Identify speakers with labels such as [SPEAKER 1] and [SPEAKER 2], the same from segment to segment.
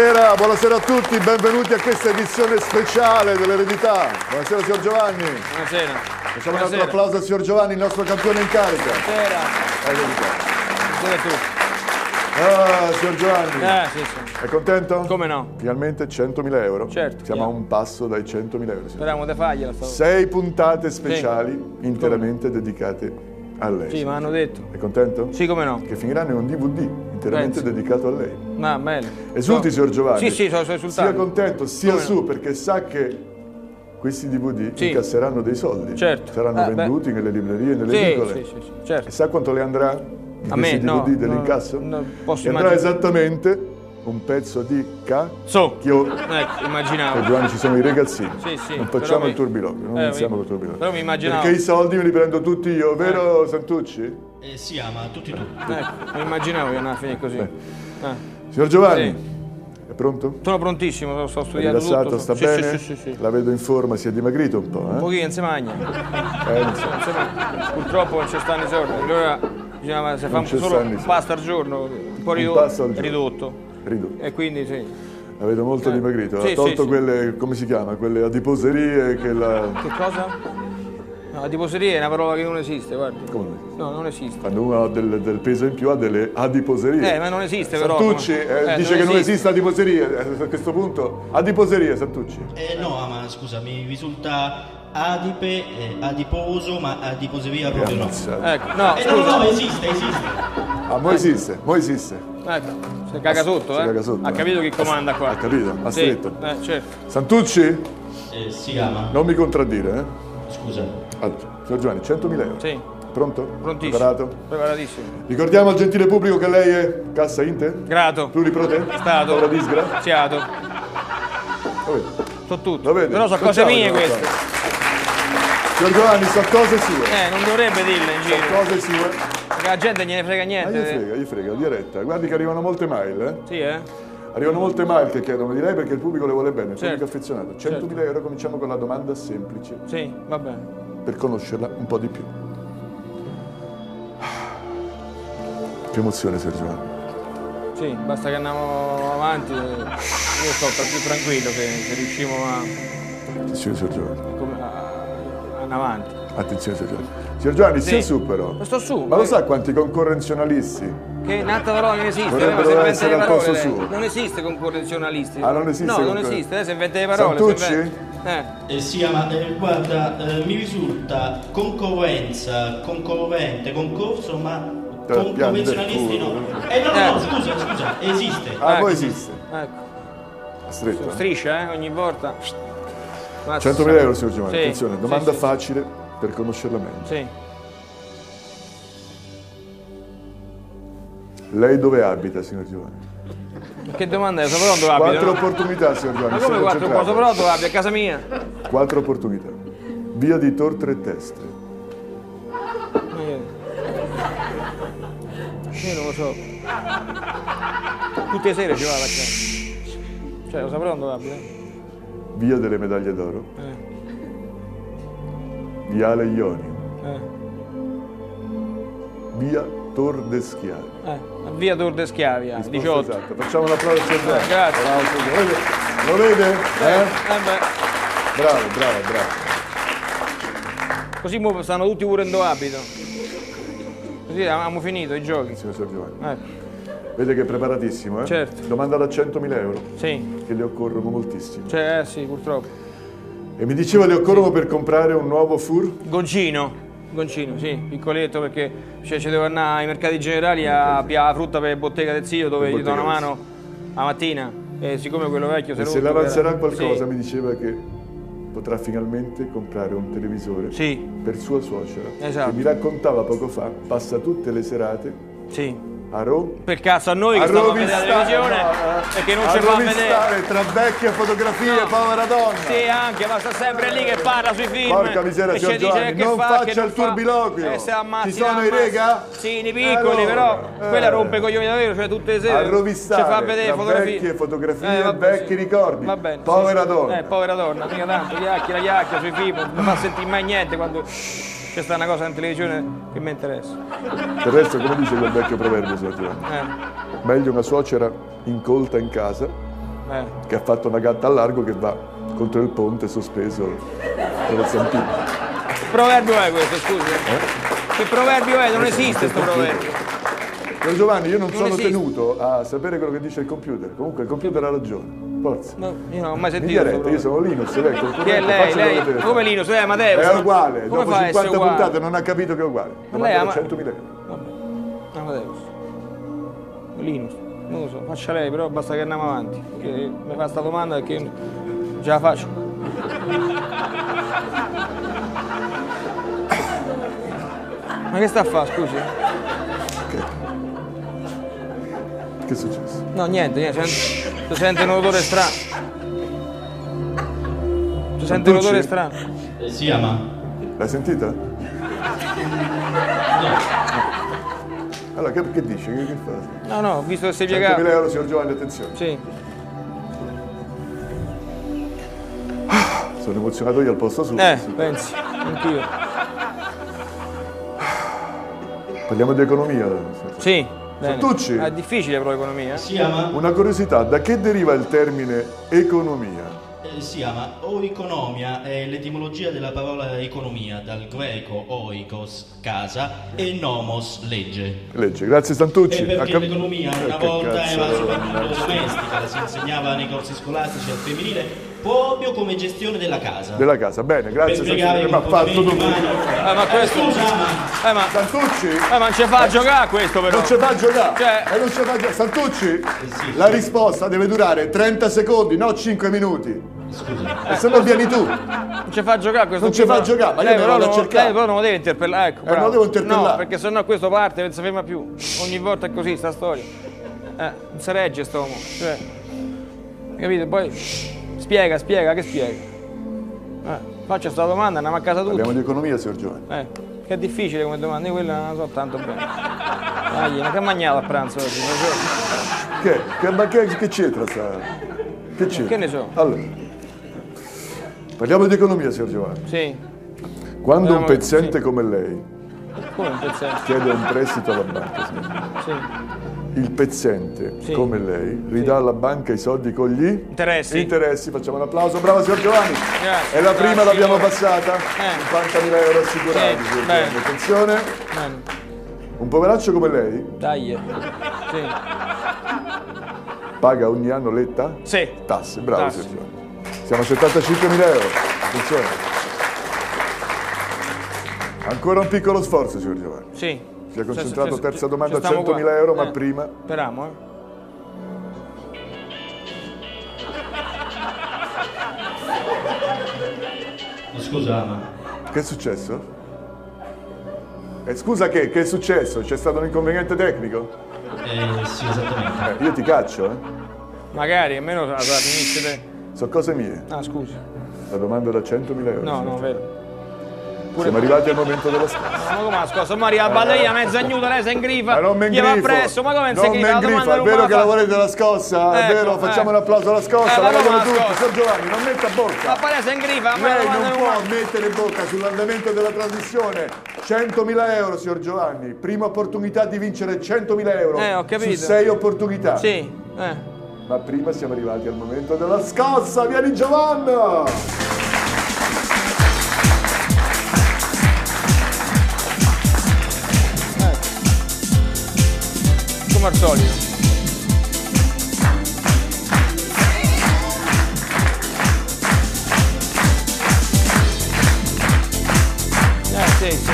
[SPEAKER 1] Buonasera, buonasera a tutti, benvenuti a questa edizione speciale dell'eredità. Buonasera signor Giovanni.
[SPEAKER 2] Buonasera.
[SPEAKER 1] Facciamo un altro applauso al signor Giovanni, il nostro campione in carica.
[SPEAKER 2] Buonasera. Buonasera a tutti.
[SPEAKER 1] Ah, signor Giovanni.
[SPEAKER 2] Eh, sì, sì.
[SPEAKER 1] È contento?
[SPEAKER 2] Come no?
[SPEAKER 1] Finalmente 100.000 euro.
[SPEAKER 2] Certo,
[SPEAKER 1] Siamo a
[SPEAKER 2] yeah.
[SPEAKER 1] un passo dai 100.000 euro. signor
[SPEAKER 2] Speriamo di fargliela.
[SPEAKER 1] Sei puntate speciali interamente dedicate a lei.
[SPEAKER 2] Sì, mi hanno detto.
[SPEAKER 1] È contento?
[SPEAKER 2] Sì, come no?
[SPEAKER 1] Che finiranno in un DVD interamente
[SPEAKER 2] Penso.
[SPEAKER 1] dedicato a lei.
[SPEAKER 2] Ma bello.
[SPEAKER 1] Esulti,
[SPEAKER 2] No.
[SPEAKER 1] signor Giovanni.
[SPEAKER 2] Sì, sì, sono, sono esultato.
[SPEAKER 1] Sia contento, sia
[SPEAKER 2] Come no?
[SPEAKER 1] su, perché sa che questi DVD
[SPEAKER 2] Sì.
[SPEAKER 1] incasseranno dei soldi.
[SPEAKER 2] Certo.
[SPEAKER 1] Saranno
[SPEAKER 2] Eh, beh.
[SPEAKER 1] venduti nelle librerie, nelle
[SPEAKER 2] Sì,
[SPEAKER 1] edicole.
[SPEAKER 2] sì, sì, sì,
[SPEAKER 1] E
[SPEAKER 2] certo.
[SPEAKER 1] sa quanto le andrà
[SPEAKER 2] A me, no,
[SPEAKER 1] DVD
[SPEAKER 2] no,
[SPEAKER 1] dell'incasso?
[SPEAKER 2] no, posso
[SPEAKER 1] Le andrà
[SPEAKER 2] immaginare.
[SPEAKER 1] esattamente un pezzo di
[SPEAKER 2] So.
[SPEAKER 1] cacchio.
[SPEAKER 2] Ecco, immaginavo.
[SPEAKER 1] Per Giovanni ci sono i ragazzini.
[SPEAKER 2] Sì, sì,
[SPEAKER 1] non facciamo
[SPEAKER 2] mi-
[SPEAKER 1] il turbilogio, non
[SPEAKER 2] Eh,
[SPEAKER 1] iniziamo
[SPEAKER 2] mi-
[SPEAKER 1] col turbilogio.
[SPEAKER 2] però mi immaginavo.
[SPEAKER 1] Perché i soldi me li prendo tutti io, vero Santucci?
[SPEAKER 3] Eh, sì, ah, ma tutti tu.
[SPEAKER 2] Ecco, mi immaginavo che andava a finire così. Eh.
[SPEAKER 1] Signor Giovanni,
[SPEAKER 2] Sì.
[SPEAKER 1] è pronto?
[SPEAKER 2] Sono prontissimo, sto- sto
[SPEAKER 1] È
[SPEAKER 2] studiando
[SPEAKER 1] rilassato,
[SPEAKER 2] tutto.
[SPEAKER 1] sta
[SPEAKER 2] Sì,
[SPEAKER 1] bene?
[SPEAKER 2] Sì, sì, sì, sì.
[SPEAKER 1] La vedo in forma, si è dimagrito un po',
[SPEAKER 2] Un
[SPEAKER 1] eh?
[SPEAKER 2] pochino non si mangia.
[SPEAKER 1] Eh, non so.
[SPEAKER 2] Non si mangia. Purtroppo non c'è stanno i soldi. Allora bisognava se fa
[SPEAKER 1] Non
[SPEAKER 2] un- solo un pasto al giorno, un po'
[SPEAKER 1] Un
[SPEAKER 2] ridotto.
[SPEAKER 1] pasto al giorno.
[SPEAKER 2] ridotto.
[SPEAKER 1] Ridotto.
[SPEAKER 2] E quindi sì.
[SPEAKER 1] La vedo molto
[SPEAKER 2] Eh,
[SPEAKER 1] dimagrito.
[SPEAKER 2] sì,
[SPEAKER 1] ha tolto
[SPEAKER 2] sì, sì.
[SPEAKER 1] quelle, come si chiama? Quelle adiposerie che la...
[SPEAKER 2] Che cosa? No, la tifoseria è una parola che non esiste, guardi.
[SPEAKER 1] Come?
[SPEAKER 2] No, non esiste.
[SPEAKER 1] Quando uno ha del, del peso in più ha delle adiposerie.
[SPEAKER 2] Eh, ma non esiste però.
[SPEAKER 1] Santucci eh,
[SPEAKER 2] Eh,
[SPEAKER 1] dice che non
[SPEAKER 2] esiste.
[SPEAKER 1] adiposeria. Eh, A questo punto, adiposeria, Santucci.
[SPEAKER 3] Eh, no, ah, ma scusa, mi risulta adipe, eh, adiposo, ma adiposeria proprio no.
[SPEAKER 2] Ecco, no,
[SPEAKER 3] Eh, no, no, esiste, esiste.
[SPEAKER 1] Ah, mo esiste, mo esiste.
[SPEAKER 2] Ecco, si caga sotto,
[SPEAKER 1] Si
[SPEAKER 2] eh.
[SPEAKER 1] caga sotto,
[SPEAKER 2] ha
[SPEAKER 1] eh.
[SPEAKER 2] capito chi comanda qua.
[SPEAKER 1] Ha capito? Ha
[SPEAKER 2] Sì,
[SPEAKER 1] stretto.
[SPEAKER 2] Eh, certo.
[SPEAKER 1] Santucci,
[SPEAKER 3] Eh, si chiama.
[SPEAKER 1] non mi contraddire, eh?
[SPEAKER 3] Scusa.
[SPEAKER 1] Allora, signor Giovanni, 100.000 euro.
[SPEAKER 2] Sì,
[SPEAKER 1] Pronto?
[SPEAKER 2] prontissimo.
[SPEAKER 1] Preparato?
[SPEAKER 2] Preparatissimo.
[SPEAKER 1] Ricordiamo al gentile pubblico che lei è cassa Inter?
[SPEAKER 2] Grato.
[SPEAKER 1] Pluriprote?
[SPEAKER 2] Stato.
[SPEAKER 1] Ora disgra? Vede?
[SPEAKER 2] So tutto. Però sono cose mie queste.
[SPEAKER 1] Signor Giovanni, sono cose sue.
[SPEAKER 2] Eh, non dovrebbe dirle in
[SPEAKER 1] Sono
[SPEAKER 2] giro.
[SPEAKER 1] cose sue.
[SPEAKER 2] Perché la gente gliene frega
[SPEAKER 1] Ma
[SPEAKER 2] niente.
[SPEAKER 1] gli frega, gli frega, diretta. Guardi che arrivano molte mail, eh?
[SPEAKER 2] Sì, eh?
[SPEAKER 1] Arrivano molte mail che chiedono di lei perché il pubblico le vuole bene, il
[SPEAKER 2] Certo.
[SPEAKER 1] pubblico affezionato. 100.000 euro, cominciamo con la domanda semplice
[SPEAKER 2] Sì, va bene.
[SPEAKER 1] Per conoscerla un po' di più. Che emozione, Giovanni.
[SPEAKER 2] Sì, basta che andiamo avanti. Io sto più tranquillo che, che riusciamo a,
[SPEAKER 1] Attenzione, signor Giovanni.
[SPEAKER 2] come- a, a- avanti.
[SPEAKER 1] Attenzione, Giovanni. Signor Giovanni,
[SPEAKER 2] Sì.
[SPEAKER 1] su però.
[SPEAKER 2] Ma sto su.
[SPEAKER 1] Ma lo sa quanti concorrenzionalisti?
[SPEAKER 2] Che un'altra parola non esiste, inventa
[SPEAKER 1] essere al posto suo.
[SPEAKER 2] Non esiste concorrenzionalisti.
[SPEAKER 1] Ah, non esiste
[SPEAKER 2] No, non esiste, lei si inventa le parole.
[SPEAKER 1] Santucci?
[SPEAKER 2] Eh.
[SPEAKER 3] Eh, si chiama, eh, guarda, eh, mi risulta concorrenza, concorrente, concorso, ma
[SPEAKER 1] piante
[SPEAKER 3] convenzionalisti no. Eh, no, no, no,
[SPEAKER 2] Eh.
[SPEAKER 3] scusa, scusa, esiste.
[SPEAKER 1] Ah,
[SPEAKER 2] Ecco.
[SPEAKER 1] poi esiste.
[SPEAKER 2] Ecco,
[SPEAKER 1] Stretto. eh?
[SPEAKER 2] striscia, eh, ogni volta. Mazza.
[SPEAKER 1] 100.000 euro, signor Giovanni.
[SPEAKER 2] Sì,
[SPEAKER 1] Attenzione,
[SPEAKER 2] sì,
[SPEAKER 1] domanda
[SPEAKER 2] sì, sì.
[SPEAKER 1] facile per conoscerla meglio.
[SPEAKER 2] Sì.
[SPEAKER 1] Lei dove abita, signor Giovanni?
[SPEAKER 2] Che domanda è? Saprò dove abito?
[SPEAKER 1] Quattro opportunità, signor Giovanni.
[SPEAKER 2] Ma come quattro? Saprò dove abito? A casa mia?
[SPEAKER 1] Quattro opportunità. Via di Tor Tre Teste.
[SPEAKER 2] Io non lo so. Tutte le sere ci vado a casa. Cioè, lo saprò dove abito?
[SPEAKER 1] Via delle Medaglie d'Oro.
[SPEAKER 2] Eh,
[SPEAKER 1] Viale Ionio.
[SPEAKER 2] eh,
[SPEAKER 1] Via Tor de Schiavi.
[SPEAKER 2] eh. A Via Tor de Schiavia,
[SPEAKER 1] Risposta
[SPEAKER 2] 18.
[SPEAKER 1] esatta. Facciamo un applauso signor Giovanni.
[SPEAKER 2] grazie.
[SPEAKER 1] Signor. Lo vede? Lo vede? Eh?
[SPEAKER 2] Eh
[SPEAKER 1] Bravo, bravo, bravo.
[SPEAKER 2] così mo stanno tutti pure in abito. Così abbiamo finito i giochi.
[SPEAKER 1] Signor Sor Giovanni.
[SPEAKER 2] Ecco,
[SPEAKER 1] Vede che è preparatissimo, eh?
[SPEAKER 2] Certo.
[SPEAKER 1] Domanda da 100.000 euro,
[SPEAKER 2] sì.
[SPEAKER 1] che le occorrono moltissimo.
[SPEAKER 2] Cioè, eh sì, purtroppo.
[SPEAKER 1] E mi diceva le occorrono per comprare un nuovo fur?
[SPEAKER 2] Goncino, goncino, sì, piccoletto perché cioè, ci devo andare ai mercati generali a pigliare la frutta per bottega del zio dove gli do una mano la mattina e siccome quello vecchio
[SPEAKER 1] se
[SPEAKER 2] rotto
[SPEAKER 1] le avanzerà
[SPEAKER 2] per-
[SPEAKER 1] qualcosa
[SPEAKER 2] Sì.
[SPEAKER 1] mi diceva che potrà finalmente comprare un televisore
[SPEAKER 2] Sì,
[SPEAKER 1] per sua suocera.
[SPEAKER 2] Esatto.
[SPEAKER 1] Che mi raccontava poco fa, passa tutte le serate
[SPEAKER 2] sì.
[SPEAKER 1] A Roma.
[SPEAKER 2] Per cazzo a noi che stiamo a vedere la televisione e che non ci fa vedere.
[SPEAKER 1] Tra vecchie fotografie,
[SPEAKER 2] No.
[SPEAKER 1] povera donna.
[SPEAKER 2] Sì, anche, ma sta sempre lì che parla sui film.
[SPEAKER 1] Porca miseria, signor
[SPEAKER 2] ci
[SPEAKER 1] Giovanni, non
[SPEAKER 2] fa,
[SPEAKER 1] faccia il
[SPEAKER 2] fa.
[SPEAKER 1] turbiloquio.
[SPEAKER 2] Eh,
[SPEAKER 1] Ci sono i rega?
[SPEAKER 2] Sì, nei piccoli,
[SPEAKER 1] Allora,
[SPEAKER 2] però
[SPEAKER 1] eh.
[SPEAKER 2] quella rompe i coglioni davvero, cioè tutte le sere.
[SPEAKER 1] A
[SPEAKER 2] Ci
[SPEAKER 1] rovistare
[SPEAKER 2] fa vedere fotografie.
[SPEAKER 1] vecchie fotografie e
[SPEAKER 2] vabbè,
[SPEAKER 1] vecchi ricordi.
[SPEAKER 2] Va bene.
[SPEAKER 1] Povera
[SPEAKER 2] sì.
[SPEAKER 1] donna.
[SPEAKER 2] Eh, povera donna, mica tanto, chiacchiera, chiacchiera sui film, non fa sentire mai niente quando. C'è sta una cosa in televisione che mi interessa.
[SPEAKER 1] Del resto, come dice quel vecchio proverbio, signor
[SPEAKER 2] Eh,
[SPEAKER 1] meglio una suocera incolta in casa
[SPEAKER 2] eh.
[SPEAKER 1] che ha fatto una gatta al largo che va contro il ponte sospeso dalla Santina.
[SPEAKER 2] Che proverbio è questo, scusi? Che proverbio è? Non esiste questo proverbio.
[SPEAKER 1] Signor Giovanni, io non,
[SPEAKER 2] Non
[SPEAKER 1] sono
[SPEAKER 2] esiste.
[SPEAKER 1] tenuto a sapere quello che dice il computer. Comunque il computer ha ragione. Forza.
[SPEAKER 2] No, io non ho mai
[SPEAKER 1] Mi
[SPEAKER 2] sentito.
[SPEAKER 1] retta, io sono Linus, lei è il
[SPEAKER 2] Chi è lei? lei? Come. Linus? Lei è Amadeus?
[SPEAKER 1] È uguale,
[SPEAKER 2] Come
[SPEAKER 1] dopo
[SPEAKER 2] fa a essere
[SPEAKER 1] 50
[SPEAKER 2] uguale?
[SPEAKER 1] puntate non ha capito che è uguale.
[SPEAKER 2] Lei ama-
[SPEAKER 1] da 100.000 euro.
[SPEAKER 2] Vabbè, Amadeus. Linus, non lo so, faccia lei, però basta che andiamo avanti. Mi fa sta domanda perché ce la faccio. Ma che sta a fare, scusi?
[SPEAKER 1] Che è successo?
[SPEAKER 2] No, niente, niente, sento- si sente un odore strano. Si sente un odore strano.
[SPEAKER 3] Eh, si ama?
[SPEAKER 1] L'hai sentita? Allora, che, che dice? Che, che fa?
[SPEAKER 2] No, no, visto che sei
[SPEAKER 1] 100.000
[SPEAKER 2] piegato.
[SPEAKER 1] euro, signor Giovanni, attenzione.
[SPEAKER 2] Sì.
[SPEAKER 1] Sono emozionato io al posto suo.
[SPEAKER 2] Eh,
[SPEAKER 1] Sì.
[SPEAKER 2] pensi, anch'io.
[SPEAKER 1] Parliamo di economia.
[SPEAKER 2] Sì.
[SPEAKER 1] Santucci?
[SPEAKER 2] È difficile però l'economia. eh.
[SPEAKER 3] Si ama?
[SPEAKER 1] Una curiosità, da che deriva il termine economia?
[SPEAKER 3] Eh, si ama oikonomia è l'etimologia della parola economia, dal greco oikos, casa, e nomos, legge.
[SPEAKER 1] Legge, grazie Santucci.
[SPEAKER 3] E perché
[SPEAKER 1] cap-
[SPEAKER 3] l'economia
[SPEAKER 1] Eh,
[SPEAKER 3] una volta era soprattutto domestica, la si insegnava nei corsi scolastici al femminile proprio come gestione della casa.
[SPEAKER 1] Della casa, bene, grazie
[SPEAKER 3] per
[SPEAKER 1] ma ha fatto tutto.
[SPEAKER 2] Eh, ma questo-
[SPEAKER 3] Scusa, ma
[SPEAKER 2] Eh, ma,
[SPEAKER 1] Santucci?
[SPEAKER 2] eh, ma non ci fa a giocare questo però.
[SPEAKER 1] Non ci fa giocare!
[SPEAKER 2] Cioè-
[SPEAKER 1] E non ci fa giocare. Santucci,
[SPEAKER 3] Eh, sì.
[SPEAKER 1] la risposta deve durare 30 secondi, no 5 minuti.
[SPEAKER 3] scusa.
[SPEAKER 1] E se no vieni tu.
[SPEAKER 2] Non ci fa giocare questo
[SPEAKER 1] Non ci fa giocare, ma io me
[SPEAKER 2] però
[SPEAKER 1] lo vado a
[SPEAKER 2] non-
[SPEAKER 1] cercare.
[SPEAKER 2] Lei però non lo deve interpellare, ecco.
[SPEAKER 1] Eh, non lo devo interpellare.
[SPEAKER 2] No, perché sennò questo parte non si ferma più. Ogni volta è così sta storia. Eh, non si regge sto uomo. Cioè, capito? Poi spiega, spiega, che spiega? Eh, faccio sta domanda, andiamo a casa tutti.
[SPEAKER 1] Parliamo di economia, signor Giovanni.
[SPEAKER 2] Eh, che è difficile come domanda, io quella non la so tanto bene. Dai, ma che ha mangiato a pranzo oggi? Non so.
[SPEAKER 1] Che? Che, ma che, che c'entra sta? Che c'entra?
[SPEAKER 2] Che ne so?
[SPEAKER 1] Allora. Parliamo di economia, signor Giovanni.
[SPEAKER 2] Sì,
[SPEAKER 1] Quando un
[SPEAKER 2] Parliamo-
[SPEAKER 1] pezzente
[SPEAKER 2] sì.
[SPEAKER 1] come lei
[SPEAKER 2] come un
[SPEAKER 1] chiede un prestito alla banca, signor,
[SPEAKER 2] Sì.
[SPEAKER 1] Il pezzente
[SPEAKER 2] Sì.
[SPEAKER 1] come lei ridà alla banca i soldi con gli
[SPEAKER 2] Interessi.
[SPEAKER 1] interessi. Facciamo un applauso, bravo signor Giovanni.
[SPEAKER 2] Grazie,
[SPEAKER 1] e la prima
[SPEAKER 2] grazie,
[SPEAKER 1] l'abbiamo
[SPEAKER 2] signore.
[SPEAKER 1] passata,
[SPEAKER 2] Eh.
[SPEAKER 1] 50.000 euro assicurati.
[SPEAKER 2] Sì, bene.
[SPEAKER 1] Giovanni. Attenzione,
[SPEAKER 2] Bene.
[SPEAKER 1] un poveraccio come lei
[SPEAKER 2] Dai. Sì.
[SPEAKER 1] paga ogni anno le ta-
[SPEAKER 2] Sì.
[SPEAKER 1] tasse. Bravo
[SPEAKER 2] Tasse.
[SPEAKER 1] signor Giovanni. Siamo a 75.000 euro. Attenzione. Ancora un piccolo sforzo, signor Giovanni.
[SPEAKER 2] Sì.
[SPEAKER 1] Si è concentrato,
[SPEAKER 2] Se- se-
[SPEAKER 1] terza
[SPEAKER 2] se-
[SPEAKER 1] domanda a
[SPEAKER 2] se stiamo
[SPEAKER 1] 100.000
[SPEAKER 2] qua.
[SPEAKER 1] euro, ma
[SPEAKER 2] Eh,
[SPEAKER 1] prima...
[SPEAKER 2] Speriamo, eh.
[SPEAKER 3] Scusa, ma
[SPEAKER 1] Che è successo? Eh, scusa che, che è successo? C'è stato un inconveniente tecnico?
[SPEAKER 3] eh, sì, esattamente.
[SPEAKER 1] Eh, io ti caccio, eh?
[SPEAKER 2] Magari, almeno la, finisce te.
[SPEAKER 1] Sono cose mie.
[SPEAKER 2] Ah, scusi.
[SPEAKER 1] La domanda da 100.000 euro.
[SPEAKER 2] No, no, vero.
[SPEAKER 1] Siamo arrivati al momento della scossa.
[SPEAKER 2] Ma come la scossa? Ma arriva la batteria mezza ignuda, lei si ingrifa.
[SPEAKER 1] Ma non mi
[SPEAKER 2] gli va appresso, ma come non si
[SPEAKER 1] Non mi
[SPEAKER 2] ingrifa?
[SPEAKER 1] È vero che
[SPEAKER 2] la
[SPEAKER 1] volete la scossa, è
[SPEAKER 2] Ecco,
[SPEAKER 1] vero, facciamo
[SPEAKER 2] eh.
[SPEAKER 1] un applauso alla scossa,
[SPEAKER 2] Eh,
[SPEAKER 1] la vogliono tutti. Signor Giovanni, non metta bocca.
[SPEAKER 2] Ma pare si ingrifa,
[SPEAKER 1] Lei non può mettere bocca sull'andamento della trasmissione. 100.000 euro, signor Giovanni. Prima opportunità di vincere 100.000 euro.
[SPEAKER 2] Eh, ho capito.
[SPEAKER 1] Su sei opportunità.
[SPEAKER 2] Sì, eh.
[SPEAKER 1] Ma prima siamo arrivati al momento della scossa. Vieni Giovanna!
[SPEAKER 2] Come al solito. Eh, sì, sì.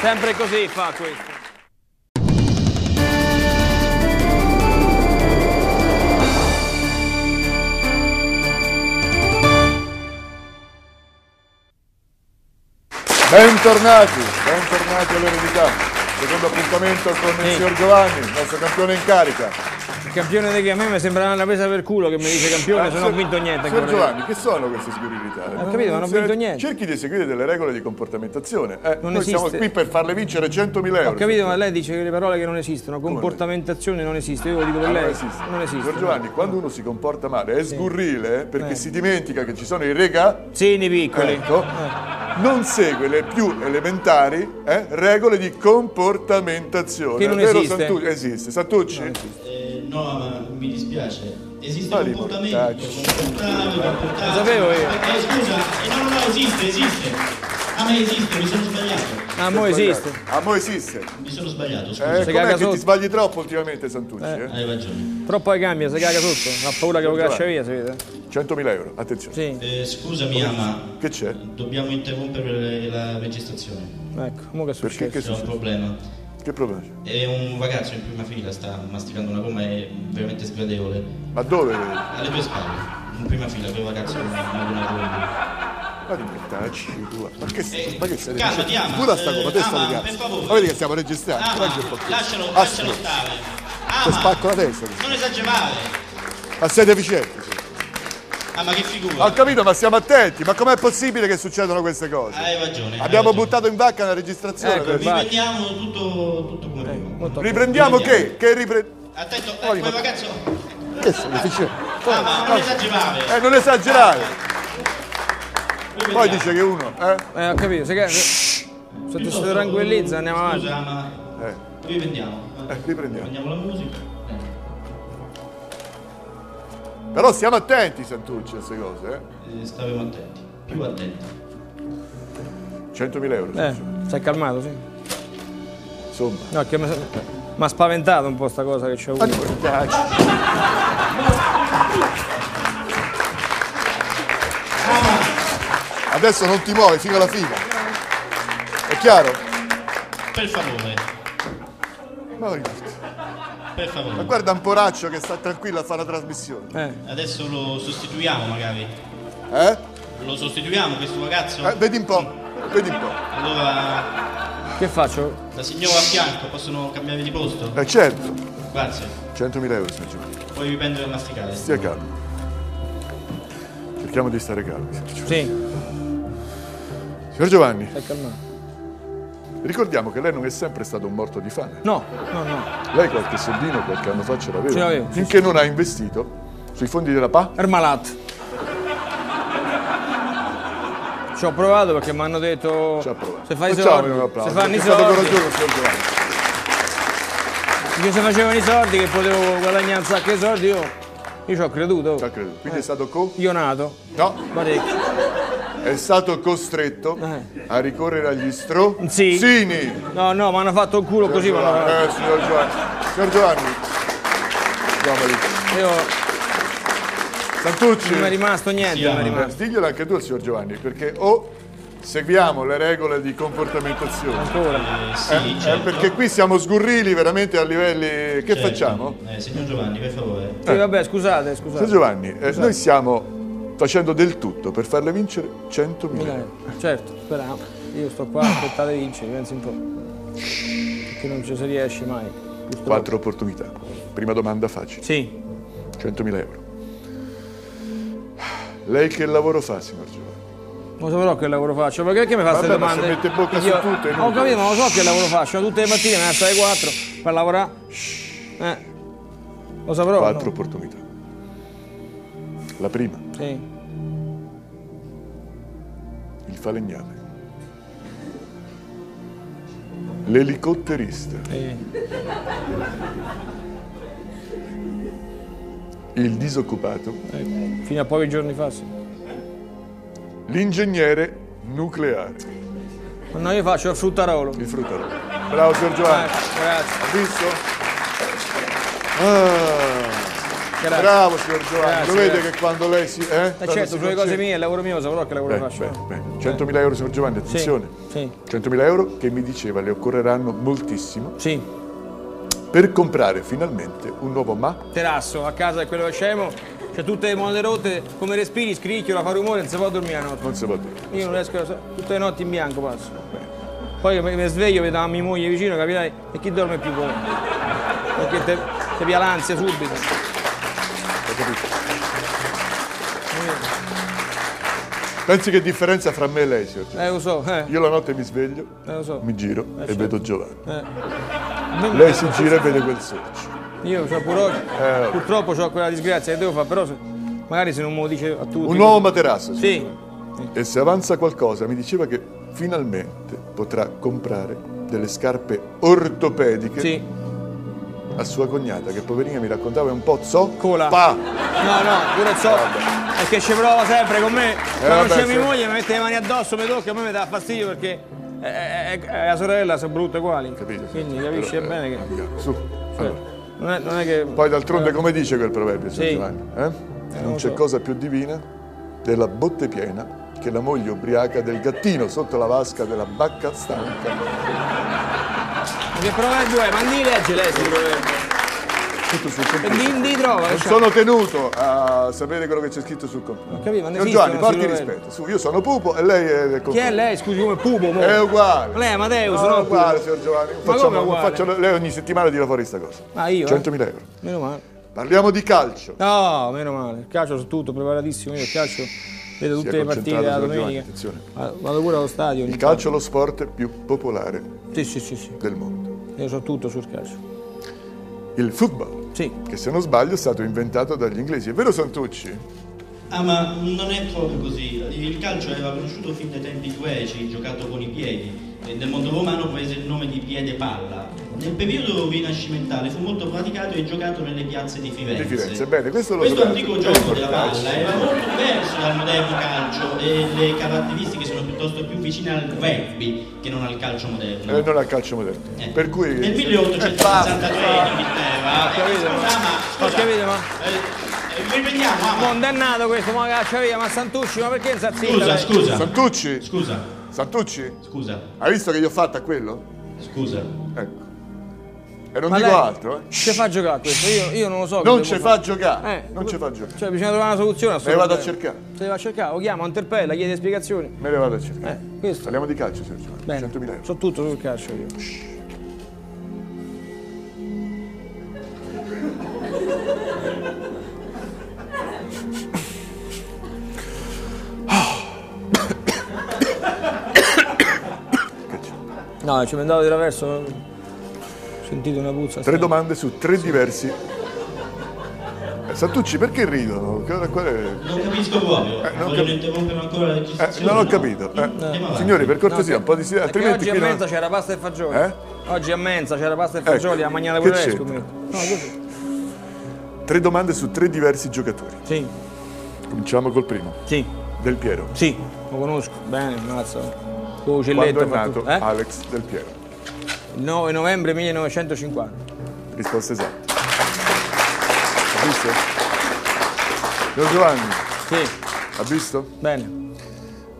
[SPEAKER 2] Sempre così fa questo.
[SPEAKER 1] Bentornati, bentornati all'eredità. secondo appuntamento con il signor Giovanni, il nostro campione in carica.
[SPEAKER 2] Il campione che a me mi sembra una presa per culo che mi dice campione se non ho vinto niente.
[SPEAKER 1] Signor. Giovanni, che sono queste sgurilità?
[SPEAKER 2] Ho capito, non ho vinto niente.
[SPEAKER 1] Cerchi di seguire delle regole di comportamentazione. Eh,
[SPEAKER 2] Non
[SPEAKER 1] noi siamo
[SPEAKER 2] esiste.
[SPEAKER 1] qui per farle vincere 100.000 euro.
[SPEAKER 2] Ho capito, ma lei dice che le parole che non esistono, comportamentazione non esiste. Io lo dico per
[SPEAKER 1] Ah,
[SPEAKER 2] lei,
[SPEAKER 1] non esiste.
[SPEAKER 2] non esiste.
[SPEAKER 1] Signor Giovanni, quando uno si comporta male è sgurrile perché
[SPEAKER 2] Eh.
[SPEAKER 1] si dimentica che ci sono i rega,
[SPEAKER 2] Sì, nei piccoli.
[SPEAKER 1] ecco, non segue le più elementari eh, regole di comportamentazione.
[SPEAKER 2] Che non
[SPEAKER 1] È vero,
[SPEAKER 2] esiste.
[SPEAKER 1] Santu- esiste. Santucci?
[SPEAKER 3] Eh, no, ma mi dispiace. Esiste
[SPEAKER 1] Ma
[SPEAKER 3] un comportamento,
[SPEAKER 1] riportaggi.
[SPEAKER 3] comportavi, comportavi.
[SPEAKER 2] Lo sapevo io.
[SPEAKER 3] Eh, scusa, eh, no, no, no, esiste, esiste. A me esiste, mi sono
[SPEAKER 2] Ah, mo esiste.
[SPEAKER 1] A mo esiste.
[SPEAKER 3] Mi sono sbagliato,
[SPEAKER 1] Eh,
[SPEAKER 3] scusa.
[SPEAKER 1] Com'è
[SPEAKER 2] caga
[SPEAKER 1] che
[SPEAKER 2] sotto.
[SPEAKER 1] ti sbagli troppo ultimamente, Santucci? eh?
[SPEAKER 3] Hai ragione.
[SPEAKER 2] Però poi cambia, si caga sotto. Ha paura che lo caccia via, si vede.
[SPEAKER 1] 100.000 euro, attenzione.
[SPEAKER 2] Sì,
[SPEAKER 3] Eh, scusami, ama.
[SPEAKER 1] Che c'è?
[SPEAKER 3] Dobbiamo interrompere la registrazione.
[SPEAKER 2] ecco, mo che è
[SPEAKER 1] Perché che
[SPEAKER 3] C'è un
[SPEAKER 1] succede?
[SPEAKER 3] problema.
[SPEAKER 1] Che problema c'è?
[SPEAKER 3] È un ragazzo in prima fila, sta masticando una gomma, è veramente sgradevole.
[SPEAKER 1] Ma dove?
[SPEAKER 3] Alle tue spalle, in prima fila, quel ragazzo con una gomma.
[SPEAKER 1] Ma rimettacci tua. Ma che,
[SPEAKER 3] Eh,
[SPEAKER 1] ma che stai
[SPEAKER 3] calmati,
[SPEAKER 1] dicendo?
[SPEAKER 3] ama.
[SPEAKER 1] Pure sta
[SPEAKER 3] Eh,
[SPEAKER 1] come testa
[SPEAKER 3] ama,
[SPEAKER 1] di cazzo. Ma vedi che stiamo registrando?
[SPEAKER 3] Ah,
[SPEAKER 1] po' più.
[SPEAKER 3] lascialo,
[SPEAKER 1] Ah,
[SPEAKER 3] lascialo stare.
[SPEAKER 1] Ti
[SPEAKER 3] Ah,
[SPEAKER 1] spacco la testa.
[SPEAKER 3] non esagerare.
[SPEAKER 1] Ma sei deficiente. sì.
[SPEAKER 3] Ah, ma che figura.
[SPEAKER 1] Ho capito, ma stiamo attenti. Ma com'è possibile che succedano queste cose?
[SPEAKER 3] Hai ragione. hai
[SPEAKER 1] Abbiamo
[SPEAKER 3] ragione.
[SPEAKER 1] buttato in vacca la registrazione.
[SPEAKER 2] Ecco,
[SPEAKER 3] Riprendiamo tutto, tutto prima.
[SPEAKER 2] Molto
[SPEAKER 1] Riprendiamo che?
[SPEAKER 3] Riprendiamo.
[SPEAKER 1] Che ripre...
[SPEAKER 3] Attento, eh,
[SPEAKER 1] Poi,
[SPEAKER 3] ragazzo.
[SPEAKER 1] Che sei deficiente?
[SPEAKER 3] Ah, ma non esagerare.
[SPEAKER 1] Eh, non esagerare. Poi dice che uno, eh?
[SPEAKER 2] Eh, ho capito, si caga. Se ti si tranquillizza andiamo avanti.
[SPEAKER 3] Scusa, ma
[SPEAKER 1] Eh,
[SPEAKER 3] riprendiamo.
[SPEAKER 1] eh, riprendiamo.
[SPEAKER 3] Prendiamo la musica. Eh.
[SPEAKER 1] Però stiamo attenti, Santucci, a queste cose, eh?
[SPEAKER 3] Eh, Staremo attenti. Più attenti.
[SPEAKER 1] 100.000 euro.
[SPEAKER 2] Eh, si è calmato, sì.
[SPEAKER 1] Insomma.
[SPEAKER 2] No, che mi ha spaventato un po' sta cosa che c'è
[SPEAKER 1] Ma
[SPEAKER 2] avuto.
[SPEAKER 1] rimettacci. Adesso non ti muovi fino alla fine. È chiaro?
[SPEAKER 3] Per favore,
[SPEAKER 1] Ma
[SPEAKER 3] per favore.
[SPEAKER 1] Ma guarda un poraccio che sta tranquillo a fare la trasmissione.
[SPEAKER 2] Eh,
[SPEAKER 3] Adesso lo sostituiamo magari.
[SPEAKER 1] Eh?
[SPEAKER 3] Lo sostituiamo questo ragazzo?
[SPEAKER 1] Eh, Vedi un po', vedi un po'.
[SPEAKER 3] Allora,
[SPEAKER 2] che faccio?
[SPEAKER 3] la signora a fianco, possono cambiare di posto?
[SPEAKER 1] Eh certo.
[SPEAKER 3] Grazie.
[SPEAKER 1] 100.000 euro, signor Giovanni.
[SPEAKER 3] Puoi riprendere a masticare.
[SPEAKER 1] Stia calmo. Cerchiamo di stare calmi. signor Giovanni.
[SPEAKER 2] Sì,
[SPEAKER 1] Signor Giovanni,
[SPEAKER 2] calmato.
[SPEAKER 1] ricordiamo che lei non è sempre stato un morto di fame.
[SPEAKER 2] No, no, no.
[SPEAKER 1] Lei qualche soldino qualche anno fa ce l'aveva.
[SPEAKER 2] Ce l'avevo, sì,
[SPEAKER 1] Finché non ha investito sui fondi della PA.
[SPEAKER 2] Ermalat. Ci ho provato perché mi hanno detto
[SPEAKER 1] Ci ha provato.
[SPEAKER 2] se fai i soldi, se fanno i
[SPEAKER 1] perché
[SPEAKER 2] soldi, che se facevano i soldi che potevo guadagnare un sacco di soldi, io, io ci ho creduto.
[SPEAKER 1] Ci ha creduto. Quindi è stato co...
[SPEAKER 2] Io nato,
[SPEAKER 1] No,
[SPEAKER 2] parecchio.
[SPEAKER 1] È stato costretto
[SPEAKER 2] Eh.
[SPEAKER 1] a ricorrere agli stro...
[SPEAKER 2] Sì.
[SPEAKER 1] Sini.
[SPEAKER 2] No, no, mi hanno fatto il culo così, ma no.
[SPEAKER 1] Eh, signor Giovanni. Signor Giovanni. Lì.
[SPEAKER 2] Io
[SPEAKER 1] Santucci.
[SPEAKER 2] non mi è rimasto niente,
[SPEAKER 3] Sì,
[SPEAKER 2] non è rimasto.
[SPEAKER 1] Diglielo anche tu al signor Giovanni, perché o seguiamo le regole di comportamentazione,
[SPEAKER 2] Ancora.
[SPEAKER 3] Eh, sì,
[SPEAKER 1] eh, eh,
[SPEAKER 3] certo.
[SPEAKER 1] perché qui siamo sgurrili veramente a livelli... Che
[SPEAKER 3] Certo.
[SPEAKER 1] facciamo?
[SPEAKER 3] Eh, signor Giovanni, per favore.
[SPEAKER 2] Sì, vabbè, scusate,
[SPEAKER 1] Signor
[SPEAKER 2] scusate.
[SPEAKER 1] Giovanni, eh, noi stiamo facendo del tutto per farle vincere 100.000
[SPEAKER 2] Mila
[SPEAKER 1] euro.
[SPEAKER 2] Certo, speriamo. Io sto qua, aspettate di vincere, pensi un po'. Perché non ci si riesce mai. Purtroppo.
[SPEAKER 1] Quattro opportunità. Prima domanda facile,
[SPEAKER 2] Sì,
[SPEAKER 1] 100.000 euro. Lei che lavoro fa, signor Giovanni?
[SPEAKER 2] lo saprò che lavoro faccio, perché perché mi fa queste
[SPEAKER 1] Vabbè, ma
[SPEAKER 2] domande?
[SPEAKER 1] mette bocca su
[SPEAKER 2] Io-
[SPEAKER 1] tutto, è
[SPEAKER 2] Ho capito, ma lo so che lavoro faccio, tutte le mattine mi alzo alle 4 per lavorare. Eh. Lo saprò.
[SPEAKER 1] Quattro
[SPEAKER 2] no?
[SPEAKER 1] opportunità. La prima,
[SPEAKER 2] Sì.
[SPEAKER 1] il falegname. L'elicotterista.
[SPEAKER 2] sì.
[SPEAKER 1] Il disoccupato.
[SPEAKER 2] Eh, Fino a pochi giorni fa, sì.
[SPEAKER 1] L'ingegnere nucleare.
[SPEAKER 2] No, io faccio il fruttarolo.
[SPEAKER 1] Il fruttarolo. Bravo, Giovanni.
[SPEAKER 2] Eh, grazie.
[SPEAKER 1] Ha visto? Ah,
[SPEAKER 2] grazie.
[SPEAKER 1] bravo, signor Giovanni.
[SPEAKER 2] Grazie,
[SPEAKER 1] Lo vede
[SPEAKER 2] grazie.
[SPEAKER 1] che quando lei si... Eh,
[SPEAKER 2] Eh, certo,
[SPEAKER 1] si
[SPEAKER 2] sulle cose mie, il lavoro mio, saprò che lavoro
[SPEAKER 1] Beh,
[SPEAKER 2] faccio.
[SPEAKER 1] beh, beh. 100.000 euro, signor Giovanni,
[SPEAKER 2] Sì,
[SPEAKER 1] attenzione.
[SPEAKER 2] sì,
[SPEAKER 1] 100.000 euro che mi diceva le occorreranno moltissimo
[SPEAKER 2] sì.
[SPEAKER 1] per comprare finalmente un nuovo ma
[SPEAKER 2] Terrasso, a casa è quello che scemo. C'è tutte le monete rotte, come respiri, scricchiola, fa rumore, non si può dormire la notte.
[SPEAKER 1] non si può dire.
[SPEAKER 2] Io non riesco a... Tutte le notti in bianco passo. Poi mi, sveglio, vedo la mia moglie vicino, capirai? E chi dorme più con me? Perché te via l'ansia subito.
[SPEAKER 1] Pensi che differenza fra me e lei, signor Giovanni?
[SPEAKER 2] Eh lo so, eh,
[SPEAKER 1] Io la notte mi sveglio,
[SPEAKER 2] eh, so.
[SPEAKER 1] mi giro e
[SPEAKER 2] certo.
[SPEAKER 1] vedo Giovanni.
[SPEAKER 2] Eh.
[SPEAKER 1] Lei si gira e vede quel sorcio.
[SPEAKER 2] Io cioè, pure oggi,
[SPEAKER 1] Eh.
[SPEAKER 2] purtroppo ho quella disgrazia che devo fare, però se- magari se non me lo dice a tutti.
[SPEAKER 1] Un nuovo materasso.
[SPEAKER 2] Sì.
[SPEAKER 1] E se avanza qualcosa, mi diceva che finalmente potrà comprare delle scarpe ortopediche
[SPEAKER 2] sì.
[SPEAKER 1] A sua cognata, che poverina mi raccontava è un po' zoccola.
[SPEAKER 2] Cola.
[SPEAKER 1] Pa!
[SPEAKER 2] No, no, pure so. Perché ci prova sempre con me. Quando
[SPEAKER 1] vabbè,
[SPEAKER 2] c'è mia moglie mi mette le mani addosso, mi tocca, a me mi dà fastidio perché è, è- è la sorella sono brutte uguali.
[SPEAKER 1] Capito?
[SPEAKER 2] Quindi capisci
[SPEAKER 1] Però, eh,
[SPEAKER 2] bene che.
[SPEAKER 1] Su.
[SPEAKER 2] cioè,
[SPEAKER 1] Allora.
[SPEAKER 2] non, è, non è che.
[SPEAKER 1] Poi d'altronde come dice quel proverbio, signor
[SPEAKER 2] Sì.
[SPEAKER 1] Giovanni? eh?
[SPEAKER 2] non
[SPEAKER 1] c'è
[SPEAKER 2] so.
[SPEAKER 1] cosa più divina della botte piena che la moglie ubriaca del gattino sotto la vasca della bacca stanca.
[SPEAKER 2] Che proverbio è? Mandi legge lei sul proverbio.
[SPEAKER 1] Tutto sul
[SPEAKER 2] E
[SPEAKER 1] computer.
[SPEAKER 2] di, di trova,
[SPEAKER 1] Non sono tenuto a sapere quello che c'è scritto sul computer.
[SPEAKER 2] Non ne
[SPEAKER 1] Signor
[SPEAKER 2] esistono
[SPEAKER 1] Giovanni, porti rispetto. Su, io sono Pupo e lei è del
[SPEAKER 2] Chi è
[SPEAKER 1] computer.
[SPEAKER 2] lei? Scusi, come Pupo? mo?
[SPEAKER 1] È uguale.
[SPEAKER 2] Lei è Amadeus,
[SPEAKER 1] no? è uguale, signor Giovanni.
[SPEAKER 2] Ma
[SPEAKER 1] Facciamo-
[SPEAKER 2] come uguale?
[SPEAKER 1] faccio- lei ogni settimana tira fuori questa cosa.
[SPEAKER 2] Ah, io? eh?
[SPEAKER 1] 100.000 euro.
[SPEAKER 2] Meno male.
[SPEAKER 1] Parliamo di calcio.
[SPEAKER 2] No, meno male. Il calcio su tutto, preparatissimo. Io il calcio vedo tutte le partite
[SPEAKER 1] concentrato,
[SPEAKER 2] la
[SPEAKER 1] signor
[SPEAKER 2] domenica.
[SPEAKER 1] Giovanni,
[SPEAKER 2] Vado pure allo stadio.
[SPEAKER 1] Il calcio è lo sport più popolare
[SPEAKER 2] sì, sì, sì.
[SPEAKER 1] del mondo.
[SPEAKER 2] Io so tutto sul calcio.
[SPEAKER 1] Il football,
[SPEAKER 2] Sì.
[SPEAKER 1] che se non sbaglio è stato inventato dagli inglesi. È vero Santucci?
[SPEAKER 3] Ah, ma non è proprio così. Il calcio era conosciuto fin dai tempi greci, giocato con i piedi. E nel mondo romano prese il nome di piede palla. Nel periodo rinascimentale fu molto praticato e giocato nelle piazze di Firenze.
[SPEAKER 1] Di Firenze, bene, questo lo
[SPEAKER 3] Questo antico gioco della palla era molto diverso dal moderno calcio e le caratteristiche sono piuttosto più vicine al rugby che non al calcio moderno.
[SPEAKER 1] Eh, non al calcio moderno.
[SPEAKER 3] Eh.
[SPEAKER 1] Per cui...
[SPEAKER 3] nel
[SPEAKER 1] Eh,
[SPEAKER 3] 1863 in Inghilterra.
[SPEAKER 2] Ho capito, ma-
[SPEAKER 3] Ah, ma scusa,
[SPEAKER 2] capito, ma-
[SPEAKER 3] eh, eh, riprendiamo, ma-
[SPEAKER 2] Condannato questo, ma caccia via, ma Santucci, ma perché zitto?
[SPEAKER 3] Scusa, scusa.
[SPEAKER 1] Santucci?
[SPEAKER 3] Scusa,
[SPEAKER 1] Santucci?
[SPEAKER 3] scusa,
[SPEAKER 1] Hai visto che gli ho fatto a quello?
[SPEAKER 3] scusa.
[SPEAKER 1] Ecco. E non
[SPEAKER 2] Ma
[SPEAKER 1] dico altro, eh.
[SPEAKER 2] Ci fa giocare questo? Io, io non lo so.
[SPEAKER 1] Non
[SPEAKER 2] fare.
[SPEAKER 1] fa giocare.
[SPEAKER 2] Eh,
[SPEAKER 1] non ci fa giocare.
[SPEAKER 2] Cioè, bisogna trovare una soluzione
[SPEAKER 1] Me le vado a cercare.
[SPEAKER 2] Se le va a cercare, lo chiamo, interpella, chiede spiegazioni.
[SPEAKER 1] Me le vado a cercare.
[SPEAKER 2] Eh, questo.
[SPEAKER 1] Parliamo di calcio, Giovanni.
[SPEAKER 2] Bene,
[SPEAKER 1] 100.000 euro.
[SPEAKER 2] so tutto sul calcio io.
[SPEAKER 1] C'è?
[SPEAKER 2] No, ci andavo di traverso. Sentito una puzza.
[SPEAKER 1] Tre domande su tre diversi. Eh, Santucci, perché ridono? Qual è-
[SPEAKER 3] Non capisco proprio.
[SPEAKER 1] Eh, non cap-
[SPEAKER 3] interrompere ancora la
[SPEAKER 1] Eh,
[SPEAKER 3] registrazione?
[SPEAKER 1] non ho
[SPEAKER 3] no?
[SPEAKER 1] capito. Eh,
[SPEAKER 3] avanti.
[SPEAKER 1] Signori, per cortesia, un po' di silenzio, altrimenti
[SPEAKER 2] oggi a
[SPEAKER 1] qui non-
[SPEAKER 2] mensa c'era pasta e fagioli.
[SPEAKER 1] Eh?
[SPEAKER 2] Oggi a mensa c'era pasta e
[SPEAKER 1] Ecco,
[SPEAKER 2] fagioli, la mangiata
[SPEAKER 1] che
[SPEAKER 2] pure lei, scommetto. No, così.
[SPEAKER 1] Tre domande su tre diversi giocatori.
[SPEAKER 2] Sì,
[SPEAKER 1] Cominciamo col primo.
[SPEAKER 2] sì,
[SPEAKER 1] Del Piero.
[SPEAKER 2] sì, lo conosco. Bene, mazza. Con
[SPEAKER 1] Quando è nato
[SPEAKER 2] eh?
[SPEAKER 1] Alex Del Piero?
[SPEAKER 2] Il 9 novembre 1950.
[SPEAKER 1] Risposta esatta. Ha visto? Signor Giovanni,
[SPEAKER 2] Sì,
[SPEAKER 1] ha visto?
[SPEAKER 2] bene.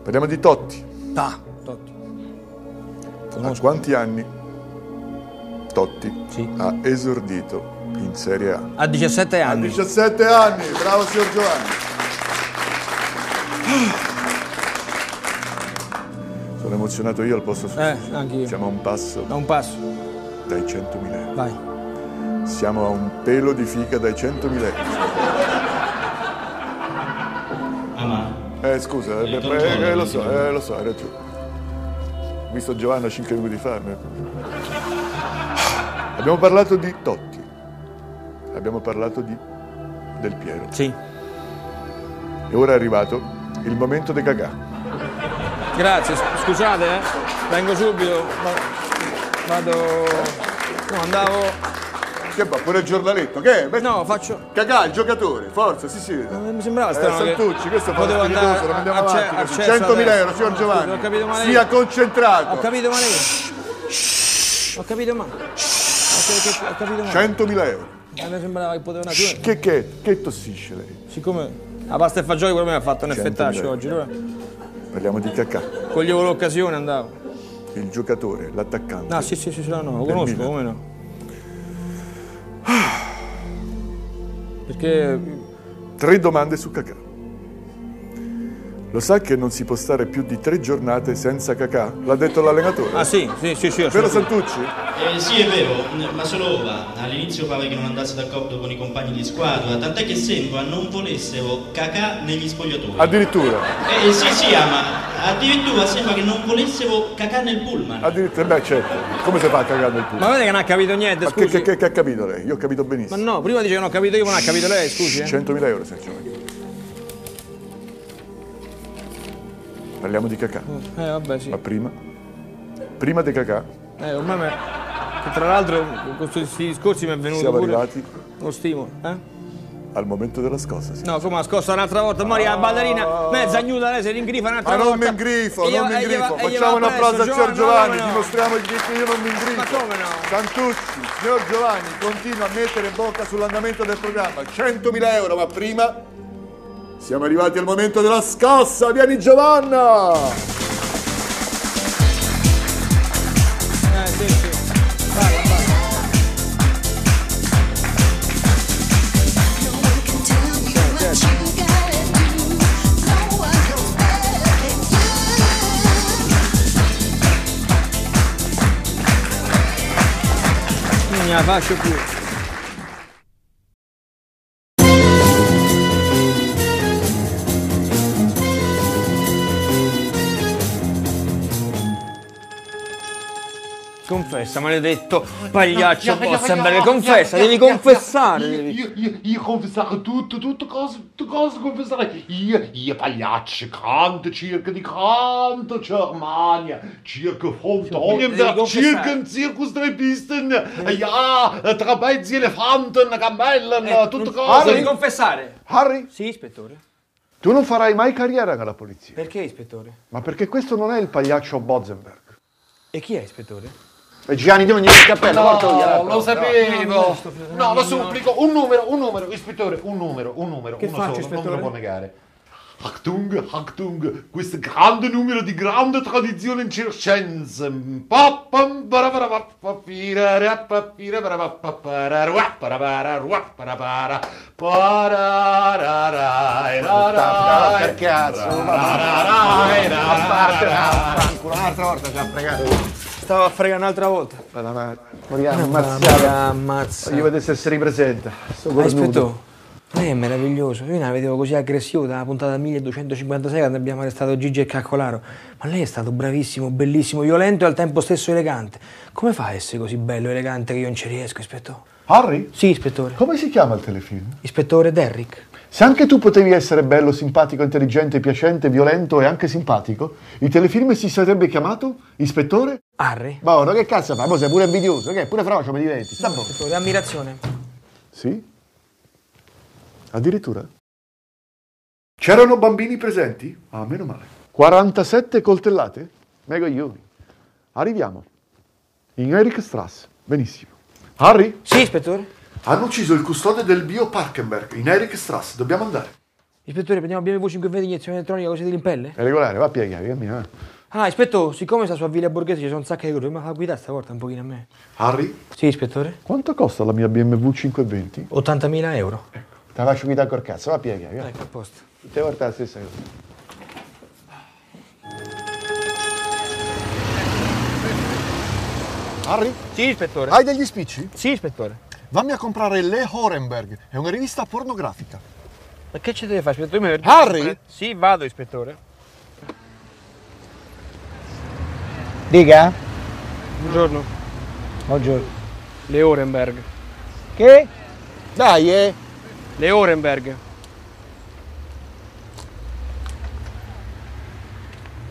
[SPEAKER 1] Parliamo di Totti.
[SPEAKER 2] Ta, Totti.
[SPEAKER 1] A quanti anni Totti
[SPEAKER 2] Sì.
[SPEAKER 1] ha esordito in Serie A?
[SPEAKER 2] A 17
[SPEAKER 1] A
[SPEAKER 2] anni.
[SPEAKER 1] 17 anni, bravo signor Giovanni. Emozionato io al posto suo.
[SPEAKER 2] Eh, anche io.
[SPEAKER 1] Siamo a un passo
[SPEAKER 2] Da un passo.
[SPEAKER 1] dai 100.000 euro.
[SPEAKER 2] Vai.
[SPEAKER 1] Siamo a un pelo di fica dai 100.000 euro.
[SPEAKER 3] Ah, ma
[SPEAKER 1] Eh scusa, eh,
[SPEAKER 3] controllo,
[SPEAKER 1] eh, lo so, eh, lo so, hai ragione. Ho visto Giovanna 5 minuti fa. Abbiamo parlato di Totti. Abbiamo parlato di Del Piero.
[SPEAKER 2] Sì.
[SPEAKER 1] E ora è arrivato il momento dei cagà.
[SPEAKER 2] Grazie, scusate, eh. Vengo subito. Va- Vado. No, andavo.
[SPEAKER 1] Che va, pure il giornaletto, che è?
[SPEAKER 2] No, faccio.
[SPEAKER 1] Cagà, il giocatore, forza, sì sì.
[SPEAKER 2] Eh, Mi sembrava
[SPEAKER 1] Eh,
[SPEAKER 2] strano. che
[SPEAKER 1] Santucci, questo fa
[SPEAKER 2] potevo andare
[SPEAKER 1] non andiamo avanti.
[SPEAKER 2] accesso
[SPEAKER 1] 100.000
[SPEAKER 2] adesso.
[SPEAKER 1] euro, signor
[SPEAKER 2] No,
[SPEAKER 1] Giovanni.
[SPEAKER 2] Ho capito male.
[SPEAKER 1] Sia concentrato.
[SPEAKER 2] Ho capito male. Ho capito male. Ho capito- male.
[SPEAKER 1] 100.000 euro.
[SPEAKER 2] A me sembrava che poteva andare.
[SPEAKER 1] Che, che, che tossisce lei?
[SPEAKER 2] Siccome la pasta e fagioli pure me ha fatto un
[SPEAKER 1] 100.000
[SPEAKER 2] effettaccio oggi, allora
[SPEAKER 1] Parliamo di cacà.
[SPEAKER 2] coglievo l'occasione andavo.
[SPEAKER 1] Il giocatore, l'attaccante.
[SPEAKER 2] No, sì, sì, sì, sì, no, no, lo conosco, come no? Perché
[SPEAKER 1] Tre domande su Cacà. Lo sa che non si può stare più di tre giornate senza cacà? L'ha detto l'allenatore.
[SPEAKER 2] Ah sì, sì, sì, sì.
[SPEAKER 1] Vero. Santucci?
[SPEAKER 3] Eh, sì, è vero, ma solo ora. All'inizio pare che non andasse d'accordo con i compagni di squadra, tant'è che sembra non volessero cacà negli spogliatoi.
[SPEAKER 1] Addirittura.
[SPEAKER 3] Eh, sì, sì, ah, ma addirittura sembra che non volessero cacà nel pullman.
[SPEAKER 1] Addirittura, beh certo. Come si fa a cagare nel
[SPEAKER 2] Ma
[SPEAKER 1] pubblico?
[SPEAKER 2] guardate che non ha capito niente,
[SPEAKER 1] Ma che,
[SPEAKER 2] scusi.
[SPEAKER 1] che- che- che ha capito lei? Io ho capito
[SPEAKER 2] Ma
[SPEAKER 1] benissimo.
[SPEAKER 2] no, prima dice che non ho capito io, ma non ha capito lei, scusi. Eh.
[SPEAKER 1] 100.000 euro, Sergio. Parliamo di cacà.
[SPEAKER 2] Eh vabbè sì.
[SPEAKER 1] Ma prima? Prima di cacà
[SPEAKER 2] Eh, ormai me... che tra l'altro con questi discorsi mi è venuto
[SPEAKER 1] siamo arrivati
[SPEAKER 2] lo stimolo, eh?
[SPEAKER 1] al momento della scossa. sì.
[SPEAKER 2] No, come ha scossa un'altra volta, Mori la ballerina mezza ignuda, lei si ringrifa un'altra
[SPEAKER 1] Ma
[SPEAKER 2] volta.
[SPEAKER 1] non mi ingrifo,
[SPEAKER 2] E gli
[SPEAKER 1] non mi ingrifo. Facciamo un applauso a
[SPEAKER 2] no,
[SPEAKER 1] Giovanni, dimostriamo che io non mi ingrifo.
[SPEAKER 2] Ma come no?
[SPEAKER 1] Santucci, signor Giovanni, continua a mettere bocca sull'andamento del programma. 100.000 euro, ma prima siamo arrivati al momento della scossa. Vieni Giovanna!
[SPEAKER 2] Eh, sì, Confessa, maledetto pagliaccio Bossenberg, confessa, devi confessare.
[SPEAKER 4] Io, io, io, io confessare tutto, tutto cosa, tutto cosa confessare. Io, io pagliacci, canto, circa di canto, Germania, circa Tongenberg,
[SPEAKER 2] confessare.
[SPEAKER 4] circa ein Zirkus drei Pisten, ja, Trapezi, Elefanten, Kamellen,
[SPEAKER 2] Eh,
[SPEAKER 4] tutto
[SPEAKER 2] non-
[SPEAKER 4] cosa.
[SPEAKER 2] Devi confessare.
[SPEAKER 1] Harry,
[SPEAKER 2] Sì, ispettore.
[SPEAKER 1] tu non farai mai carriera nella polizia.
[SPEAKER 2] Perché ispettore?
[SPEAKER 1] Ma perché questo non è il pagliaccio Bozenberg.
[SPEAKER 2] E chi è ispettore?
[SPEAKER 1] E Gianni, devo il cappello.
[SPEAKER 4] No, lo sapevo. No, lo supplico. Un numero, un numero, ispettore, un numero, un numero,
[SPEAKER 2] Che
[SPEAKER 4] uno
[SPEAKER 2] faccio,
[SPEAKER 4] solo, non me
[SPEAKER 2] ispettore?
[SPEAKER 4] lo può negare. Achtung, Achtung, questo grande numero di grande tradizione in Circense.
[SPEAKER 1] Cazzo. Un'altra volta ci ha fregato.
[SPEAKER 2] Stavo a fregare un'altra volta.
[SPEAKER 1] Ammazziata.
[SPEAKER 2] Ammazza.
[SPEAKER 1] Io vedessi essere presente. Sto
[SPEAKER 2] Ah,
[SPEAKER 1] cornuto.
[SPEAKER 2] ispettore, lei è meraviglioso. Io la vedevo così aggressivo dalla puntata 1256 quando abbiamo arrestato Gigi e Caccolaro. Ma lei è stato bravissimo, bellissimo, violento e al tempo stesso elegante. Come fa a essere così bello e elegante che io non ci riesco, ispettore?
[SPEAKER 1] Harry,
[SPEAKER 2] Sì, ispettore.
[SPEAKER 1] come si chiama il telefilm?
[SPEAKER 2] Ispettore Derrick.
[SPEAKER 1] Se anche tu potevi essere bello, simpatico, intelligente, piacente, violento e anche simpatico, il telefilm si sarebbe chiamato Ispettore?
[SPEAKER 2] Harry.
[SPEAKER 1] Buono, che cazzo fai? Mo sei pure invidioso, che? Pure frocio mi diventi. Sta buono.
[SPEAKER 2] Ispettore, ammirazione.
[SPEAKER 1] Sì? Addirittura? C'erano bambini presenti? Ah, meno male. 47 coltellate? Megaglioni. Arriviamo. In Eric Strass. Benissimo. Harry?
[SPEAKER 2] Sì, ispettore.
[SPEAKER 1] Hanno ucciso il custode del bio Parkenberg in Eric Strass. Dobbiamo andare.
[SPEAKER 2] Ispettore, prendiamo BMW 520 iniezione elettronica così di rimpelle?
[SPEAKER 1] È regolare, va a piegare, cammina. eh.
[SPEAKER 2] Ah, ispettore, siccome sta su a Villa Borghese ci sono un sacco di curve, ma fa guidare stavolta un pochino a me.
[SPEAKER 1] Harry?
[SPEAKER 2] Sì, ispettore.
[SPEAKER 1] Quanto costa la mia BMW 520?
[SPEAKER 2] 80.000 euro.
[SPEAKER 1] Te la faccio guidare col cazzo, va a piegare.
[SPEAKER 2] Ecco, a posto.
[SPEAKER 1] Tutte le volte la stessa cosa. Harry?
[SPEAKER 2] Sì, ispettore.
[SPEAKER 1] Hai degli spicci?
[SPEAKER 2] Sì, ispettore.
[SPEAKER 1] Vammi a comprare Le Horenberg, è una rivista pornografica.
[SPEAKER 2] Ma che ci deve fare, ispettore?
[SPEAKER 1] Harry?
[SPEAKER 2] Sì, vado, ispettore.
[SPEAKER 5] Dica?
[SPEAKER 2] Buongiorno.
[SPEAKER 5] Buongiorno.
[SPEAKER 2] Le Orenberg.
[SPEAKER 5] Che? Dai, eh!
[SPEAKER 2] Le Orenberg.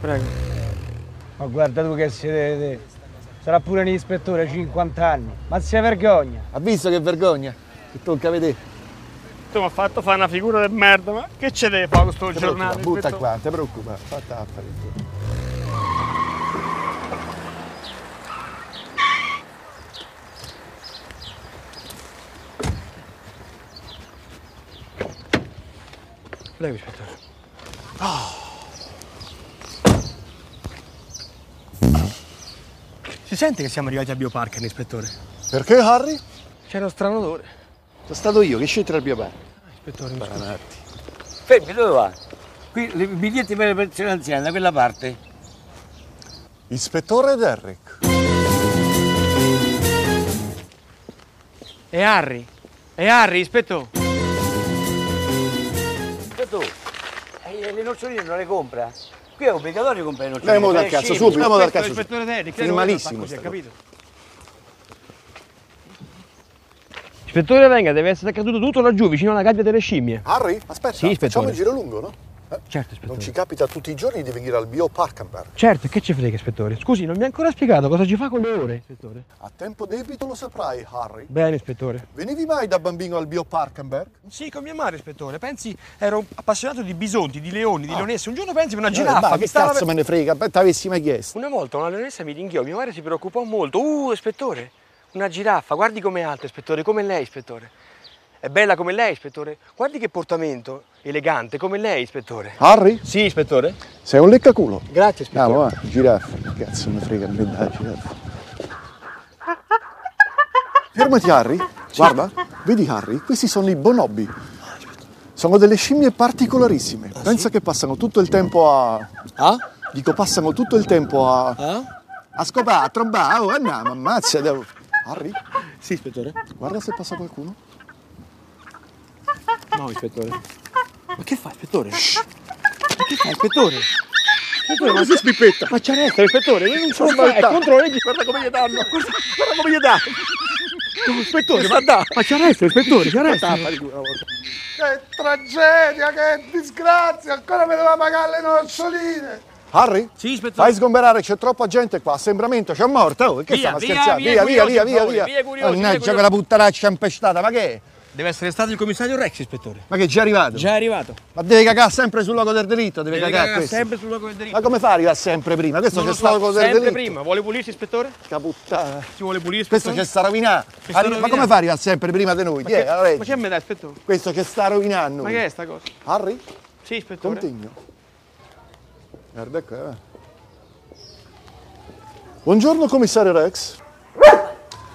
[SPEAKER 2] Prego.
[SPEAKER 5] Ma guarda tu che siete... Sarà pure un ispettore, 50 anni. Ma si vergogna.
[SPEAKER 1] Ha visto che vergogna? Che tocca vedere.
[SPEAKER 2] Tu mi ha fatto fare una figura di merda, ma che ci deve fare questo giornale?
[SPEAKER 1] Butta
[SPEAKER 2] ispettore?
[SPEAKER 1] qua, non ti preoccupare, fatta affari.
[SPEAKER 2] Prego, ispettore. Si sente che siamo arrivati a Biopark, ispettore?
[SPEAKER 1] Perché Harry?
[SPEAKER 2] C'era strano odore.
[SPEAKER 1] Sono stato io che c'entra il bioparco.
[SPEAKER 2] Ispettore, mi scusi.
[SPEAKER 6] Fermi, dove vai?
[SPEAKER 5] Qui i biglietti per le persone anziane, da quella parte.
[SPEAKER 7] Ispettore Derrick.
[SPEAKER 2] E Harry? E Harry, ispettore?
[SPEAKER 5] E tu? Eh, le noccioline non le compra? Qui è obbligatorio comprare le
[SPEAKER 7] Andiamo
[SPEAKER 5] noccioline.
[SPEAKER 7] dal cazzo, subito, andiamo dal cazzo.
[SPEAKER 2] Ispettore Derrick,
[SPEAKER 7] Sì, malissimo
[SPEAKER 2] capito? Ispettore venga, deve essere accaduto tutto laggiù, vicino alla gabbia delle scimmie.
[SPEAKER 7] Harry, aspetta,
[SPEAKER 2] Sì, ispettore.
[SPEAKER 7] facciamo il giro lungo, no? Eh,
[SPEAKER 2] Certo,
[SPEAKER 7] Non
[SPEAKER 2] ispettore.
[SPEAKER 7] ci capita tutti i giorni di venire al Bio Parkenberg.
[SPEAKER 2] Certo, che ci frega, ispettore? Scusi, non mi ha ancora spiegato cosa ci fa con le ore, ispettore.
[SPEAKER 7] A tempo debito lo saprai, Harry.
[SPEAKER 2] Bene, ispettore.
[SPEAKER 7] Venivi mai da bambino al Bio Parkenberg?
[SPEAKER 2] Sì, con mia madre, ispettore. Pensi, ero appassionato di bisonti, di leoni, di leonesse. Un giorno pensi per una
[SPEAKER 7] Eh,
[SPEAKER 2] giraffa.
[SPEAKER 7] ma
[SPEAKER 2] mi
[SPEAKER 7] che
[SPEAKER 2] stava
[SPEAKER 7] cazzo me ne frega? Beh, t'avessi mai chiesto.
[SPEAKER 2] Una volta una leonessa mi ringhiò, mia madre si preoccupò molto. Uh, ispettore, una giraffa, guardi com'è alta, ispettore, come lei, ispettore. È bella come lei, ispettore. Guardi che portamento, elegante, come lei, ispettore.
[SPEAKER 7] Harry?
[SPEAKER 2] Sì, ispettore.
[SPEAKER 7] Sei un leccaculo.
[SPEAKER 2] Grazie, ispettore.
[SPEAKER 7] Andiamo, va, giraffa. Cazzo me frega me dai, giraffa. Fermati, Harry. Guarda, vedi Harry? Questi sono i bonobi. Sono delle scimmie particolarissime. Pensa che passano tutto il tempo a...
[SPEAKER 5] Ah?
[SPEAKER 7] Dico, passano tutto il tempo a...
[SPEAKER 5] Ah?
[SPEAKER 7] A scopare, a trombare. Oh, andiamo, ammazza. devo- Harry,
[SPEAKER 2] Sì, ispettore.
[SPEAKER 7] guarda se passa qualcuno.
[SPEAKER 2] No, ispettore. Ma che fa, ispettore? Ma che fa, ispettore? Ispettore, ma
[SPEAKER 7] si spippetta.
[SPEAKER 2] Ma c'è resta, ispettore, non so
[SPEAKER 7] Ma
[SPEAKER 2] fare, è contro le leggi.
[SPEAKER 7] Guarda come gli danno. Guarda, guarda come gli danno.
[SPEAKER 2] Ispettore, ma da! Ma c'è resta, ispettore, c'è resta.
[SPEAKER 7] Che tragedia, che disgrazia. Ancora mi doveva pagare le noccioline. Harry?
[SPEAKER 2] Sì, ispettore.
[SPEAKER 7] Fai sgomberare, c'è troppa gente qua, assembramento, c'è morta, oh, che
[SPEAKER 2] Via,
[SPEAKER 7] stiamo
[SPEAKER 2] via,
[SPEAKER 7] scherzando?
[SPEAKER 2] via,
[SPEAKER 7] Via, via, via, via, Mannaggia quella puttanaccia impestata, ma che è?
[SPEAKER 2] Deve essere stato il commissario Rex, ispettore.
[SPEAKER 7] Ma che è già arrivato?
[SPEAKER 2] Già è arrivato.
[SPEAKER 7] Ma deve cagare sempre sul logo del delitto, deve,
[SPEAKER 2] Deve
[SPEAKER 7] cagare
[SPEAKER 2] cagare
[SPEAKER 7] questo.
[SPEAKER 2] sempre sul logo del delitto.
[SPEAKER 7] Ma come fa a arrivare sempre prima? Questo c'è
[SPEAKER 2] so,
[SPEAKER 7] logo del
[SPEAKER 2] sempre
[SPEAKER 7] delitto.
[SPEAKER 2] prima. Vuole pulirsi, ispettore?
[SPEAKER 7] Che puttana.
[SPEAKER 2] Si vuole pulirsi,
[SPEAKER 7] Questo
[SPEAKER 2] ispettore?
[SPEAKER 7] ci sta rovinando. Arri- Ma come fa a arrivare sempre prima di noi?
[SPEAKER 2] Ma
[SPEAKER 7] Chi è?
[SPEAKER 2] che- Ma che me dà, ispettore?
[SPEAKER 7] Questo ci sta rovinando.
[SPEAKER 2] Ma che è sta cosa?
[SPEAKER 7] Harry?
[SPEAKER 2] Sì, ispettore.
[SPEAKER 7] Contigno. Guarda qua. eh. Buongiorno commissario Rex.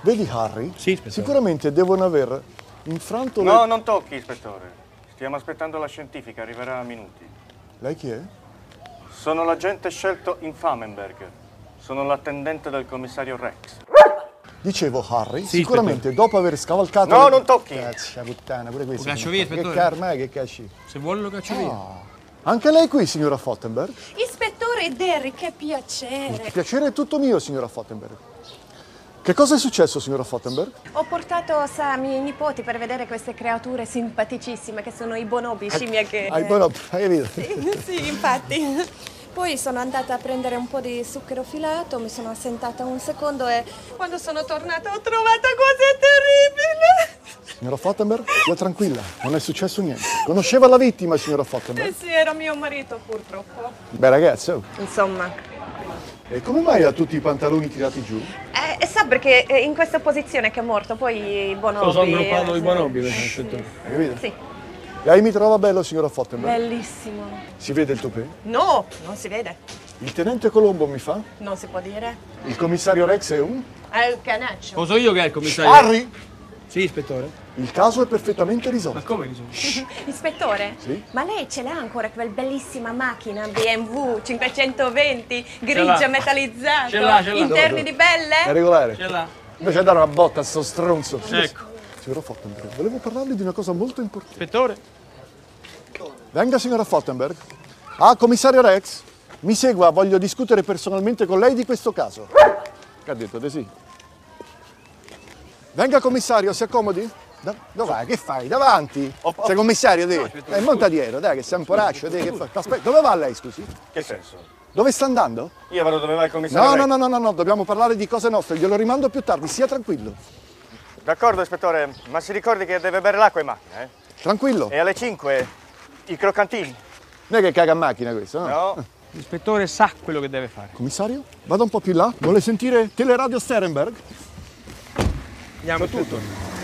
[SPEAKER 7] Vedi Harry?
[SPEAKER 2] Sì, ispettore.
[SPEAKER 7] Sicuramente devono aver infranto le...
[SPEAKER 6] No, non tocchi, ispettore. Stiamo aspettando la scientifica, arriverà a minuti.
[SPEAKER 7] Lei chi è?
[SPEAKER 6] Sono l'agente scelto in Famenberg. Sono l'attendente del commissario Rex.
[SPEAKER 7] Dicevo Harry,
[SPEAKER 2] Sì,
[SPEAKER 7] sicuramente dopo aver scavalcato...
[SPEAKER 6] No,
[SPEAKER 7] le-
[SPEAKER 6] non tocchi.
[SPEAKER 7] Cazzo, puttana, pure questo.
[SPEAKER 2] Lo caccio via, ispettore.
[SPEAKER 7] Che karma è che cacci?
[SPEAKER 2] Se vuole lo caccio via.
[SPEAKER 7] Anche lei qui, signora Fottenberg?
[SPEAKER 8] Ispettore Derry, che piacere!
[SPEAKER 7] Il piacere è tutto mio, signora Fottenberg. Che cosa è successo, signora Fottenberg?
[SPEAKER 8] Ho portato sa miei nipoti per vedere queste creature simpaticissime che sono i bonobi, scimmie che...
[SPEAKER 7] Hai buono, hai capito?
[SPEAKER 8] Sì, sì, infatti. Poi sono andata a prendere un po' di zucchero filato, mi sono assentata un secondo e quando sono tornata ho trovato cose terribili.
[SPEAKER 7] Signora Fottenberg, stia tranquilla, non è successo niente. Conosceva la vittima, signora
[SPEAKER 8] Eh
[SPEAKER 7] Fottenberg?
[SPEAKER 8] sì, era mio marito purtroppo.
[SPEAKER 7] Beh ragazzo, oh.
[SPEAKER 8] Insomma,
[SPEAKER 7] e come mai ha tutti i pantaloni tirati giù?
[SPEAKER 8] eh, sa perché è in questa posizione che è morto, poi i bonobi...
[SPEAKER 2] Lo so, hanno fatto
[SPEAKER 8] eh,
[SPEAKER 2] i bonobi, questo, ispettore.
[SPEAKER 7] Hai capito?
[SPEAKER 8] Sì,
[SPEAKER 7] Lei mi trova bello, signora Fottenberg?
[SPEAKER 8] bellissimo.
[SPEAKER 7] Si vede il topè?
[SPEAKER 8] No, non si vede,
[SPEAKER 7] Il tenente Colombo mi fa?
[SPEAKER 8] non si può dire.
[SPEAKER 7] Il commissario Rex è un?
[SPEAKER 8] È il canaccio.
[SPEAKER 2] Lo so io che è il commissario.
[SPEAKER 7] Harry!
[SPEAKER 2] Sì, ispettore.
[SPEAKER 7] Il caso è perfettamente risolto.
[SPEAKER 2] Ma come risolvo?
[SPEAKER 8] Ispettore,
[SPEAKER 7] Sì?
[SPEAKER 8] ma lei ce l'ha ancora quella bellissima macchina BMW 520
[SPEAKER 2] Ce
[SPEAKER 8] grigia
[SPEAKER 2] l'ha.
[SPEAKER 8] metallizzato,
[SPEAKER 2] Ce l'ha, ce l'ha.
[SPEAKER 8] interni di
[SPEAKER 7] È
[SPEAKER 8] belle?
[SPEAKER 7] regolare.
[SPEAKER 2] Ce l'ha.
[SPEAKER 7] Invece dare una botta a sto stronzo.
[SPEAKER 2] Ecco.
[SPEAKER 7] Signora Fottenberg, volevo parlarle di una cosa molto importante.
[SPEAKER 2] Ispettore?
[SPEAKER 7] Venga, signora Fottenberg. Ah, commissario Rex, mi segua, voglio discutere personalmente con lei di questo caso. Che ha detto di sì? Venga, commissario, si accomodi. Da, dov'è? Che fai? Davanti? Sei commissario te? Eh, monta dietro, dai, che sei un poraccio, te, che fai? Aspetta, dove va lei, scusi?
[SPEAKER 6] Che senso?
[SPEAKER 7] Dove sta andando?
[SPEAKER 6] Io vado dove va il commissario
[SPEAKER 7] No, no, no, no, no, no, dobbiamo parlare di cose nostre, glielo rimando più tardi, sia tranquillo.
[SPEAKER 6] D'accordo, ispettore, ma si ricordi che deve bere l'acqua in macchina, eh?
[SPEAKER 7] Tranquillo.
[SPEAKER 6] E alle 5 i croccantini.
[SPEAKER 7] Non è che caga a macchina questo, no?
[SPEAKER 6] No?
[SPEAKER 2] L'ispettore sa quello che deve fare.
[SPEAKER 7] Commissario? Vada un po' più là. Vuole sentire Teleradio Sterenberg?
[SPEAKER 2] Andiamo tutto.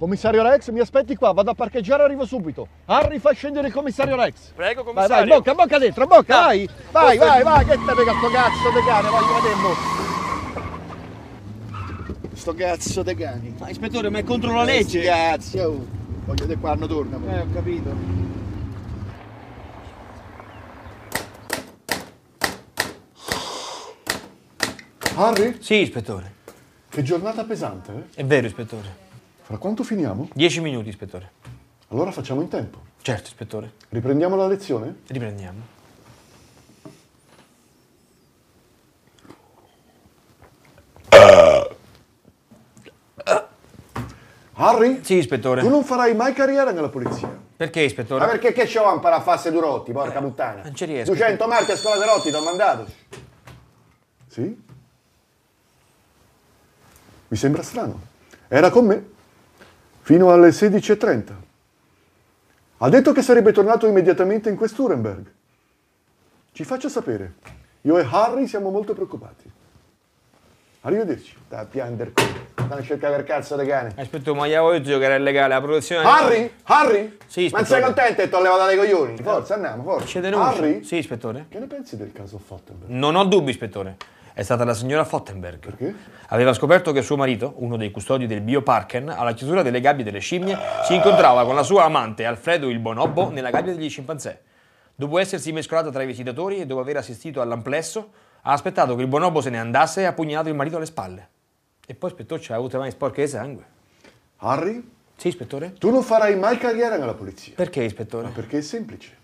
[SPEAKER 7] Commissario Rex, mi aspetti qua, vado a parcheggiare e arrivo subito. Harry, fa scendere il commissario Rex.
[SPEAKER 2] Prego,
[SPEAKER 7] Vai,
[SPEAKER 2] commissario.
[SPEAKER 7] vai, bocca, bocca dentro, bocca, vai. Vai, vai, vai, che te pega sto cazzo di cane, voglio vedere. Sto cazzo di cani.
[SPEAKER 2] Ma ispettore, ma è contro la legge.
[SPEAKER 7] Cazzo, oh.
[SPEAKER 1] Voglio vedere quando torna. poi.
[SPEAKER 5] Eh, ho capito.
[SPEAKER 1] Harry?
[SPEAKER 2] Sì, ispettore.
[SPEAKER 1] Che giornata pesante, eh?
[SPEAKER 2] È vero, ispettore.
[SPEAKER 1] Fra quanto finiamo?
[SPEAKER 2] Dieci minuti, ispettore.
[SPEAKER 1] Allora facciamo in tempo.
[SPEAKER 2] Certo, ispettore.
[SPEAKER 1] Riprendiamo la lezione?
[SPEAKER 2] Riprendiamo.
[SPEAKER 1] Harry?
[SPEAKER 2] Sì, ispettore.
[SPEAKER 1] Tu non farai mai carriera nella polizia.
[SPEAKER 2] Perché,
[SPEAKER 7] Ma
[SPEAKER 2] ispettore?
[SPEAKER 7] perché che c'ho a imparare a farsi due rotti, porca puttana?
[SPEAKER 2] non ci riesco.
[SPEAKER 7] 200 marchi a scuola dei rotti, ti ho mandato.
[SPEAKER 1] Sì? Mi sembra strano. Era con me fino alle 16.30. Ha detto che sarebbe tornato immediatamente in quest'Urenberg. Ci faccia sapere. Io e Harry siamo molto preoccupati. Arrivederci.
[SPEAKER 7] Sta a piangere qui. Stanno a cercare per cazzo di cane.
[SPEAKER 2] Ispettore, ma detto che era illegale la produzione.
[SPEAKER 7] Harry? Harry?
[SPEAKER 2] Sì,
[SPEAKER 7] Ma non
[SPEAKER 2] ispettore.
[SPEAKER 7] sei contento e ti ho levato dai coglioni? Forza, andiamo, forza.
[SPEAKER 2] C'è denuncia?
[SPEAKER 1] Harry?
[SPEAKER 2] Sì, ispettore.
[SPEAKER 1] Che ne pensi del caso Fottenberg?
[SPEAKER 2] Non ho dubbi, ispettore. È stata la signora Fottenberg.
[SPEAKER 1] Perché?
[SPEAKER 2] Aveva scoperto che suo marito, uno dei custodi del bioparken, alla chiusura delle gabbie delle scimmie, si incontrava con la sua amante Alfredo il Bonobo nella gabbia degli scimpanzé. Dopo essersi mescolata tra i visitatori e dopo aver assistito all'amplesso, ha aspettato che il Bonobo se ne andasse e ha pugnato il marito alle spalle. E poi, ispettore, ci ha avuto le mani sporche di sangue.
[SPEAKER 1] Harry?
[SPEAKER 2] Sì, ispettore?
[SPEAKER 1] Tu non farai mai carriera nella polizia.
[SPEAKER 2] Perché, ispettore?
[SPEAKER 1] Perché è semplice.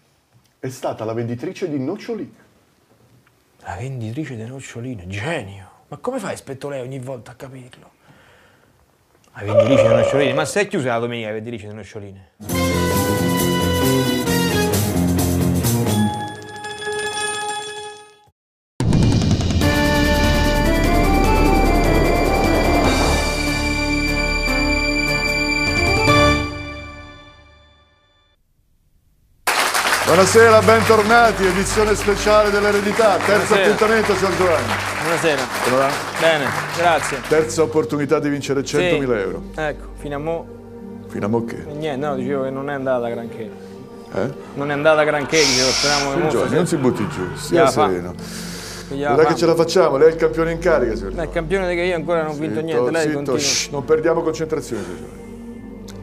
[SPEAKER 1] È stata la venditrice di noccioline.
[SPEAKER 2] La venditrice di noccioline, genio. Ma come fa, ispettore, ogni volta a capirlo? La venditrice di noccioline? Ma se è chiusa la domenica la venditrice di noccioline?
[SPEAKER 1] Buonasera, bentornati, edizione speciale dell'eredità, terzo
[SPEAKER 2] Buonasera.
[SPEAKER 1] appuntamento, signor Giovanni.
[SPEAKER 2] Buonasera.
[SPEAKER 1] Come va?
[SPEAKER 2] Bene, grazie.
[SPEAKER 1] Terza opportunità di vincere 100.000
[SPEAKER 2] Sì.
[SPEAKER 1] euro.
[SPEAKER 2] Ecco, fino a mo'.
[SPEAKER 1] Fino a mo' che?
[SPEAKER 2] Niente, no, dicevo che non è andata granché.
[SPEAKER 1] Eh?
[SPEAKER 2] Non è andata granché, dicevo, speriamo che
[SPEAKER 1] Giovanni, non si butti giù, sia sereno. Guarda che ce la facciamo, lei è il campione in carica, signor
[SPEAKER 2] È il campione che io ancora non ho vinto niente, lei
[SPEAKER 1] zitto,
[SPEAKER 2] continua.
[SPEAKER 1] shh, non perdiamo concentrazione, signor Giovanni.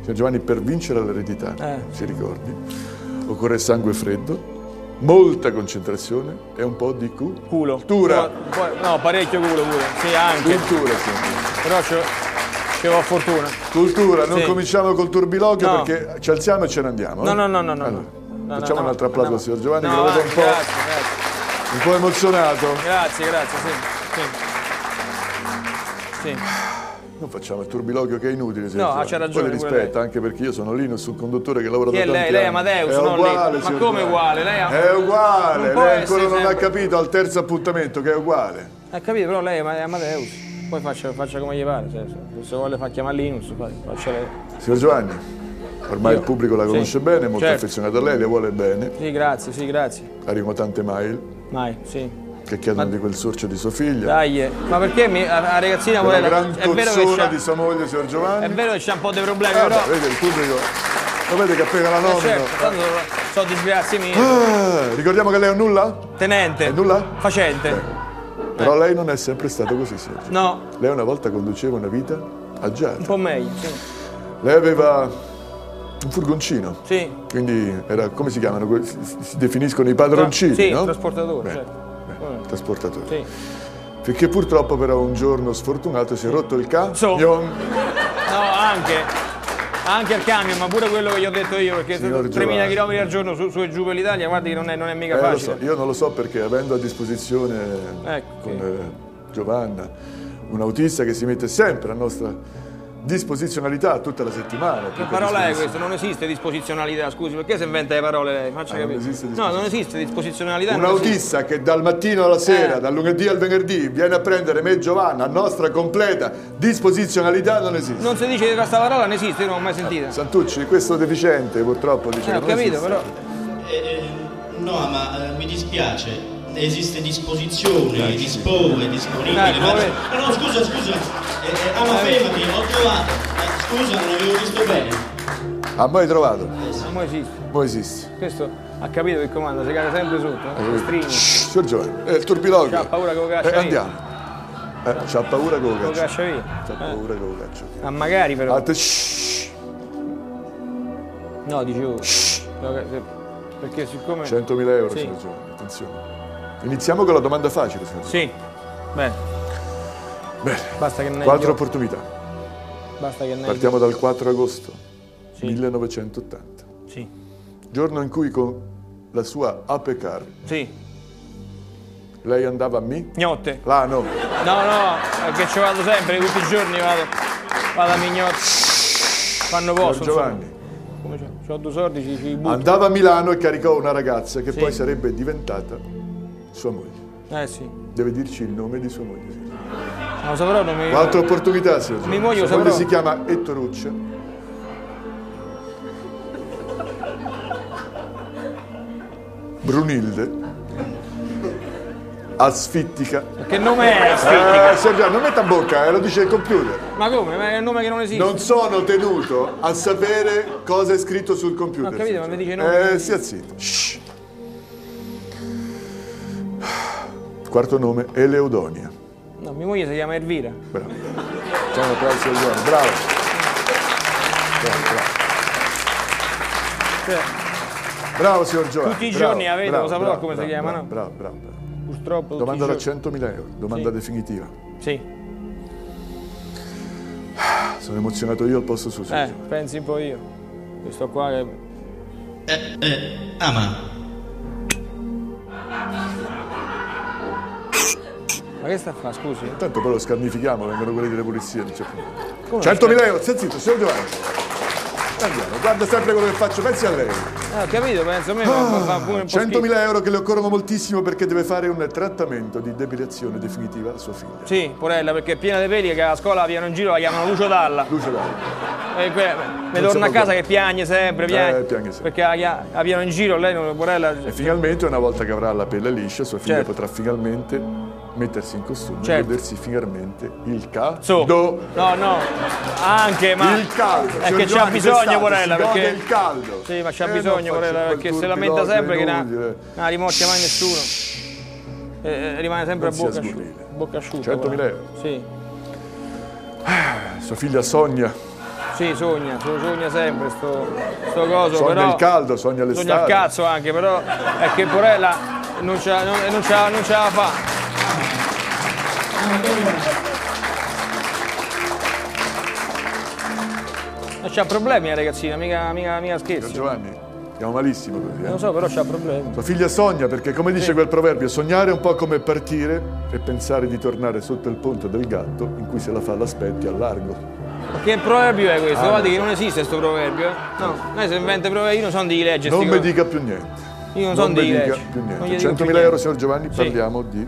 [SPEAKER 1] Signor Giovanni, per vincere l'eredità,
[SPEAKER 2] Eh.
[SPEAKER 1] si ricordi, occorre sangue freddo, molta concentrazione e un po' di cu-
[SPEAKER 2] Culo.
[SPEAKER 1] cultura.
[SPEAKER 2] No, no, parecchio culo pure. Sì, anche.
[SPEAKER 1] Cultura, Giovanni.
[SPEAKER 2] Però c'ho, c'ho fortuna.
[SPEAKER 1] Cultura, non
[SPEAKER 2] Sì.
[SPEAKER 1] cominciamo col turbilocchio
[SPEAKER 2] No.
[SPEAKER 1] perché ci alziamo e ce ne andiamo.
[SPEAKER 2] No,
[SPEAKER 1] eh?
[SPEAKER 2] no, no, no, no.
[SPEAKER 1] Allora,
[SPEAKER 2] no.
[SPEAKER 1] facciamo un altro applauso al signor Giovanni che lo vedo un po',
[SPEAKER 2] Grazie, grazie.
[SPEAKER 1] un po' emozionato.
[SPEAKER 2] Grazie, grazie, sì. sì. Sì.
[SPEAKER 1] Non facciamo il turbilocchio che è inutile.
[SPEAKER 2] No, c'ha ragione
[SPEAKER 1] Poi rispetta, anche perché io sono Linus, un conduttore che lavora
[SPEAKER 2] Chi
[SPEAKER 1] da
[SPEAKER 2] è
[SPEAKER 1] tanti
[SPEAKER 2] lei? Lei è
[SPEAKER 1] anni.
[SPEAKER 2] Amadeus,
[SPEAKER 1] è
[SPEAKER 2] non
[SPEAKER 1] uguale.
[SPEAKER 2] Ma come
[SPEAKER 1] Giovanni.
[SPEAKER 2] uguale? Lei ha-
[SPEAKER 1] È uguale,
[SPEAKER 2] Non
[SPEAKER 1] lei ancora non ha
[SPEAKER 2] sempre-
[SPEAKER 1] capito al terzo appuntamento che è uguale.
[SPEAKER 2] Ha capito, però lei è Amadeus. Poi faccia, faccia come gli pare. Se, se- vuole far chiamare Linus, fa- faccia lei.
[SPEAKER 1] Signor Giovanni, ormai
[SPEAKER 2] Io-
[SPEAKER 1] il pubblico la
[SPEAKER 2] sì,
[SPEAKER 1] conosce bene, è molto
[SPEAKER 2] certo.
[SPEAKER 1] affezionato a lei, le vuole bene.
[SPEAKER 2] Sì, grazie, sì, grazie.
[SPEAKER 1] Arrivano tante mail
[SPEAKER 2] Mai, sì.
[SPEAKER 1] Che chiedono
[SPEAKER 2] Ma-
[SPEAKER 1] di quel sorcio di sua figlia.
[SPEAKER 2] Dai, eh. ma perché mi, la, la ragazzina vuole...
[SPEAKER 1] gran
[SPEAKER 2] che
[SPEAKER 1] cozzona
[SPEAKER 2] c'ha,
[SPEAKER 1] di sua moglie, signor Giovanni.
[SPEAKER 2] è vero che c'ha un po' di problemi,
[SPEAKER 1] Ah,
[SPEAKER 2] però...
[SPEAKER 1] beh, vede il pubblico. Lo vede che appena la
[SPEAKER 2] Eh,
[SPEAKER 1] nomina.
[SPEAKER 2] certo, tanto so disgrazie mie.
[SPEAKER 1] Ah, ricordiamo che lei è un nulla?
[SPEAKER 2] Tenente.
[SPEAKER 1] È nulla?
[SPEAKER 2] Facente.
[SPEAKER 1] Però lei non è sempre stato così, signor Giovanni.
[SPEAKER 2] No,
[SPEAKER 1] Lei una volta conduceva una vita
[SPEAKER 2] un
[SPEAKER 1] agiata.
[SPEAKER 2] po' meglio, sì.
[SPEAKER 1] Lei aveva un furgoncino.
[SPEAKER 2] Sì.
[SPEAKER 1] Quindi era, come si chiamano? Si, definiscono i padroncini,
[SPEAKER 2] Sì,
[SPEAKER 1] no?
[SPEAKER 2] trasportatore, certo.
[SPEAKER 1] Bene, trasportatore.
[SPEAKER 2] Sì.
[SPEAKER 1] Finché purtroppo però un giorno sfortunato si è rotto il camion.
[SPEAKER 2] No, anche. Anche il camion, ma pure quello che gli ho detto io, perché
[SPEAKER 1] Signor
[SPEAKER 2] 3.000
[SPEAKER 1] Giovanni.
[SPEAKER 2] km al giorno su, su e giù per l'Italia, guardi che non è, non è mica
[SPEAKER 1] Eh,
[SPEAKER 2] facile.
[SPEAKER 1] so, io non lo so perché avendo a disposizione
[SPEAKER 2] Ecco,
[SPEAKER 1] con eh, Giovanna un autista che si mette sempre a nostra disposizionalità tutta la settimana.
[SPEAKER 2] Che parola è questa? Non esiste disposizionalità, scusi, perché si inventa le parole lei? Faccia
[SPEAKER 1] Ah, non
[SPEAKER 2] capire.
[SPEAKER 1] esiste
[SPEAKER 2] no, non esiste disposizionalità.
[SPEAKER 1] Un
[SPEAKER 2] non esiste.
[SPEAKER 1] autista che dal mattino alla sera,
[SPEAKER 2] Eh.
[SPEAKER 1] dal lunedì al venerdì, viene a prendere me e Giovanna a nostra completa disposizionalità non esiste.
[SPEAKER 2] Non si dice che questa parola non esiste, io non l'ho mai sentita.
[SPEAKER 1] Santucci, questo deficiente purtroppo dice
[SPEAKER 2] Eh,
[SPEAKER 1] che
[SPEAKER 2] ho
[SPEAKER 1] non
[SPEAKER 2] capito,
[SPEAKER 1] esiste.
[SPEAKER 2] però.
[SPEAKER 3] Eh, eh, no, ma eh, mi dispiace. Esiste disposizione, dispone, disponibile. Ma-
[SPEAKER 2] vabbè.
[SPEAKER 3] No, no, scusa, scusa. Eh, eh, ah, ma fermati, ho trovato. Eh, scusa, non avevo visto bene.
[SPEAKER 1] Ha mai trovato?
[SPEAKER 2] Non mai esiste.
[SPEAKER 1] Non esiste.
[SPEAKER 2] Questo ha capito che comanda, si cade sempre sotto, eh? stringe.
[SPEAKER 1] Shh, Signor Giovanni, è il turpiloquio.
[SPEAKER 2] C'ha paura che lo caccia
[SPEAKER 1] Eh,
[SPEAKER 2] via.
[SPEAKER 1] andiamo. Eh, c'ha paura che lo
[SPEAKER 2] Lo
[SPEAKER 1] caccia.
[SPEAKER 2] caccia via.
[SPEAKER 1] C'ha
[SPEAKER 2] Eh.
[SPEAKER 1] paura che lo caccia.
[SPEAKER 2] Ah, magari però.
[SPEAKER 1] Altre- shh.
[SPEAKER 2] No, dicevo. no, che- Perché siccome.
[SPEAKER 1] 100.000 euro,
[SPEAKER 2] Sì.
[SPEAKER 1] signor Giovanni, attenzione. Iniziamo con la domanda facile, signor.
[SPEAKER 2] Sì. Bene,
[SPEAKER 1] Bene,
[SPEAKER 2] basta che ne
[SPEAKER 1] quattro opportunità.
[SPEAKER 2] Basta che ne
[SPEAKER 1] Partiamo dal 4 agosto
[SPEAKER 2] Sì.
[SPEAKER 1] 1980,
[SPEAKER 2] Sì.
[SPEAKER 1] giorno in cui con la sua Ape Car
[SPEAKER 2] Sì.
[SPEAKER 1] lei andava a Mi?
[SPEAKER 2] Gnotte.
[SPEAKER 1] Là no,
[SPEAKER 2] No, no, perché ci vado sempre, tutti i giorni vado. Vado a Mignotti. Quando
[SPEAKER 1] signor
[SPEAKER 2] posso.
[SPEAKER 1] Giovanni.
[SPEAKER 2] insomma. Come c'ho, c'ho due soldi, ci, ci butto.
[SPEAKER 1] Andava a Milano e caricò una ragazza che
[SPEAKER 2] Sì.
[SPEAKER 1] poi sarebbe diventata sua moglie.
[SPEAKER 2] Eh sì.
[SPEAKER 1] Deve dirci il nome di sua moglie.
[SPEAKER 2] Non lo saprò, non mi.
[SPEAKER 1] Quattro opportunità, signor
[SPEAKER 2] Mi muoio,
[SPEAKER 1] Sua moglie si chiama Ettoruccia. Brunilde. Asfittica.
[SPEAKER 2] Che nome è Asfittica?
[SPEAKER 1] Eh, Giovanni, non metta a bocca, eh, lo dice il computer.
[SPEAKER 2] Ma come? Ma è un nome che non esiste.
[SPEAKER 1] Non sono tenuto a sapere cosa è scritto sul computer.
[SPEAKER 2] Capito,
[SPEAKER 1] signor
[SPEAKER 2] ma mi dice
[SPEAKER 1] Giovanni.
[SPEAKER 2] no.
[SPEAKER 1] Eh, sia zitto. Shh. Quarto nome, Eleudonia.
[SPEAKER 2] No, mia moglie si chiama Elvira.
[SPEAKER 1] Bravo. Facciamo un applauso al Giovanni, bravo. Bravo, bravo.
[SPEAKER 2] Cioè,
[SPEAKER 1] Bravo, signor Giovanni.
[SPEAKER 2] Tutti i
[SPEAKER 1] bravo,
[SPEAKER 2] giorni avete,
[SPEAKER 1] bravo,
[SPEAKER 2] lo saprò
[SPEAKER 1] bravo,
[SPEAKER 2] come si chiama,
[SPEAKER 1] bravo,
[SPEAKER 2] no?
[SPEAKER 1] Bravo, bravo, bravo.
[SPEAKER 2] purtroppo.
[SPEAKER 1] Domanda da
[SPEAKER 2] giorni.
[SPEAKER 1] 100.000 euro, domanda
[SPEAKER 2] Sì.
[SPEAKER 1] definitiva.
[SPEAKER 2] Sì.
[SPEAKER 1] Sono emozionato io al posto suo. signor
[SPEAKER 2] Eh,
[SPEAKER 1] Giovanni.
[SPEAKER 2] pensi un po' io. Questo qua che.
[SPEAKER 3] Eh, eh, ama,
[SPEAKER 2] Ma che sta a fare, scusi?
[SPEAKER 1] Tanto poi lo scarnifichiamo, vengono quelli delle pulizie.
[SPEAKER 2] Come
[SPEAKER 1] 100.000 euro, stai zitto, signor Giovanni. Andiamo, guarda sempre quello che faccio, pensi a lei.
[SPEAKER 2] Eh, ho capito, penso a me, po'
[SPEAKER 1] 100.000 euro che le occorrono moltissimo perché deve fare un trattamento di depilazione definitiva a sua figlia.
[SPEAKER 2] Sì, porella, perché è piena di peli che a scuola piano in giro la chiamano Lucio Dalla.
[SPEAKER 1] Lucio Dalla.
[SPEAKER 2] E que- mi
[SPEAKER 1] Non
[SPEAKER 2] torna a casa che piagne sempre, piagne.
[SPEAKER 1] Eh, piange sempre.
[SPEAKER 2] Perché la, la piano in giro, lei non porella.
[SPEAKER 1] E finalmente, una volta che avrà la pelle liscia, sua figlia
[SPEAKER 2] Certo.
[SPEAKER 1] potrà finalmente mettersi in costume e
[SPEAKER 2] Certo.
[SPEAKER 1] godersi finalmente il caldo.
[SPEAKER 2] No, no, anche, ma.
[SPEAKER 1] Il caldo.
[SPEAKER 2] È che c'ha bisogno,
[SPEAKER 1] gode
[SPEAKER 2] perché.
[SPEAKER 1] il caldo.
[SPEAKER 2] Sì, ma c'ha
[SPEAKER 1] Eh,
[SPEAKER 2] bisogno,
[SPEAKER 1] faccia
[SPEAKER 2] perché se lamenta sempre che non non rimorchia mai nessuno. E, e rimane sempre
[SPEAKER 1] Non
[SPEAKER 2] a bocca asciutta. Bocca asciutta.
[SPEAKER 1] 100.000
[SPEAKER 2] porella.
[SPEAKER 1] euro.
[SPEAKER 2] Sì,
[SPEAKER 1] Sua figlia sogna,
[SPEAKER 2] sì, sogna, so- sogna sempre sto, sto coso,
[SPEAKER 1] sogna
[SPEAKER 2] però.
[SPEAKER 1] il caldo, sogna l'estate.
[SPEAKER 2] Sogna il cazzo anche, però è che porella non ce la, non, non c'ha problemi la ragazzina, mica, mica, mica
[SPEAKER 1] Signor
[SPEAKER 2] scherzi.
[SPEAKER 1] Giovanni, stiamo malissimo così. eh.
[SPEAKER 2] Lo so, però c'ha problemi.
[SPEAKER 1] Sua figlia sogna perché, come dice quel proverbio, sognare è un po' come partire e pensare di tornare sotto il ponte del gatto in cui se la fa l'aspetti al largo.
[SPEAKER 2] Che proverbio è questo?
[SPEAKER 1] Ah,
[SPEAKER 2] Guardi
[SPEAKER 1] no.
[SPEAKER 2] che non esiste questo proverbio. eh. No, lei se inventa proverbi, io non sono di legge.
[SPEAKER 1] Non mi dica più niente.
[SPEAKER 2] Io non
[SPEAKER 1] Non
[SPEAKER 2] sono di legge.
[SPEAKER 1] più niente.
[SPEAKER 2] dico più
[SPEAKER 1] 100.000 euro, signor Giovanni,
[SPEAKER 2] Sì.
[SPEAKER 1] parliamo di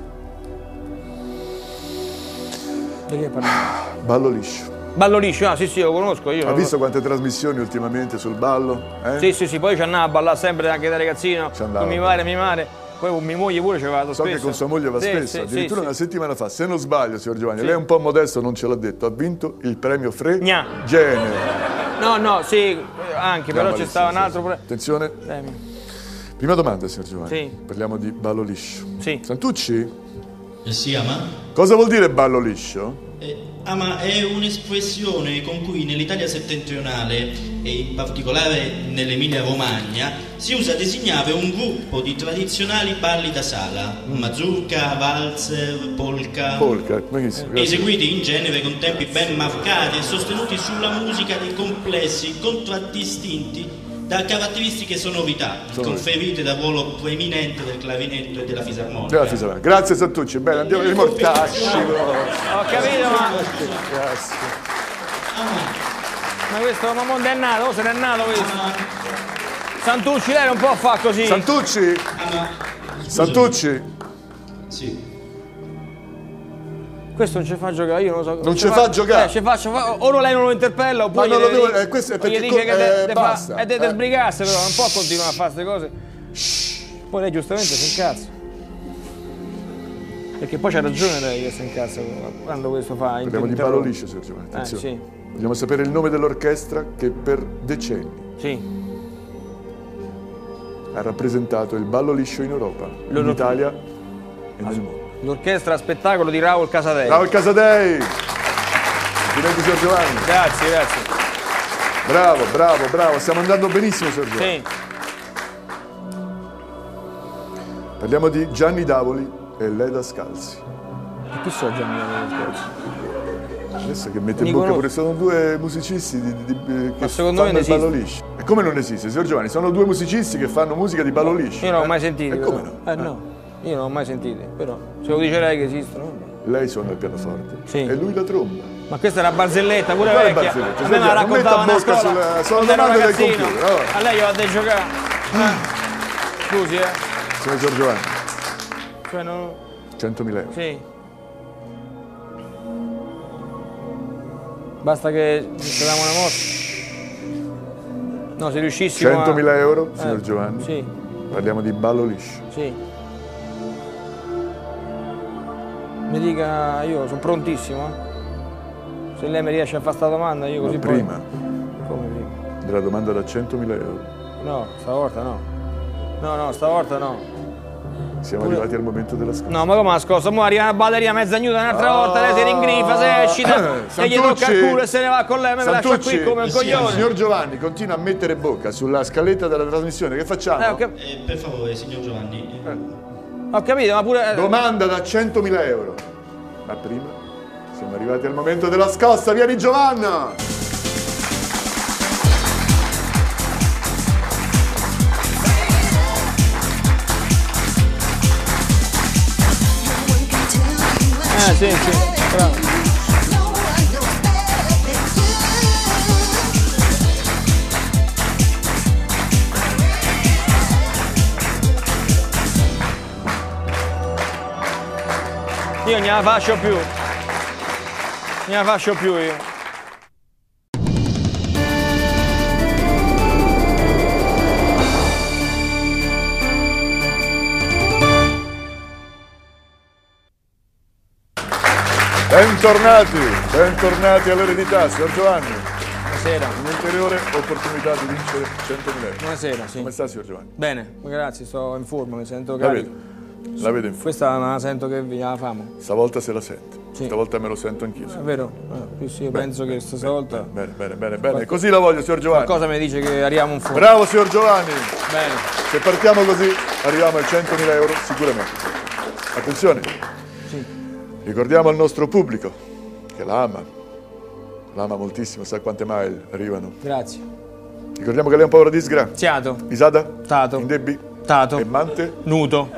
[SPEAKER 2] Di che parliamo?
[SPEAKER 1] ballo liscio.
[SPEAKER 2] Ballo liscio, ah sì sì, lo conosco io.
[SPEAKER 1] Ha visto quante trasmissioni ultimamente sul ballo? Eh?
[SPEAKER 2] Sì, sì, sì, poi ci andava a ballare sempre anche da ragazzino.
[SPEAKER 1] andava.
[SPEAKER 2] Con mia madre, mia madre. Poi con mia moglie pure ci vado
[SPEAKER 1] So
[SPEAKER 2] spesso.
[SPEAKER 1] che con sua moglie va
[SPEAKER 2] Sì,
[SPEAKER 1] spesso,
[SPEAKER 2] sì,
[SPEAKER 1] addirittura
[SPEAKER 2] sì,
[SPEAKER 1] una
[SPEAKER 2] sì.
[SPEAKER 1] settimana fa, se non sbaglio, signor Giovanni,
[SPEAKER 2] Sì.
[SPEAKER 1] lei è un po' modesto, non ce l'ha detto, ha vinto il premio Fre
[SPEAKER 2] Gna.
[SPEAKER 1] Genere.
[SPEAKER 2] No, no, sì, eh, anche, però
[SPEAKER 1] Andiamo
[SPEAKER 2] c'è stava un altro
[SPEAKER 1] Attenzione,
[SPEAKER 2] premio.
[SPEAKER 1] prima domanda, signor Giovanni.
[SPEAKER 2] Sì.
[SPEAKER 1] Parliamo di ballo liscio.
[SPEAKER 2] Sì.
[SPEAKER 1] Santucci,
[SPEAKER 3] eh, si ama?
[SPEAKER 1] cosa vuol dire ballo liscio?
[SPEAKER 3] Eh, ama è un'espressione con cui nell'Italia settentrionale e in particolare nell'Emilia Romagna si usa a designare un gruppo di tradizionali balli da sala, mazurka, valzer, polka,
[SPEAKER 1] Polka,
[SPEAKER 3] eseguiti in genere con tempi ben marcati e sostenuti sulla musica di complessi contraddistinti da caratteristiche sonorità
[SPEAKER 1] Sonorità.
[SPEAKER 3] conferite dal ruolo preeminente del clarinetto e della fisarmonica.
[SPEAKER 1] Della Fisarmonica. Grazie Santucci, bene, andiamo ai mortacci.
[SPEAKER 2] Ho capito, ma.
[SPEAKER 1] Grazie.
[SPEAKER 2] Ma questo, ma mondo è nato, se n'è nato questo. Santucci, lei non può fare così.
[SPEAKER 1] Santucci, Santucci,
[SPEAKER 3] Sì.
[SPEAKER 2] Questo non ci fa giocare, io non lo so.
[SPEAKER 1] Non ci fa giocare?
[SPEAKER 2] Eh, ci faccio, fa- o lei non lo interpella oppure.
[SPEAKER 1] Ma non lo devo- eh, questo è
[SPEAKER 2] o gli
[SPEAKER 1] perché
[SPEAKER 2] dice che de-
[SPEAKER 1] eh,
[SPEAKER 2] de fa-
[SPEAKER 1] basta,
[SPEAKER 2] è de, de
[SPEAKER 1] eh.
[SPEAKER 2] sbrigarsi, però non può continuare a fare queste cose. Poi lei giustamente si incazza. Perché poi c'ha ragione lei che si incazza quando questo fa.
[SPEAKER 1] parliamo di ballo liscio, Giovanni.
[SPEAKER 2] Eh,
[SPEAKER 1] Attenzione.
[SPEAKER 2] sì,
[SPEAKER 1] Vogliamo sapere il nome dell'orchestra che per decenni
[SPEAKER 2] sì.
[SPEAKER 1] ha rappresentato il ballo liscio in Europa, in
[SPEAKER 2] Loro-
[SPEAKER 1] Italia e nel mondo.
[SPEAKER 2] L'orchestra spettacolo di Raul Casadei.
[SPEAKER 1] Il Casadei! Complimenti signor Giovanni.
[SPEAKER 2] Grazie, grazie.
[SPEAKER 1] Bravo, bravo, bravo, stiamo andando benissimo, signor Giovanni.
[SPEAKER 2] Sì.
[SPEAKER 1] Parliamo di Gianni Davoli e Leda Scalzi.
[SPEAKER 2] E chi so Gianni Davoli?
[SPEAKER 1] Adesso che mette in bocca pure sono due musicisti di- di- di- che
[SPEAKER 2] Ma secondo me
[SPEAKER 1] fanno il
[SPEAKER 2] non
[SPEAKER 1] ballo liscio. E come non esiste, signor Giovanni? Sono due musicisti che fanno musica di ballo liscio.
[SPEAKER 2] Io non l'ho
[SPEAKER 1] eh?
[SPEAKER 2] mai sentito.
[SPEAKER 1] E come no?
[SPEAKER 2] Eh no, io non l'ho mai sentito. Però se lo dice lei che esistono.
[SPEAKER 1] Lei suona il pianoforte
[SPEAKER 2] Sì.
[SPEAKER 1] e lui la tromba.
[SPEAKER 2] Ma questa è una barzelletta pure
[SPEAKER 1] Quale
[SPEAKER 2] vecchia.
[SPEAKER 1] barzelletta?
[SPEAKER 2] A me la
[SPEAKER 1] Senti, non metta
[SPEAKER 2] raccontavano a
[SPEAKER 1] bocca
[SPEAKER 2] scuola.
[SPEAKER 1] sulla- sono
[SPEAKER 2] quando ero ragazzino.
[SPEAKER 1] computer, allora.
[SPEAKER 2] A lei io vado a giocare. Eh. Scusi, eh.
[SPEAKER 1] Signor Giorgio Giovanni,
[SPEAKER 2] Cioè, non...
[SPEAKER 1] 100.000 euro.
[SPEAKER 2] Sì. Basta che ci diamo una mossa. No, se riuscissimo a...
[SPEAKER 1] 100.000 euro, signor
[SPEAKER 2] Eh,
[SPEAKER 1] Giovanni.
[SPEAKER 2] Sì,
[SPEAKER 1] Parliamo di ballo liscio.
[SPEAKER 2] sì. Mi dica, io sono prontissimo. eh. Se lei mi riesce a fare sta domanda, io
[SPEAKER 1] Ma
[SPEAKER 2] così poi-
[SPEAKER 1] prima
[SPEAKER 2] Come prima?
[SPEAKER 1] della domanda da 100.000 euro
[SPEAKER 2] No, stavolta no. No, no, stavolta no.
[SPEAKER 1] siamo
[SPEAKER 2] Pure-
[SPEAKER 1] arrivati al momento della scossa.
[SPEAKER 2] No, ma come la scossa? Mo arriva una batteria mezza nuda un'altra volta, lei si ringrifa, se eccita, e gli tocca il culo e se ne va con lei, me la lascia
[SPEAKER 1] Santucci,
[SPEAKER 2] qui come un coglione.
[SPEAKER 1] signor Giovanni continua a mettere bocca sulla scaletta della trasmissione. Che facciamo?
[SPEAKER 2] Eh, cap-
[SPEAKER 3] Eh, per favore, signor Giovanni. eh,
[SPEAKER 2] ho capito, ma pure... eh,
[SPEAKER 1] Domanda da 100.000 euro. Ma prima siamo arrivati al momento della scossa. Via di Giovanna!
[SPEAKER 2] Eh, sì, sì, bravo. Io non la faccio più. Non la faccio più io.
[SPEAKER 1] Bentornati, bentornati all'eredità, signor Giovanni.
[SPEAKER 2] Buonasera.
[SPEAKER 1] Un'ulteriore opportunità di vincere 100.000 euro.
[SPEAKER 2] Buonasera, sì.
[SPEAKER 1] Come sta, signor Giovanni?
[SPEAKER 2] Bene, grazie, sto in forma, mi sento carico.
[SPEAKER 1] vedo, la vedo in fondo.
[SPEAKER 2] Questa me la sento che vi la famo.
[SPEAKER 1] Stavolta se la sente.
[SPEAKER 2] Sì.
[SPEAKER 1] Stavolta me lo sento anch'io.
[SPEAKER 2] È vero? Eh, sì, sì, io penso che stavolta
[SPEAKER 1] Bene, bene, bene, bene. Così la voglio, signor Giovanni.
[SPEAKER 2] qualcosa mi dice che arriviamo in fondo.
[SPEAKER 1] Bravo, signor Giovanni.
[SPEAKER 2] Bene.
[SPEAKER 1] Se partiamo così, arriviamo ai 100.000 euro sicuramente. Attenzione. Ricordiamo al nostro pubblico che la ama. La ama moltissimo, sa quante mail arrivano.
[SPEAKER 2] Grazie.
[SPEAKER 1] Ricordiamo che lei è un povero disgraziato.
[SPEAKER 2] Siato.
[SPEAKER 1] Isada?
[SPEAKER 2] Tato.
[SPEAKER 1] Indebbi?
[SPEAKER 2] Tato.
[SPEAKER 1] E Mante?
[SPEAKER 2] Nudo.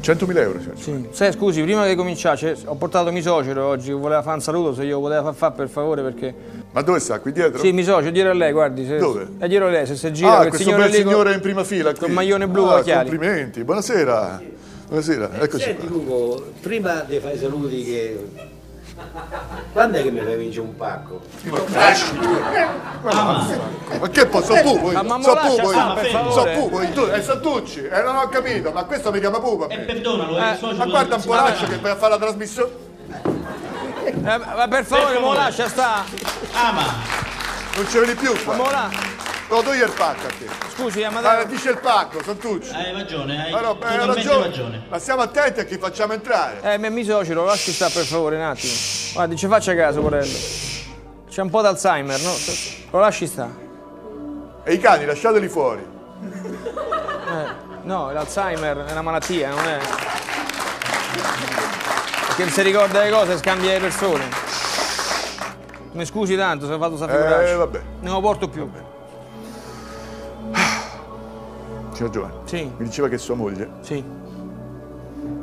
[SPEAKER 1] 100.000 euro, signor.
[SPEAKER 2] Sì. Sai, scusi, prima che cominciasse, ho portato mio suocero oggi voleva fare un saluto, se io lo poteva far fare per favore perché.
[SPEAKER 1] Ma dove sta? Qui dietro?
[SPEAKER 2] Sì, mi socio, dietro a lei, guardi. Se...
[SPEAKER 1] Dove?
[SPEAKER 2] È dietro a lei, se si gira
[SPEAKER 1] ah, questo
[SPEAKER 2] signore
[SPEAKER 1] bel
[SPEAKER 2] lì con-
[SPEAKER 1] signore in prima fila qui.
[SPEAKER 2] con maglione blu
[SPEAKER 1] ah,
[SPEAKER 2] occhiali.
[SPEAKER 1] complimenti. Buonasera. Buonasera, eccoci
[SPEAKER 9] Senti
[SPEAKER 1] qua.
[SPEAKER 9] Luco, prima di fare i saluti che... Quando è che mi fai vincere un pacco?
[SPEAKER 1] Ma che poi so pupo?
[SPEAKER 2] Ma- ma
[SPEAKER 1] so
[SPEAKER 2] lascia
[SPEAKER 1] pupo, io. so pupo, io. tu, è Santucci, eh, non ho capito, ma questo mi chiama pupo a
[SPEAKER 3] eh, perdonalo, è
[SPEAKER 2] Eh,
[SPEAKER 3] suocero
[SPEAKER 1] Ma guarda un po' lascia che vai a fare la trasmissione.
[SPEAKER 2] Eh, ma per favore, me lo lascia sta.
[SPEAKER 3] Ah, ma
[SPEAKER 1] Non ce vedi più qua.
[SPEAKER 2] Me lo la-
[SPEAKER 1] Te lo do io il pacco a te.
[SPEAKER 2] Scusi, eh, ma
[SPEAKER 1] Ma
[SPEAKER 2] da-
[SPEAKER 1] dice il pacco, Santucci.
[SPEAKER 3] hai ragione, hai
[SPEAKER 1] Ma no, hai ragione.
[SPEAKER 3] ragione.
[SPEAKER 1] Ma stiamo attenti a chi facciamo entrare.
[SPEAKER 2] Eh, mi socio, lo lasci stare per favore un attimo. Guardi, ci faccia caso, porello. C'è un po' d'Alzheimer, no? Lo lasci stare.
[SPEAKER 1] E i cani, lasciateli fuori.
[SPEAKER 2] Eh, no, l'Alzheimer è una malattia, non è. Perché non si ricorda le cose scambia le persone. Mi scusi tanto se ho fatto sta
[SPEAKER 1] Eh,
[SPEAKER 2] figuraccia.
[SPEAKER 1] vabbè.
[SPEAKER 2] Non lo porto più.
[SPEAKER 1] Signor Giovanni,
[SPEAKER 2] Sì,
[SPEAKER 1] mi diceva che sua moglie,
[SPEAKER 2] sì,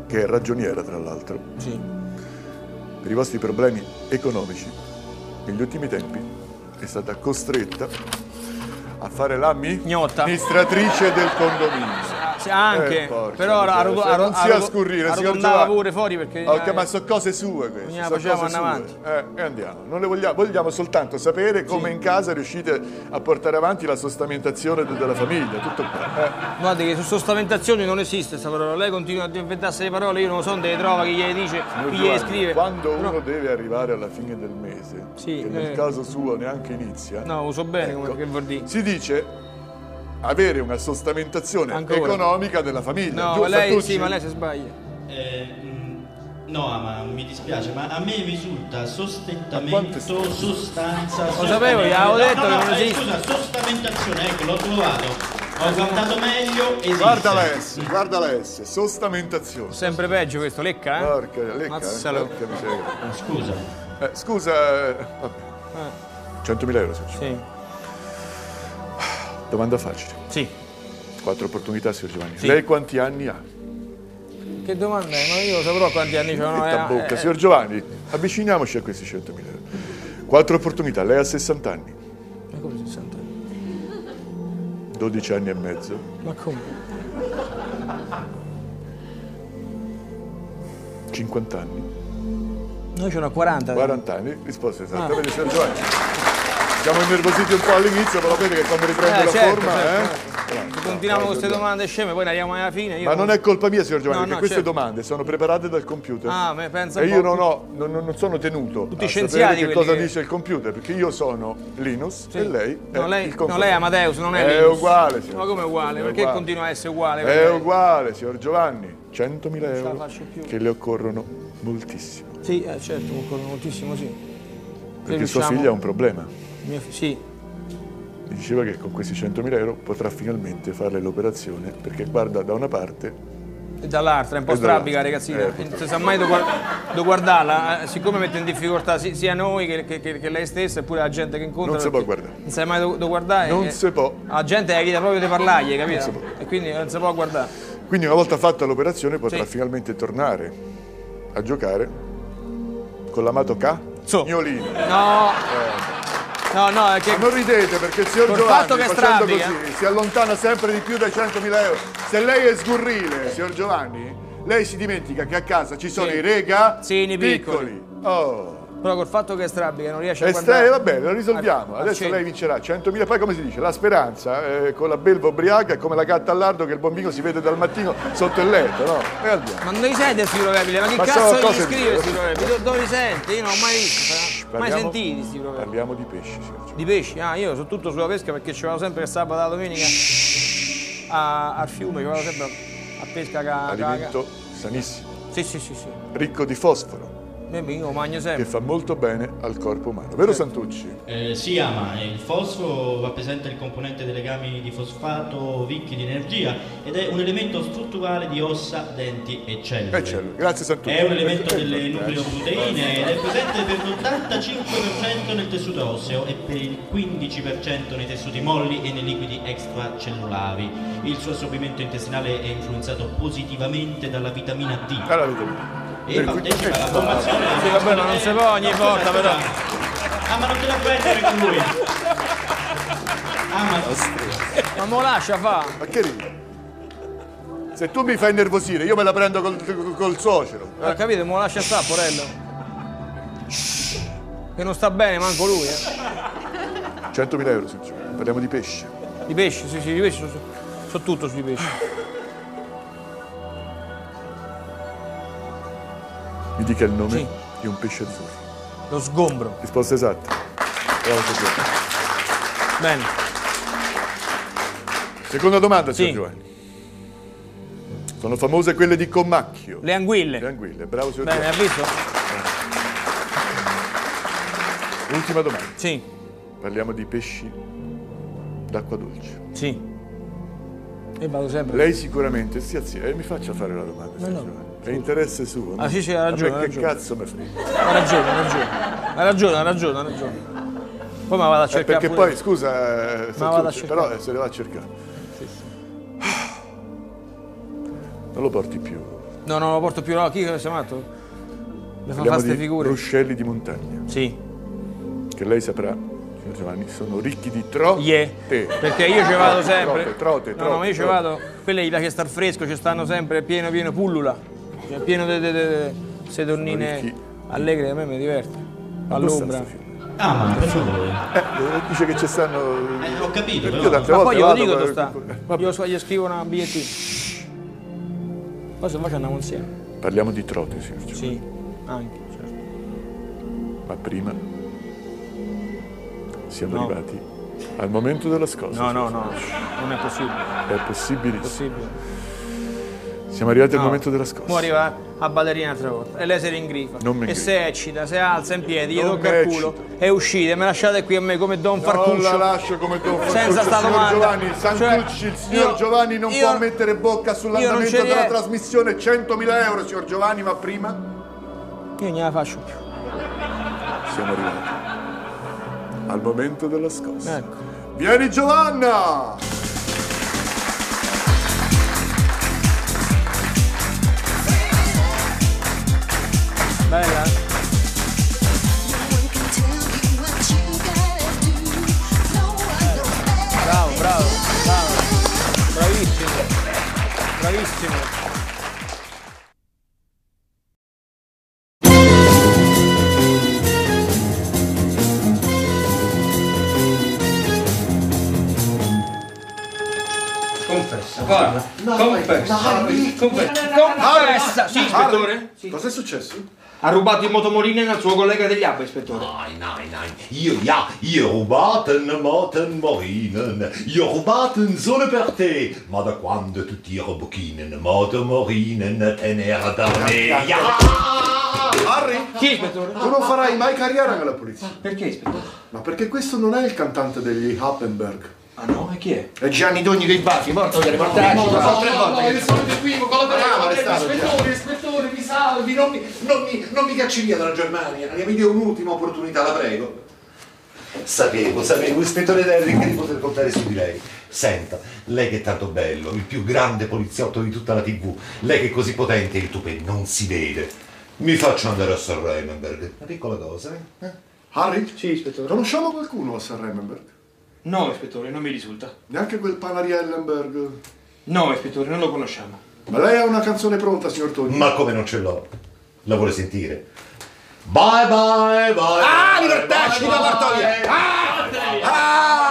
[SPEAKER 1] che è ragioniera tra l'altro,
[SPEAKER 2] sì.
[SPEAKER 1] per i vostri problemi economici, negli ultimi tempi è stata costretta a fare la mi- amministratrice del condominio.
[SPEAKER 2] Sì, anche,
[SPEAKER 1] Eh, porca
[SPEAKER 2] però
[SPEAKER 1] miseria,
[SPEAKER 2] arroto-
[SPEAKER 1] se non
[SPEAKER 2] arro-
[SPEAKER 1] sia
[SPEAKER 2] arroto-
[SPEAKER 1] scurrile, signor Giovanni.
[SPEAKER 2] pure fuori perché...
[SPEAKER 1] Ok,
[SPEAKER 2] eh,
[SPEAKER 1] ma sono cose sue queste.
[SPEAKER 2] Bisogna facciamo
[SPEAKER 1] sue. Eh, e andiamo. Non le vogliamo, vogliamo soltanto sapere come in casa riuscite a portare avanti la sostamentazione de- della famiglia, tutto qua. Eh,
[SPEAKER 2] Guardi che su sostaventazione non esiste questa parola, lei continua a inventarsi le parole, io non so dove le trova, chi gliele dice,
[SPEAKER 1] signor
[SPEAKER 2] chi gliele scrive.
[SPEAKER 1] Quando
[SPEAKER 2] Però-
[SPEAKER 1] uno deve arrivare alla fine del mese,
[SPEAKER 2] Sì,
[SPEAKER 1] che nel
[SPEAKER 2] eh.
[SPEAKER 1] caso suo neanche inizia,
[SPEAKER 2] No, uso bene
[SPEAKER 1] Ecco.
[SPEAKER 2] come che vuol dire.
[SPEAKER 1] si dice avere una sostamentazione
[SPEAKER 2] Ancora.
[SPEAKER 1] economica della famiglia.
[SPEAKER 2] No,
[SPEAKER 1] giusto,
[SPEAKER 2] lei sì, ma lei si sbaglia.
[SPEAKER 3] Eh, mm, No, ma mi dispiace, ma a me risulta sostentamento, sostanza.
[SPEAKER 2] Lo sapevo, gli avevo detto
[SPEAKER 3] no,
[SPEAKER 2] che
[SPEAKER 3] no,
[SPEAKER 2] non
[SPEAKER 3] eh,
[SPEAKER 2] esiste.
[SPEAKER 3] Scusa, sostamentazione, ecco, l'ho trovato. Ho guardato meglio, esiste.
[SPEAKER 1] Guarda la S, guarda la S, sostamentazione.
[SPEAKER 2] Sempre peggio questo, lecca, eh?
[SPEAKER 1] Porca, lecca, eh,
[SPEAKER 2] Mazzalo.
[SPEAKER 1] porca miseria.
[SPEAKER 3] Scusa.
[SPEAKER 1] Eh, scusa, eh, vabbè. 100.000 euro, signor Giovanni.
[SPEAKER 2] Sì.
[SPEAKER 1] Domanda facile.
[SPEAKER 2] Sì.
[SPEAKER 1] Quattro opportunità, signor Giovanni.
[SPEAKER 2] Sì.
[SPEAKER 1] Lei quanti anni ha?
[SPEAKER 2] Che domanda è? Ma io saprò quanti anni c'ho.
[SPEAKER 1] Fitta
[SPEAKER 2] No,
[SPEAKER 1] bocca,
[SPEAKER 2] eh,
[SPEAKER 1] signor Giovanni, avviciniamoci a questi 100.000 euro. Quattro opportunità, lei ha 60 anni,
[SPEAKER 2] Ma come 60 anni?
[SPEAKER 1] 12 anni e mezzo,
[SPEAKER 2] Ma come?
[SPEAKER 1] 50 anni,
[SPEAKER 2] Noi ce n'ho 40.
[SPEAKER 1] 40 anni, risposta esatta.
[SPEAKER 2] Ah.
[SPEAKER 1] Vede, signor Giovanni, siamo innervositi un po' all'inizio, però vede che quando riprende
[SPEAKER 2] Eh,
[SPEAKER 1] la
[SPEAKER 2] certo,
[SPEAKER 1] forma...
[SPEAKER 2] certo.
[SPEAKER 1] eh? Bravo,
[SPEAKER 2] Se continuiamo con queste domande sceme, poi ne arriviamo alla fine.
[SPEAKER 1] Ma non è colpa mia, signor Giovanni,
[SPEAKER 2] No, no,
[SPEAKER 1] queste
[SPEAKER 2] certo.
[SPEAKER 1] domande sono preparate dal computer.
[SPEAKER 2] Ah, ma pensa
[SPEAKER 1] e io non, ho, non, non- non sono tenuto
[SPEAKER 2] Tutti
[SPEAKER 1] a
[SPEAKER 2] scienziati
[SPEAKER 1] sapere che cosa
[SPEAKER 2] che-
[SPEAKER 1] dice il computer, perché io sono Linus
[SPEAKER 2] Sì.
[SPEAKER 1] e lei è
[SPEAKER 2] No, lei,
[SPEAKER 1] il
[SPEAKER 2] no,
[SPEAKER 1] computer.
[SPEAKER 2] lei è Amadeus, non è
[SPEAKER 1] È
[SPEAKER 2] Linus.
[SPEAKER 1] uguale, signor
[SPEAKER 2] Ma come uguale?
[SPEAKER 1] È
[SPEAKER 2] Perché
[SPEAKER 1] uguale.
[SPEAKER 2] continua a essere uguale?
[SPEAKER 1] È
[SPEAKER 2] Perché-
[SPEAKER 1] uguale, signor Giovanni. 100.000
[SPEAKER 2] la
[SPEAKER 1] euro che le occorrono moltissimo.
[SPEAKER 2] Sì, eh, certo, concordo moltissimo, sì.
[SPEAKER 1] Perché sua figlia ha un problema.
[SPEAKER 2] Mio sì,
[SPEAKER 1] Mi diceva che con questi 100.000 euro potrà finalmente fare l'operazione perché guarda da una parte
[SPEAKER 2] e dall'altra, è un po' strabica, ragazzina.
[SPEAKER 1] Eh,
[SPEAKER 2] non si sa mai dove guard- dove guardarla, eh, siccome mette in difficoltà si- sia noi che, che- che- che lei stessa e pure la gente che incontra.
[SPEAKER 1] Non si può guardare.
[SPEAKER 2] Non sai mai dove, guardare.
[SPEAKER 1] non
[SPEAKER 2] e-
[SPEAKER 1] si può.
[SPEAKER 2] La gente evita proprio di parlargli,
[SPEAKER 1] si
[SPEAKER 2] capito?
[SPEAKER 1] può.
[SPEAKER 2] E quindi non si può guardare.
[SPEAKER 1] Quindi una volta fatta l'operazione potrà
[SPEAKER 2] Sì.
[SPEAKER 1] finalmente tornare a giocare con l'amato
[SPEAKER 2] So.
[SPEAKER 1] Cagnolino.
[SPEAKER 2] No, no, no, è che.
[SPEAKER 1] Ma non ridete perché il signor
[SPEAKER 2] Col
[SPEAKER 1] Giovanni
[SPEAKER 2] fatto che
[SPEAKER 1] facendo
[SPEAKER 2] strabica.
[SPEAKER 1] così si allontana sempre di più dai 100.000 euro. Se lei è sgurrile, signor Giovanni, lei si dimentica che a casa ci sono
[SPEAKER 2] Sì.
[SPEAKER 1] i rega
[SPEAKER 2] Sì, piccoli.
[SPEAKER 1] Oh.
[SPEAKER 2] Però col fatto che è strabica non riesce a guardare.
[SPEAKER 1] stai, va bene, lo risolviamo.
[SPEAKER 2] al
[SPEAKER 1] Adesso lei vincerà 100.000. Poi come si dice? La speranza eh, con la belva ubriaca è come la gatta al lardo che il bambino si vede dal mattino sotto il letto, no? E andiamo.
[SPEAKER 2] Ma non li sente sti probabili? Ma che
[SPEAKER 1] Ma
[SPEAKER 2] cazzo gli scrive sti probabili? Dove, dove li sente? Io non ho mai visto, mai sentiti sti probabili.
[SPEAKER 1] Parliamo di pesci, signor Giovanni.
[SPEAKER 2] Di pesci? Ah, io sono tutto sulla pesca perché ci vado sempre sabato e domenica a- al fiume, ci vado sempre a pesca ca, ca,
[SPEAKER 1] Alimento sanissimo,
[SPEAKER 2] Sì, sì, sì, sì.
[SPEAKER 1] ricco di fosforo,
[SPEAKER 2] Io lo mangio
[SPEAKER 1] che
[SPEAKER 2] sempre.
[SPEAKER 1] fa molto bene al corpo umano. Vero Santucci?
[SPEAKER 3] Eh, si ama, il fosforo rappresenta il componente dei legami di fosfato ricchi di energia ed è un elemento strutturale di ossa, denti e cellule.
[SPEAKER 1] Eh, cielo. Grazie Santucci.
[SPEAKER 3] È un elemento delle nucleoproteine ed è presente per l'85% nel tessuto osseo e per il 15% nei tessuti molli e nei liquidi extracellulari. Il suo assorbimento intestinale è influenzato positivamente dalla vitamina D
[SPEAKER 1] Allora, vitamina.
[SPEAKER 3] E partecipa alla formazione
[SPEAKER 2] Sì, vabbè, ma non si può ogni volta, però.
[SPEAKER 3] Ah, ma non te la prendere con lui! Ah, ma
[SPEAKER 2] Ma mo lascia fa.
[SPEAKER 1] Ma che ridi? Se tu mi fai innervosire, io me la prendo col, col- col suocero.
[SPEAKER 2] Ha capito? Mo lascia sta, porello. Che non sta bene manco lui, eh.
[SPEAKER 1] 100.000 euro, signor Giovanni. Parliamo di pesce.
[SPEAKER 2] I pesci, sì, sì, i pesci sono so tutto sui pesci.
[SPEAKER 1] Mi dica il nome
[SPEAKER 2] Sì.
[SPEAKER 1] di un pesce azzurro.
[SPEAKER 2] Lo sgombro.
[SPEAKER 1] Risposta esatta. Bravo, signor.
[SPEAKER 2] Bene.
[SPEAKER 1] Seconda domanda, signor
[SPEAKER 2] Sì.
[SPEAKER 1] Giovanni. Sono famose quelle di Commacchio.
[SPEAKER 2] Le anguille.
[SPEAKER 1] Le anguille. Bravo, signor
[SPEAKER 2] Bene, ha
[SPEAKER 1] Giovanni.
[SPEAKER 2] visto?
[SPEAKER 1] Ultima domanda.
[SPEAKER 2] Sì,
[SPEAKER 1] Parliamo di pesci d'acqua dolce.
[SPEAKER 2] sì. E vado sempre.
[SPEAKER 1] Lei sicuramente, stia zitto, e mi faccia fare la domanda, signor
[SPEAKER 2] no.
[SPEAKER 1] Giovanni. È interesse suo. no?
[SPEAKER 2] Ah, sì, sì, ha ragione,
[SPEAKER 1] che
[SPEAKER 2] ragione.
[SPEAKER 1] cazzo mi frega?
[SPEAKER 2] Ha ragione, ha ragione. Ha ragione, ha ragione, ha ragione. Poi me la vado a
[SPEAKER 1] Eh,
[SPEAKER 2] cercare
[SPEAKER 1] perché
[SPEAKER 2] pure.
[SPEAKER 1] poi, scusa, eh,
[SPEAKER 2] cercare.
[SPEAKER 1] però eh, se le va a cercare. Non lo porti più.
[SPEAKER 2] No, non lo porto più, no, chi che sei matto? Mi fa
[SPEAKER 1] Parliamo
[SPEAKER 2] fare ste
[SPEAKER 1] di
[SPEAKER 2] figure.
[SPEAKER 1] ruscelli di montagna,
[SPEAKER 2] Sì,
[SPEAKER 1] che lei saprà, signor Giovanni, sono ricchi di trote.
[SPEAKER 2] yeah. Perché io ci vado sempre.
[SPEAKER 1] Trote, trote,
[SPEAKER 2] No, no, ma io ci
[SPEAKER 1] trote.
[SPEAKER 2] vado. Quelli gli piace star fresco, ci stanno sempre pieno, pieno, pullula. Cioè, pieno di queste donnine
[SPEAKER 1] ricchi.
[SPEAKER 2] allegre, a me mi diverte. All'ombra.
[SPEAKER 3] Ah, ma per favore.
[SPEAKER 1] Eh, dice che ci stanno...
[SPEAKER 3] Eh, ho capito,
[SPEAKER 1] Io
[SPEAKER 3] però.
[SPEAKER 1] tante
[SPEAKER 2] Ma
[SPEAKER 1] volte
[SPEAKER 2] poi glielo dico dove sta. Io so- gli scrivo una bigliettino. Poi se faccio andiamo insieme.
[SPEAKER 1] Parliamo di trote, signor Giovanni.
[SPEAKER 2] Sì, anche, certo.
[SPEAKER 1] Ma prima siamo
[SPEAKER 2] No.
[SPEAKER 1] arrivati al momento della scossa.
[SPEAKER 2] No, no, no, non è possibile.
[SPEAKER 1] È possibilissimo.
[SPEAKER 2] possibile.
[SPEAKER 1] Siamo arrivati al
[SPEAKER 2] No.
[SPEAKER 1] momento della scossa.
[SPEAKER 2] Mo arriva a ballerina un'altra volta e lei si ringrifa.
[SPEAKER 1] Non mi
[SPEAKER 2] e si eccita, si alza in piedi, gli tocca il culo e uscite, me lasciate qui a me come Don Farcuccio.
[SPEAKER 1] Non la lascio come Don Farcuccio,
[SPEAKER 2] Senza sta
[SPEAKER 1] signor
[SPEAKER 2] domanda.
[SPEAKER 1] Giovanni. Santucci,
[SPEAKER 2] Cioè,
[SPEAKER 1] il signor
[SPEAKER 2] io-
[SPEAKER 1] Giovanni non
[SPEAKER 2] io-
[SPEAKER 1] può mettere bocca sull'andamento della trasmissione. 100.000 euro, signor Giovanni, ma prima
[SPEAKER 2] Io non gliela faccio più.
[SPEAKER 1] siamo arrivati al momento della scossa.
[SPEAKER 2] Ecco.
[SPEAKER 1] Vieni Giovanna!
[SPEAKER 2] Bella? Bravo, bravo, bravo. Bravissimo. Bravissimo. Confessa, guarda. confessa. confessa. Confessa. Sì, ispettore?
[SPEAKER 1] Cos'è successo?
[SPEAKER 2] Ha rubato il motomorino al suo collega degli Abba, ispettore.
[SPEAKER 10] Nein, nein, nein. Io, ja, io rubaten motormorinen. Io rubaten solo per te. Ma da quando tutti i robocchinen motormorinen tenere da me? Ja!
[SPEAKER 1] Harry?
[SPEAKER 2] Chi, ispettore?
[SPEAKER 1] Tu non farai mai carriera nella polizia.
[SPEAKER 2] Perché, ispettore?
[SPEAKER 1] Ma perché questo non è il cantante degli Happenberg.
[SPEAKER 2] Ah no, e chi è?
[SPEAKER 7] È Gianni Dogni dei Baffi, porta dei reportaggi.
[SPEAKER 10] No,
[SPEAKER 7] so
[SPEAKER 10] no,
[SPEAKER 7] tre
[SPEAKER 10] no,
[SPEAKER 7] volte
[SPEAKER 10] no,
[SPEAKER 7] che-
[SPEAKER 10] il solito equivoco, la
[SPEAKER 7] arrestato,
[SPEAKER 10] ispettore, ispettore, mi salvi, non mi, non mi, non mi cacci via dalla Germania, mi dia un'ultima opportunità, la prego. Sapevo, sapevo, ispettore Derrick di poter contare su di lei. Senta, lei che è tanto bello, il più grande poliziotto di tutta la tv, lei che è così potente il tupè non si vede. Mi faccio andare a Sorrenberg. Una piccola cosa, eh?
[SPEAKER 1] Harry?
[SPEAKER 2] Sì, ispettore.
[SPEAKER 1] Conosciamo qualcuno a San Remmenberg?
[SPEAKER 2] No, ispettore, non mi risulta.
[SPEAKER 1] Neanche quel Panariellenberg?
[SPEAKER 2] No, ispettore, non lo conosciamo.
[SPEAKER 1] Ma lei ha una canzone pronta, signor Togni?
[SPEAKER 10] Ma come non ce l'ho? La vuole sentire? Bye bye bye.
[SPEAKER 7] Ah,
[SPEAKER 10] bye,
[SPEAKER 7] libertacci
[SPEAKER 10] bye,
[SPEAKER 7] da Bartoglia!
[SPEAKER 10] bye.
[SPEAKER 7] Ah!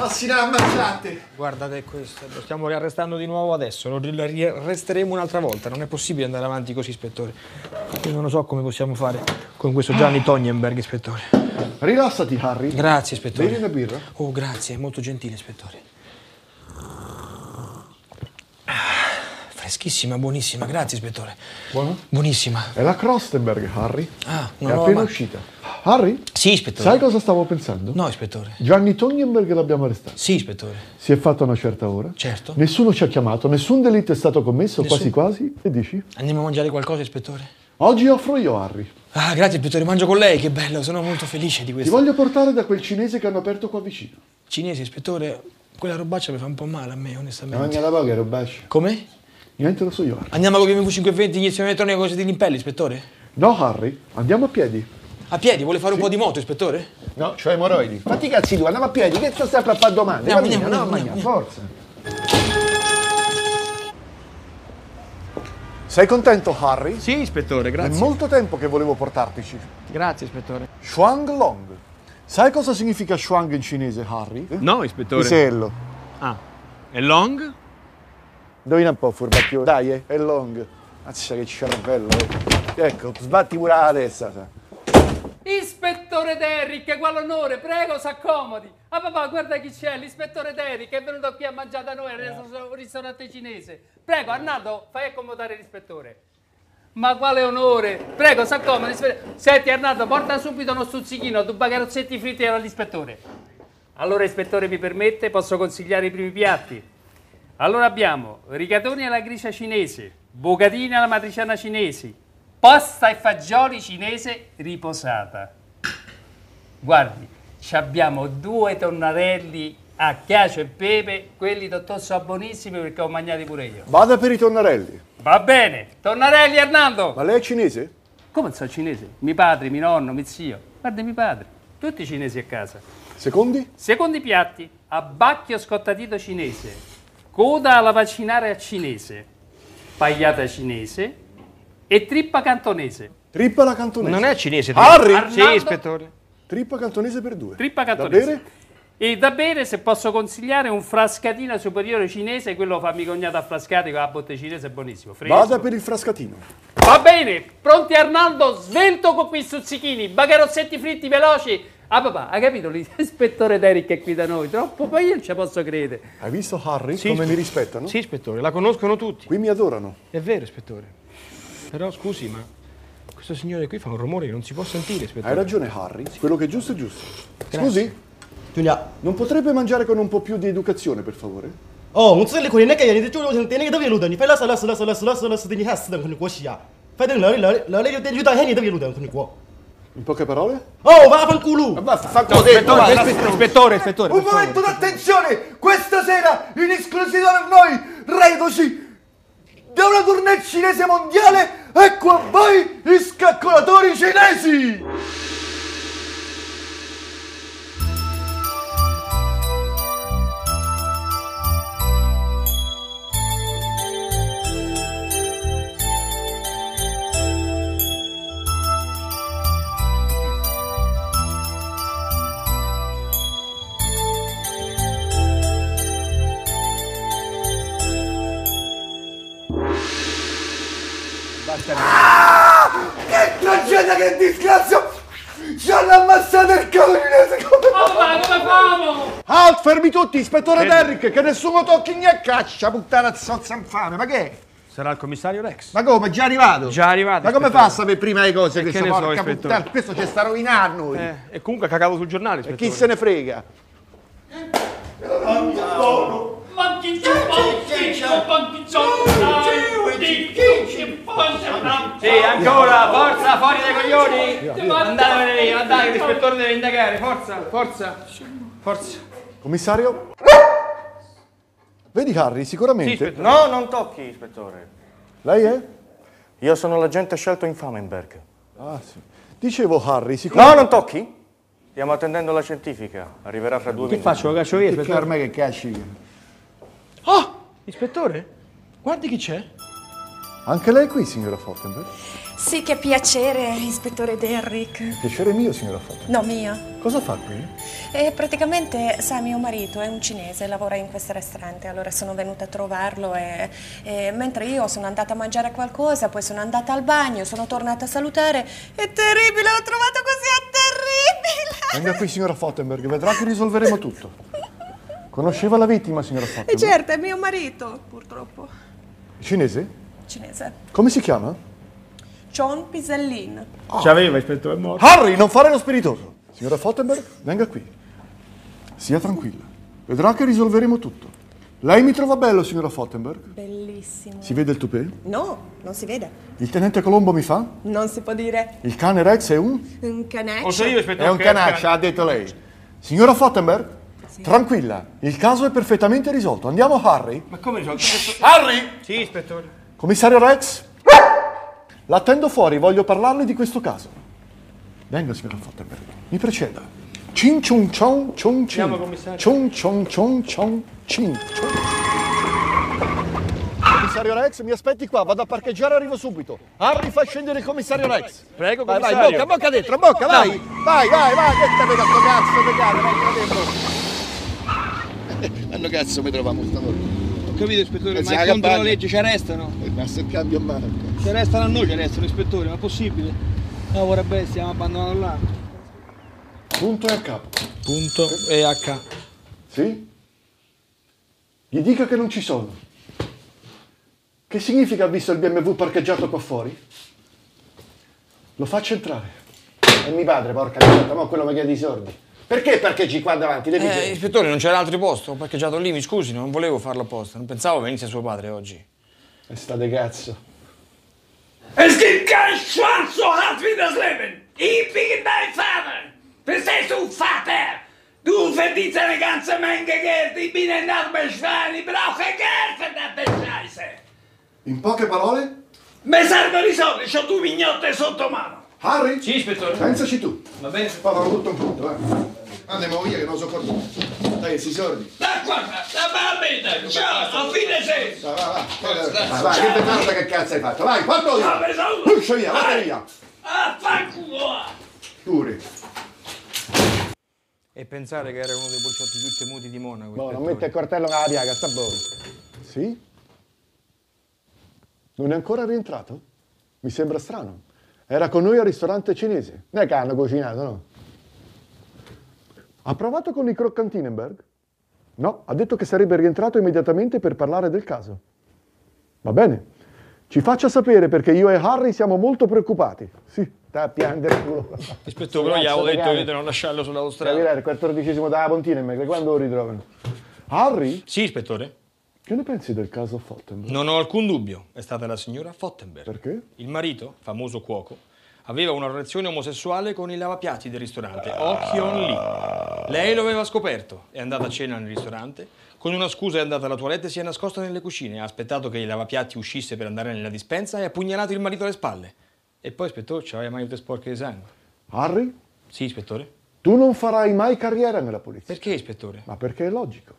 [SPEAKER 7] Assina ammazzate!
[SPEAKER 2] Guardate questo, lo stiamo riarrestando di nuovo adesso, lo ri- riarresteremo un'altra volta, non è possibile andare avanti così, ispettore. Io non lo so come possiamo fare con questo Gianni Tognenberg, ispettore.
[SPEAKER 1] Rilassati, Harry.
[SPEAKER 2] Grazie, ispettore.
[SPEAKER 1] Bevi una birra?
[SPEAKER 2] Oh, grazie, è molto gentile, ispettore. Freschissima, buonissima, grazie, ispettore.
[SPEAKER 1] Buona?
[SPEAKER 2] Buonissima.
[SPEAKER 1] È la Krostenberg, Harry.
[SPEAKER 2] Ah,
[SPEAKER 1] È
[SPEAKER 2] non l'ho
[SPEAKER 1] appena
[SPEAKER 2] mai-
[SPEAKER 1] uscita. Harry?
[SPEAKER 2] Sì, ispettore.
[SPEAKER 1] Sai cosa stavo pensando?
[SPEAKER 2] No, ispettore.
[SPEAKER 1] Gianni Tognenberg l'abbiamo arrestato.
[SPEAKER 2] Sì, ispettore.
[SPEAKER 1] Si è fatto a una certa ora.
[SPEAKER 2] Certo.
[SPEAKER 1] Nessuno ci ha chiamato, nessun delitto è stato commesso,
[SPEAKER 2] Nessun-
[SPEAKER 1] quasi quasi. Che dici?
[SPEAKER 2] Andiamo a mangiare qualcosa, ispettore?
[SPEAKER 1] Oggi offro io, Harry.
[SPEAKER 2] Ah, grazie, ispettore, mangio con lei, che bello, sono molto felice di
[SPEAKER 1] Ti
[SPEAKER 2] questo.
[SPEAKER 1] voglio portare da quel cinese che hanno aperto qua vicino.
[SPEAKER 2] Cinese, ispettore, quella robaccia mi fa un po' male a me, onestamente.
[SPEAKER 1] la poca, Robasci.
[SPEAKER 2] Come?
[SPEAKER 1] Niente lo so io. Harry.
[SPEAKER 2] Andiamo con MV520, iniezione elettronica, cose di limpelli, ispettore?
[SPEAKER 1] No, Harry, andiamo a piedi.
[SPEAKER 2] A piedi, vuole fare un po' di moto, ispettore?
[SPEAKER 7] No, c'ho emoroidi. Fatti i cazzi tu, andiamo a piedi, che sto sempre a fare domande?
[SPEAKER 2] Andiamo, andiamo,
[SPEAKER 7] no,
[SPEAKER 2] andiamo,
[SPEAKER 7] andiamo,
[SPEAKER 1] Forza. Sei contento, Harry?
[SPEAKER 2] Sì, ispettore,
[SPEAKER 1] È molto tempo che volevo portartici.
[SPEAKER 2] Grazie, ispettore.
[SPEAKER 1] Shuang Long. Sai cosa significa Shuang in cinese, Harry?
[SPEAKER 2] No, ispettore.
[SPEAKER 1] Pisello.
[SPEAKER 2] Ah, è long?
[SPEAKER 1] Indovina un po', furbacchione. Dai, eh, è long. Mazza che cervello. eh. Ecco, sbatti pure la testa.
[SPEAKER 11] Ispettore Derrick, quale onore, prego, s'accomodi. Ah papà, guarda chi c'è, l'ispettore Derrick è venuto qui a mangiare da noi al ris- ristorante cinese. Prego, Arnaldo, fai accomodare l'ispettore. Ma quale onore! Prego, s'accomodi. Senti Arnaldo, porta subito uno stuzzichino, due bagarozzetti fritti all'ispettore. Allora, ispettore, mi permette, posso consigliare i primi piatti. Allora abbiamo rigatoni alla gricia cinese, bocatini alla matriciana cinese, pasta e fagioli cinese riposata. Guardi, ci abbiamo due tonnarelli a cacio e pepe, quelli dottor sono buonissimi perché ho mangiati pure io.
[SPEAKER 1] Vada per i tonnarelli.
[SPEAKER 11] Va bene, tonnarelli Arnaldo!
[SPEAKER 1] Ma lei è cinese?
[SPEAKER 11] Come sono cinese? Mi padre, mi nonno, mi zio. Guarda mio padre, tutti cinesi a casa.
[SPEAKER 1] Secondi?
[SPEAKER 11] Secondi piatti, abbacchio scottatito cinese, coda alla vaccinare a cinese, pagliata cinese e trippa cantonese.
[SPEAKER 1] Trippa la cantonese.
[SPEAKER 2] Non è cinese.
[SPEAKER 1] Harry?
[SPEAKER 11] Arnaldo-
[SPEAKER 2] Sì, ispettore.
[SPEAKER 1] Trippa cantonese per due.
[SPEAKER 11] Trippa
[SPEAKER 1] Da
[SPEAKER 11] cantonese.
[SPEAKER 1] bere?
[SPEAKER 11] E da bere, se posso consigliare, un frascatino superiore cinese, quello fa mio cognato a frascati con la botte cinese, è buonissimo. Fresco.
[SPEAKER 1] Vada per il frascatino.
[SPEAKER 11] Va bene, pronti Arnaldo, svelto con quei stuzzichini, bagarozzetti fritti veloci, Ah papà, hai capito? L'ispettore Derek è qui da noi, troppo, ma io non ci posso credere.
[SPEAKER 7] Hai visto Harry
[SPEAKER 2] sì,
[SPEAKER 7] come mi rispettano?
[SPEAKER 2] Sì, ispettore, la conoscono tutti.
[SPEAKER 7] Qui mi adorano.
[SPEAKER 2] È vero, ispettore. Però scusi, ma questo signore qui fa un rumore che non si può sentire, ispettore.
[SPEAKER 7] Hai ragione, Harry. Quello che è giusto è giusto. Grazie. Scusi? Giulia. Non potrebbe mangiare con un po' più di educazione, per favore?
[SPEAKER 12] 어, 목소리 고리네 게 얘네들 쪼로 전 때네 더 빌로더니 팔라살라살라살라살라살라스더니 하스던 근고 시야. 파든 러리 러리 러리 때 유다 해니 더 빌로던 근고.
[SPEAKER 7] In poche parole?
[SPEAKER 12] Oh, va a fanculo!
[SPEAKER 2] Ispettore, ispettore, ispettore, ispettore.
[SPEAKER 13] Un momento d'attenzione! Questa sera, in esclusiva per noi, reduci da una tournée cinese mondiale, ecco a voi gli scaccolatori cinesi! Ah! Che tragedia, che disgrazia! Ci hanno ammazzato il cavo cinese come...
[SPEAKER 11] ma come famo?
[SPEAKER 7] Halt, fermi tutti, ispettore Derrick, che nessuno tocchi né caccia, puttana zozza infame, ma che è?
[SPEAKER 2] Sarà il commissario Rex.
[SPEAKER 7] Ma come, già arrivato?
[SPEAKER 2] Già arrivato.
[SPEAKER 7] Ma come
[SPEAKER 2] ispettore.
[SPEAKER 7] fa a sapere prima le cose?
[SPEAKER 2] E
[SPEAKER 7] Questo,
[SPEAKER 2] che ne so,
[SPEAKER 7] porca
[SPEAKER 2] ispettore.
[SPEAKER 7] puttana, questo ci sta rovinando noi.
[SPEAKER 2] Eh, e comunque ha cagato sul giornale,
[SPEAKER 7] E
[SPEAKER 2] ispettore.
[SPEAKER 7] chi se ne frega?
[SPEAKER 2] Sì, ancora, forza, fuori dai coglioni! Andatevene via, andate, l'ispettore deve indagare, forza, forza, forza.
[SPEAKER 7] Commissario? Vedi Harry, sicuramente...
[SPEAKER 6] No, non tocchi, ispettore.
[SPEAKER 7] Lei è?
[SPEAKER 6] Io sono l'agente scelto in Famenberg.
[SPEAKER 7] Ah, sì. Dicevo Harry,
[SPEAKER 6] No,
[SPEAKER 7] sicuramente...
[SPEAKER 6] non tocchi? Stiamo attendendo la scientifica. Arriverà fra due
[SPEAKER 2] Che
[SPEAKER 6] minuti.
[SPEAKER 2] faccio, lo caccio via,
[SPEAKER 7] Che
[SPEAKER 2] ispettore?
[SPEAKER 7] per me che cacci?
[SPEAKER 2] Oh, ispettore? Guardi chi c'è.
[SPEAKER 7] Anche lei qui, signora Fortenberg?
[SPEAKER 8] Sì, che piacere, ispettore Derrick.
[SPEAKER 7] Piacere mio, signora Fortenberg.
[SPEAKER 8] No, mio.
[SPEAKER 7] Cosa fa qui?
[SPEAKER 8] E praticamente, sa, mio marito è un cinese, lavora in questo ristorante, allora sono venuta a trovarlo e, e mentre io sono andata a mangiare qualcosa, poi sono andata al bagno, sono tornata a salutare. È terribile, l'ho trovato così, è terribile!
[SPEAKER 7] Venga qui, signora Fortenberg, vedrà che risolveremo tutto. Conosceva la vittima, signora
[SPEAKER 8] E
[SPEAKER 7] Fortenberg?
[SPEAKER 8] certo, è mio marito, purtroppo.
[SPEAKER 7] Cinese?
[SPEAKER 8] Cinese.
[SPEAKER 7] Come si chiama?
[SPEAKER 8] John Pisellin.
[SPEAKER 2] Ci aveva, ispettore, è morto.
[SPEAKER 7] Harry, non fare lo spiritoso. Signora Fortenberg, venga qui. Sia tranquilla. Vedrà che risolveremo tutto. Lei mi trova bello, signora Fortenberg?
[SPEAKER 8] Bellissimo.
[SPEAKER 7] Si vede il tupè?
[SPEAKER 8] No, non si vede.
[SPEAKER 7] Il tenente Colombo mi fa?
[SPEAKER 8] Non si può dire
[SPEAKER 7] Il cane Rex è un?
[SPEAKER 8] un canaccio.
[SPEAKER 2] Posso io, ispettore?
[SPEAKER 7] È un canaccia, ha detto lei. Signora Fortenberg? Tranquilla, il caso è perfettamente risolto. Andiamo, Harry?
[SPEAKER 2] Ma come risolto?
[SPEAKER 7] Harry?
[SPEAKER 2] Sì, ispettore.
[SPEAKER 7] Commissario Rex? L'attendo fuori, voglio parlarle di questo caso. Venga, signora Fortenberg, mi preceda. Cin cion cion cion cin.
[SPEAKER 2] Chiama commissario.
[SPEAKER 7] Cion cion cion cion cin. Commissario Rex, mi aspetti qua, vado a parcheggiare e arrivo subito. Harry fa scendere il commissario Rex.
[SPEAKER 2] Prego,
[SPEAKER 7] Vai, vai,
[SPEAKER 2] commissario.
[SPEAKER 7] bocca, bocca dentro, bocca, vai. Vai, vai, vai, che stai per sto cazzo cane, vai dentro. Hanno cazzo mi troviamo stavolta.
[SPEAKER 2] Ho capito, ispettore,
[SPEAKER 7] Eh,
[SPEAKER 2] ma
[SPEAKER 7] la
[SPEAKER 2] contro la legge, ci arrestano.
[SPEAKER 7] Basta il cambio a mano.
[SPEAKER 2] Ci arrestano a noi, ci arrestano, ispettore, ma è possibile? No, bene, stiamo abbandonando là.
[SPEAKER 7] Punto e a capo.
[SPEAKER 2] Punto e H.
[SPEAKER 7] Sì? Gli dica che non ci sono. Che significa ha visto il BMW parcheggiato qua fuori? Lo faccio entrare.
[SPEAKER 14] È mio padre, porca miseria, ma quello mi chiede i soldi. Perché parcheggi qua davanti? Devi
[SPEAKER 2] Eh, ispettore, non c'era altro posto, ho parcheggiato lì, mi scusi, non volevo farlo apposta, non pensavo venisse suo padre oggi.
[SPEAKER 7] E state cazzo.
[SPEAKER 15] Es gibt kein Schwanz so hart wie das Leben. Ich bin dein Vater. Verstehst du, Vater? Du verdienst eine ganze Menge Geld. Ich bin ein armer Schwein. Ich brauche Geld, verdammte Scheiße.
[SPEAKER 7] In poche parole?
[SPEAKER 15] Mi servono i soldi, c'ho due mignotte sotto mano.
[SPEAKER 7] Harry?
[SPEAKER 2] Sì, ispettore.
[SPEAKER 7] Pensaci tu.
[SPEAKER 2] Va bene.
[SPEAKER 7] Poi tutto un punto, eh. Andiamo via che non so cosa. Dai, questi soldi.
[SPEAKER 15] Da guarda, da bambina. Ciao, a fine sera.
[SPEAKER 7] Va, va, va. Vai, vai, che penata che cazzo hai fatto? Vai, quanto io?
[SPEAKER 15] Vabbè, sono-
[SPEAKER 7] Uscia via, vai via.
[SPEAKER 15] Ah, fanculo.
[SPEAKER 7] Pure.
[SPEAKER 2] E pensare che era uno dei polciotti più temuti di Monaco.
[SPEAKER 14] Boh, non mette il coltello nella piaga, sta buono.
[SPEAKER 7] Sì? Non è ancora rientrato? Mi sembra strano. Era con noi al ristorante cinese.
[SPEAKER 14] Non è che hanno cucinato, no?
[SPEAKER 1] Ha provato con i Croccantinenberg? No, ha detto che sarebbe rientrato immediatamente per parlare del caso. Va bene. Ci faccia sapere perché io e Harry siamo molto preoccupati. Sì, sta a piangere il culo.
[SPEAKER 2] Ispettore, però gli avevo detto di non lasciarlo sull'autostrada.
[SPEAKER 7] Il quattordicesimo dalla Pontinenberg, quando lo ritrovano?
[SPEAKER 1] Harry?
[SPEAKER 2] Sì, ispettore.
[SPEAKER 1] Che ne pensi del caso Fottenberg?
[SPEAKER 2] Non ho alcun dubbio, è stata la signora Fottenberg.
[SPEAKER 1] Perché?
[SPEAKER 2] Il marito, famoso cuoco, aveva una relazione omosessuale con i lavapiatti del ristorante. Occhio lì. Lei lo aveva scoperto, è andata a cena nel ristorante, con una scusa è andata alla toilette e si è nascosta nelle cucine, ha aspettato che il lavapiatti uscisse per andare nella dispensa e ha pugnalato il marito alle spalle. E poi, ispettore, c'aveva mai tutte sporche di sangue.
[SPEAKER 1] Harry?
[SPEAKER 2] Sì, ispettore.
[SPEAKER 1] Tu non farai mai carriera nella polizia.
[SPEAKER 2] Perché, ispettore?
[SPEAKER 1] Ma perché è logico.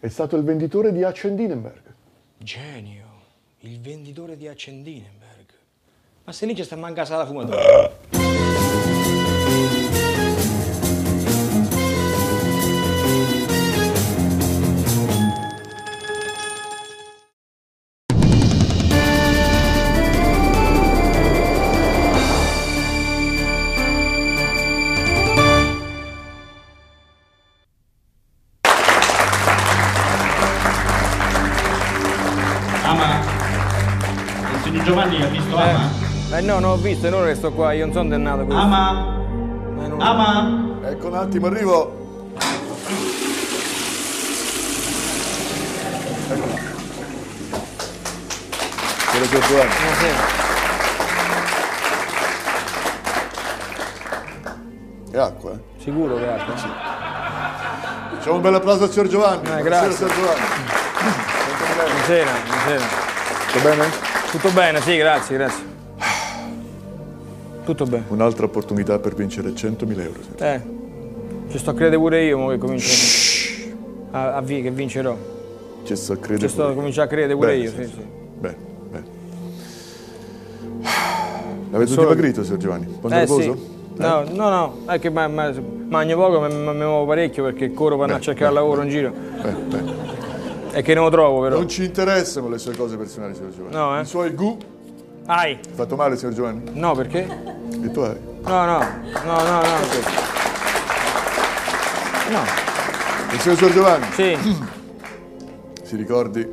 [SPEAKER 1] È stato il venditore di Accendinenberg.
[SPEAKER 2] Genio, il venditore di Accendinenberg. Ma se lì c'è sta no, non ho visto, è ora che sto qua, io non sono dannato questo.
[SPEAKER 3] Ama. Ama.
[SPEAKER 1] Ecco un attimo, arrivo. Ecco. Quello che Giovanni. È acqua, eh?
[SPEAKER 2] Sicuro che è acqua?
[SPEAKER 1] Sì. Facciamo un bel applauso al signor Giovanni.
[SPEAKER 2] Eh,
[SPEAKER 1] Buonasera,
[SPEAKER 2] grazie.
[SPEAKER 1] signor Giovanni.
[SPEAKER 2] Buonasera, buonasera.
[SPEAKER 1] Tutto bene?
[SPEAKER 2] Tutto bene, sì, grazie, grazie. Tutto bene.
[SPEAKER 1] Un'altra opportunità per vincere 100.000 euro.
[SPEAKER 2] Eh, ci sto a credere pure io, mo che comincio a, a vi- che vincerò.
[SPEAKER 1] Ci sto a credere.
[SPEAKER 2] Ci sto a cominciare a credere pure
[SPEAKER 1] Bene,
[SPEAKER 2] io,
[SPEAKER 1] sì,
[SPEAKER 2] sì.
[SPEAKER 1] Bene, bene. L'avete
[SPEAKER 2] Solo-
[SPEAKER 1] dimagrito, signor Giovanni? Quando
[SPEAKER 2] Eh
[SPEAKER 1] riposo?
[SPEAKER 2] sì. No, no, no, è che ma, ma- mangio poco, ma ma mi muovo parecchio perché corro per andare a cercare lavoro in giro. E che non lo trovo però.
[SPEAKER 1] Non ci interessano le sue cose personali, signor Giovanni.
[SPEAKER 2] No, eh.
[SPEAKER 1] I suoi gu.
[SPEAKER 2] Hai?
[SPEAKER 1] Hai fatto male, signor Giovanni?
[SPEAKER 2] No, perché?
[SPEAKER 1] E tu hai?
[SPEAKER 2] No, no, no, no, no. No.
[SPEAKER 1] Il signor Giovanni?
[SPEAKER 2] Sì.
[SPEAKER 1] Si ricordi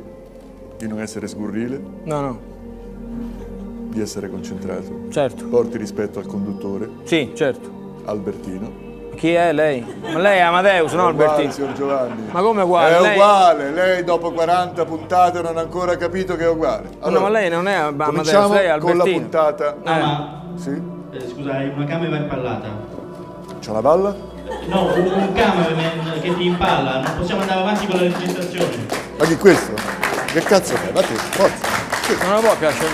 [SPEAKER 1] di non essere sgurrile,
[SPEAKER 2] No, no.
[SPEAKER 1] di essere concentrato.
[SPEAKER 2] Certo.
[SPEAKER 1] Porti rispetto al conduttore,
[SPEAKER 2] Sì, certo.
[SPEAKER 1] Albertino.
[SPEAKER 2] Chi è lei? Ma lei è Amadeus, no Albertino?
[SPEAKER 1] signor Giovanni.
[SPEAKER 2] Ma come uguale?
[SPEAKER 1] È
[SPEAKER 2] Lei-
[SPEAKER 1] uguale, lei dopo 40 puntate non ha ancora capito che è uguale.
[SPEAKER 2] no, ma lei non è Amadeus, lei è
[SPEAKER 1] con la
[SPEAKER 2] Albertino.
[SPEAKER 1] puntata.
[SPEAKER 3] Ama.
[SPEAKER 1] Sì?
[SPEAKER 3] Eh, scusa, hai una camera impallata?
[SPEAKER 1] C'è una palla?
[SPEAKER 3] No, un, cameraman che ti impalla, non possiamo andare avanti con la registrazione.
[SPEAKER 1] Ma chi è questo? Che cazzo fai? Vatti, forza.
[SPEAKER 2] Non la può piacere.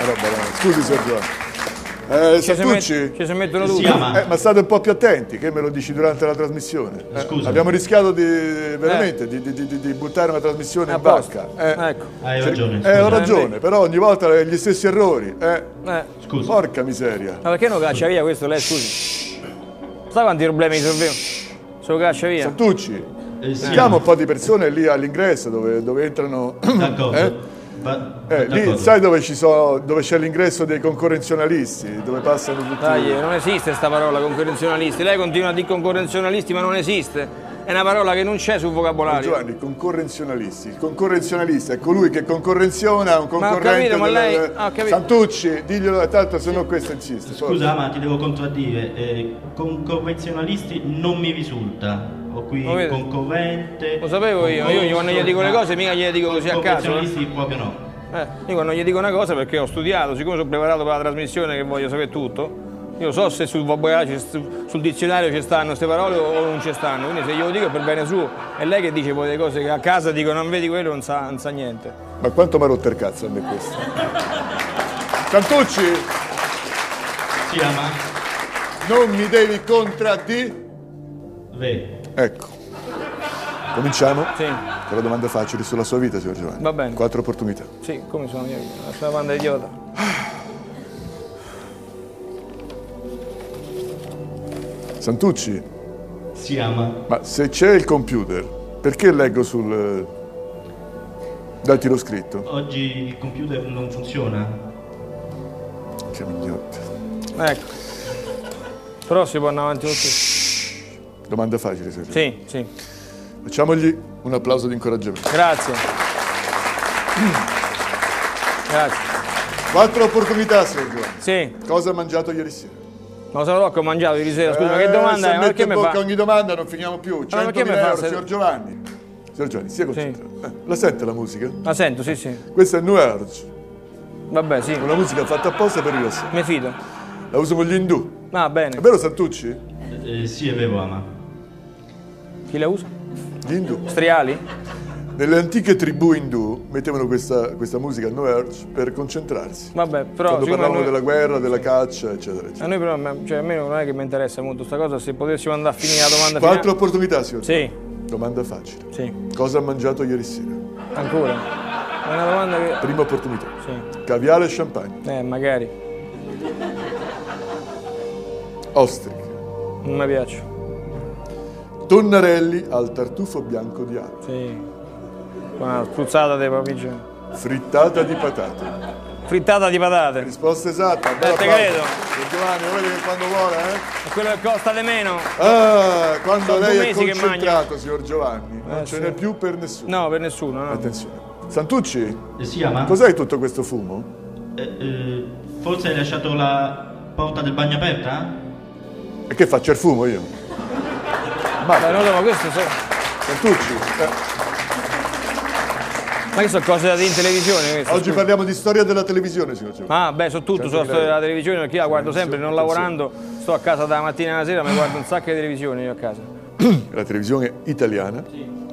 [SPEAKER 1] Eh, no. Scusi, signor Giovanni. Eh,
[SPEAKER 2] Ci
[SPEAKER 1] Santucci?
[SPEAKER 2] ci si mettono
[SPEAKER 3] Si
[SPEAKER 2] tutti.
[SPEAKER 1] Eh, ma state un po' più attenti, che me lo dici durante la trasmissione. Eh,
[SPEAKER 3] Scusa.
[SPEAKER 1] Abbiamo rischiato di, veramente di, di- di- di buttare una trasmissione in vacca. Eh,
[SPEAKER 2] Ecco.
[SPEAKER 3] Hai ragione.
[SPEAKER 1] Eh, ho ragione, però ogni volta gli stessi errori. Eh.
[SPEAKER 2] Eh.
[SPEAKER 3] Scusa.
[SPEAKER 1] Porca miseria.
[SPEAKER 2] Ma perché non caccia via questo lei, scusi? Sai quanti problemi risolvevo? Se lo caccia via.
[SPEAKER 1] Santucci,
[SPEAKER 3] Eh, sì,
[SPEAKER 1] un po' di persone lì all'ingresso dove, dove entrano.
[SPEAKER 3] D'accordo.
[SPEAKER 1] Eh? Eh, lì sai dove, ci sono, dove c'è l'ingresso dei concorrenzionalisti, dove passano tutti.
[SPEAKER 2] Dai, non esiste sta parola concorrenzionalisti. Lei continua a dire concorrenzionalisti, ma non esiste. È una parola che non c'è sul vocabolario.
[SPEAKER 1] Giovanni, concorrenzionalisti. Il concorrenzionalista è colui che concorrenziona un
[SPEAKER 2] Ma ho
[SPEAKER 1] concorrente.
[SPEAKER 2] capito, ma
[SPEAKER 1] del-
[SPEAKER 2] lei- ah, ho capito.
[SPEAKER 1] Santucci, diglielo, tanto se no questo insiste.
[SPEAKER 3] Scusa, ma ti devo contraddire. Eh, concorrenzionalisti non mi risulta. Ho qui
[SPEAKER 2] Lo vede?
[SPEAKER 3] concorrente.
[SPEAKER 2] Lo sapevo io, io quando gli dico le cose mica gliele dico così a caso. eh.
[SPEAKER 3] Proprio no.
[SPEAKER 2] Eh, io quando gli dico una cosa perché ho studiato, siccome sono preparato per la trasmissione che voglio sapere tutto, io so se sul sul dizionario ci stanno queste parole o non ci stanno, quindi se glielo dico è per bene suo. È lei che dice poi delle cose che a casa dico non vedi quello, non sa, non sa niente.
[SPEAKER 1] Ma quanto mi ha rotto il cazzo a me questo? Santucci,
[SPEAKER 3] Sì, ma.
[SPEAKER 1] non mi devi contraddire.
[SPEAKER 3] Ve.
[SPEAKER 1] Ecco. Cominciamo?
[SPEAKER 2] Sì.
[SPEAKER 1] Con le domande facili sulla sua vita, signor Giovanni.
[SPEAKER 2] Va bene.
[SPEAKER 1] Quattro opportunità.
[SPEAKER 2] Sì, come sono io? La sua banda idiota.
[SPEAKER 1] Santucci,
[SPEAKER 3] Si ama.
[SPEAKER 1] ma se c'è il computer, perché leggo sul... dal tiro scritto?
[SPEAKER 3] Oggi il computer non funziona.
[SPEAKER 1] Che mignotte.
[SPEAKER 2] Ecco. Però si può andare avanti così.
[SPEAKER 1] Domanda facile, Sergio.
[SPEAKER 2] Sì, sì.
[SPEAKER 1] Facciamogli un applauso di incoraggiamento.
[SPEAKER 2] Grazie. Grazie.
[SPEAKER 1] Quattro opportunità, Sergio.
[SPEAKER 2] Sì.
[SPEAKER 1] Cosa ha mangiato ieri sera?
[SPEAKER 2] Ma lo saprò che ho mangiato ieri sera, scusa, ma che
[SPEAKER 1] Eh,
[SPEAKER 2] domanda
[SPEAKER 1] se
[SPEAKER 2] è? Ma
[SPEAKER 1] mette
[SPEAKER 2] perché
[SPEAKER 1] in
[SPEAKER 2] mi
[SPEAKER 1] bocca
[SPEAKER 2] fa?
[SPEAKER 1] ogni domanda non finiamo più.
[SPEAKER 2] Ma perché
[SPEAKER 1] 100.000
[SPEAKER 2] mi fa
[SPEAKER 1] euro,
[SPEAKER 2] se-
[SPEAKER 1] signor Giovanni. Signor Giovanni, sia concentrato. Eh, la sente la musica?
[SPEAKER 2] La sento, sì, sì.
[SPEAKER 1] Questa è New Age.
[SPEAKER 2] Vabbè, sì.
[SPEAKER 1] Una musica fatta apposta per rilassare.
[SPEAKER 2] Mi fido.
[SPEAKER 1] La uso con gli indù.
[SPEAKER 2] Ah, bene.
[SPEAKER 1] È vero Santucci?
[SPEAKER 3] Eh, sì, è vero, ama.
[SPEAKER 2] Chi la usa?
[SPEAKER 1] Gli indù.
[SPEAKER 2] Striali?
[SPEAKER 1] Nelle antiche tribù indù mettevano questa, questa musica New Age per concentrarsi.
[SPEAKER 2] Vabbè, però
[SPEAKER 1] Quando parlavano
[SPEAKER 2] noi-
[SPEAKER 1] della guerra, della caccia, eccetera, eccetera.
[SPEAKER 2] a noi però, cioè, a me non è che mi interessa molto sta cosa, se potessimo andare a finire la domanda
[SPEAKER 1] Quattro
[SPEAKER 2] finale.
[SPEAKER 1] opportunità, signor
[SPEAKER 2] Sì.
[SPEAKER 1] Domanda facile.
[SPEAKER 2] Sì.
[SPEAKER 1] Cosa ha mangiato ieri sera?
[SPEAKER 2] Ancora? È una domanda che...
[SPEAKER 1] Prima opportunità.
[SPEAKER 2] Sì.
[SPEAKER 1] Caviale e champagne.
[SPEAKER 2] Eh, magari.
[SPEAKER 1] Ostriche.
[SPEAKER 2] Non mi piace.
[SPEAKER 1] Tonnarelli al tartufo bianco di Alba.
[SPEAKER 2] Sì. Una spruzzata dei papiggio.
[SPEAKER 1] Frittata di patate.
[SPEAKER 2] Frittata di patate.
[SPEAKER 1] Risposta esatta.
[SPEAKER 2] Eh, te credo.
[SPEAKER 1] Signor Giovanni, vedi che quando vuole, eh?
[SPEAKER 2] È quello che costa di meno.
[SPEAKER 1] Ah, quando
[SPEAKER 2] Sono
[SPEAKER 1] lei è concentrato, signor Giovanni, non
[SPEAKER 2] Eh,
[SPEAKER 1] ce
[SPEAKER 2] sì.
[SPEAKER 1] n'è più per nessuno.
[SPEAKER 2] No, per nessuno, no.
[SPEAKER 1] Attenzione. Santucci?
[SPEAKER 3] Eh, sì, ama.
[SPEAKER 1] Cos'è tutto questo fumo?
[SPEAKER 3] Eh, eh, forse hai lasciato la porta del bagno aperta?
[SPEAKER 1] E che faccio il fumo io?
[SPEAKER 2] Beh, no, no, ma questo so-
[SPEAKER 1] Santucci? eh,
[SPEAKER 2] Ma che sono cose da dire in televisione queste,
[SPEAKER 1] oggi
[SPEAKER 2] scusa.
[SPEAKER 1] parliamo di storia della televisione, signor Giovanni.
[SPEAKER 2] Ah, beh, so tutto sulla
[SPEAKER 1] 100.000
[SPEAKER 2] storia della televisione perché io la guardo sempre, non lavorando, sto a casa dalla mattina alla sera, mi guardo un sacco di televisione io a casa.
[SPEAKER 1] La televisione italiana